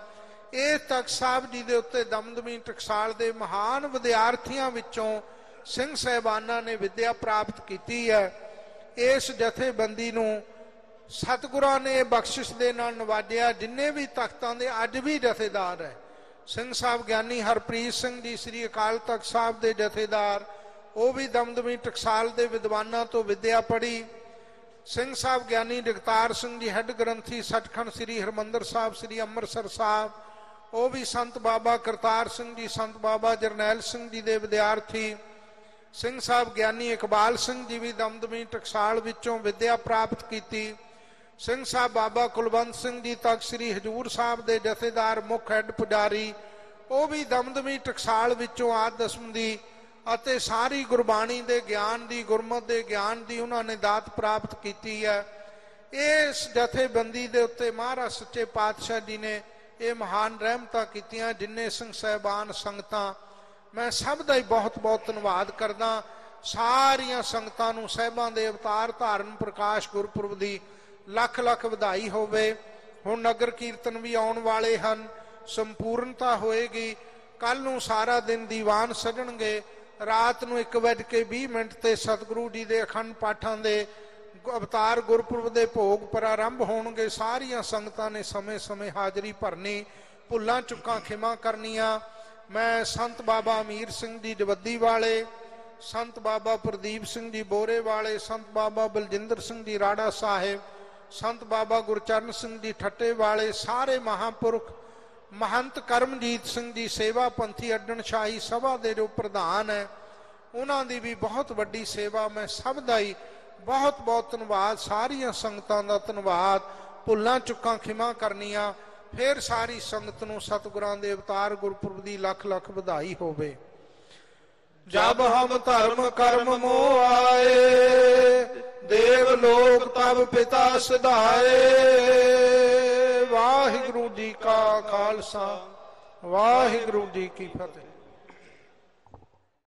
ਇਹ ਤਖਤ ਸਾਹਿਬ ਜੀ ਦੇ ਉੱਤੇ ਦਮਦਮੀ ਟਕਸਾਲ ਦੇ ਮਹਾਨ ਵਿਦਿਆਰਥੀਆਂ ਵਿੱਚੋਂ ਸਿੰਘ ਸਹਿਬਾਨਾਂ ਨੇ ਵਿੱਦਿਆ ਪ੍ਰਾਪਤ ਕੀਤੀ ਹੈ। ਇਸ ਜਥੇਬੰਦੀ ਨੂੰ ਸਤਿਗੁਰਾਂ ਨੇ ਬਖਸ਼ਿਸ਼ ਦੇ ਨਾਲ ਨਵਾਜਿਆ, ਜਿੰਨੇ ਵੀ ਤਖਤਾਂ ਦੇ ਅੱਜ ਵੀ ਜਥੇਦਾਰ ਹੈ। ਸਿੰਘ ਸਾਹਿਬ ਗਿਆਨੀ ਹਰਪ੍ਰੀਤ ਸਿੰਘ ਜੀ, ਸ੍ਰੀ ਅਕਾਲ ਤਖਤ ਸਾਹਿਬ ਦੇ ਜਥੇਦਾਰ ਉਹ ਵੀ ਦਮਦਮੀ ਟਕਸਾਲ ਦੇ ਵਿਦਵਾਨਾਂ ਤੋਂ ਵਿੱਦਿਆ ਪੜ੍ਹੀ। ਸਿੰਘ ਸਾਹਿਬ ਗਿਆਨੀ ਜਗਤਾਰ ਸਿੰਘ ਜੀ ਹੈੱਡ ਗ੍ਰੰਥੀ ਸੱਚਖੰਡ ਸ੍ਰੀ ਹਰਮੰਦਰ ਸਾਹਿਬ, ਸ੍ਰੀ ਅੰਮ੍ਰਿਤਸਰ ਸਾਹਿਬ। ਉਹ ਵੀ ਸੰਤ ਬਾਬਾ ਕਰਤਾਰ ਸਿੰਘ ਜੀ, ਸੰਤ ਬਾਬਾ ਜਰਨੈਲ ਸਿੰਘ ਜੀ ਦੇ ਵਿਦਿਆਰਥੀ। ਸਿੰਘ ਸਾਹਿਬ ਗਿਆਨੀ ਇਕਬਾਲ ਸਿੰਘ ਜੀ ਵੀ ਦਮਦਮੀ ਟਕਸਾਲ ਵਿੱਚੋਂ ਵਿੱਦਿਆ ਪ੍ਰਾਪਤ ਕੀਤੀ। ਸਿੰਘ ਸਾਹਿਬ ਬਾਬਾ ਕੁਲਵੰਤ ਸਿੰਘ ਜੀ ਤੱਕ ਸ੍ਰੀ ਹਜੂਰ ਸਾਹਿਬ ਦੇ ਜਥੇਦਾਰ ਮੁੱਖ ਹੈੱਡ ਪੁਜਾਰੀ। ਉਹ ਵੀ ਦਮਦਮੀ ਟਕਸਾਲ ਵਿੱਚੋਂ ਆਦ ਦਸਮ ਦੀ ਅਤੇ ਸਾਰੀ ਗੁਰਬਾਣੀ ਦੇ ਗਿਆਨ ਦੀ, ਗੁਰਮਤ ਦੇ ਗਿਆਨ ਦੀ ਉਹਨਾਂ ਨੇ ਦਾਤ ਪ੍ਰਾਪਤ ਕੀਤੀ ਹੈ। ਇਸ ਜਥੇਬੰਦੀ ਦੇ ਉੱਤੇ ਮਹਾਰਾਜ ਸੱਚੇ ਪਾਤਸ਼ਾਹ ਜੀ ਨੇ ਇਹ ਮਹਾਨ ਰਹਿਮਤਾਂ ਕੀਤੀਆਂ, ਜਿੰਨੇ ਸਿੰਘ ਸਹਿਬਾਨ ਸੰਗਤਾਂ। ਮੈਂ ਸਭ ਦਾ ਹੀ ਬਹੁਤ ਬਹੁਤ ਧੰਨਵਾਦ ਕਰਦਾ। ਸਾਰੀਆਂ ਸੰਗਤਾਂ ਨੂੰ ਸਹਿਬਾਂ ਦੇ ਅਵਤਾਰ ਧਾਰਨ ਪ੍ਰਕਾਸ਼ ਗੁਰਪੁਰਬ ਦੀ ਲੱਖ ਲੱਖ ਵਧਾਈ ਹੋਵੇ। ਹੁਣ ਨਗਰ ਕੀਰਤਨ ਵੀ ਆਉਣ ਵਾਲੇ ਹਨ, ਸੰਪੂਰਨਤਾ ਹੋਏਗੀ। ਕੱਲ ਨੂੰ ਸਾਰਾ ਦਿਨ ਦੀਵਾਨ ਸਜਣਗੇ। ਰਾਤ ਨੂੰ 1:20 ਮਿੰਟ ਤੇ ਸਤਿਗੁਰੂ ਜੀ ਦੇ ਅਖੰਡ ਪਾਠਾਂ ਦੇ ਅਵਤਾਰ ਗੁਰਪੁਰਬ ਦੇ ਭੋਗ ਪ੍ਰਾਰੰਭ ਹੋਣਗੇ। ਸਾਰੀਆਂ ਸੰਗਤਾਂ ਨੇ ਸਮੇਂ-ਸਮੇਂ ਹਾਜ਼ਰੀ ਭਰਨੀ, ਭੁੱਲਾਂ, ਚੁੱਕਾਂ ਖਿਮਾ ਕਰਨੀਆਂ। ਮੈਂ ਸੰਤ ਬਾਬਾ ਅਮੀਰ ਸਿੰਘ ਜੀ ਜਵੱਦੀ ਵਾਲੇ, ਸੰਤ ਬਾਬਾ ਪ੍ਰਦੀਪ ਸਿੰਘ ਜੀ ਬੋਰੇ ਵਾਲੇ, ਸੰਤ ਬਾਬਾ ਬਲਜਿੰਦਰ ਸਿੰਘ ਜੀ ਰਾੜਾ ਸਾਹਿਬ, ਸੰਤ ਬਾਬਾ ਗੁਰਚਰਨ ਸਿੰਘ ਜੀ ਠੱਟੇ ਵਾਲੇ, ਸਾਰੇ ਮਹਾਂਪੁਰਖ ਮਹੰਤ ਕਰਮਜੀਤ ਸਿੰਘ ਜੀ ਸੇਵਾ ਪੰਥੀ ਅੱਡਣ ਸ਼ਾਹੀ ਸਭਾ ਦੇ ਜੋ ਪ੍ਰਧਾਨ ਹੈ, ਉਹਨਾਂ ਦੀ ਵੀ ਬਹੁਤ ਵੱਡੀ ਸੇਵਾ ਮੈਂ ਸਭ ਦਾ ਹੀ ਬਹੁਤ ਬਹੁਤ ਧੰਨਵਾਦ, ਸਾਰੀਆਂ ਸੰਗਤਾਂ ਦਾ ਧੰਨਵਾਦ, ਭੁੱਲਾਂ ਚੁੱਕਾਂ ਖਿਮਾ ਕਰਨੀਆਂ, ਫਿਰ ਸਾਰੀ ਸੰਗਤ ਨੂੰ ਸਤਿਗੁਰਾਂ ਦੇ ਅਵਤਾਰ ਗੁਰਪੁਰਬ ਦੀ ਲੱਖ ਲੱਖ ਵਧਾਈ ਹੋਵੇ। ਜਬ ਹਮ ਧਰਮ ਕਰਮ ਮੋਹ ਆਏ ਦੇਵ ਲੋਕ ਤਬ ਪਿਤਾ ਸਿਧਾਏ। ਵਾਹਿਗੁਰੂ ਜੀ ਕਾ ਖਾਲਸਾ, ਵਾਹਿਗੁਰੂ ਜੀ ਕੀ ਫਤਿਹ।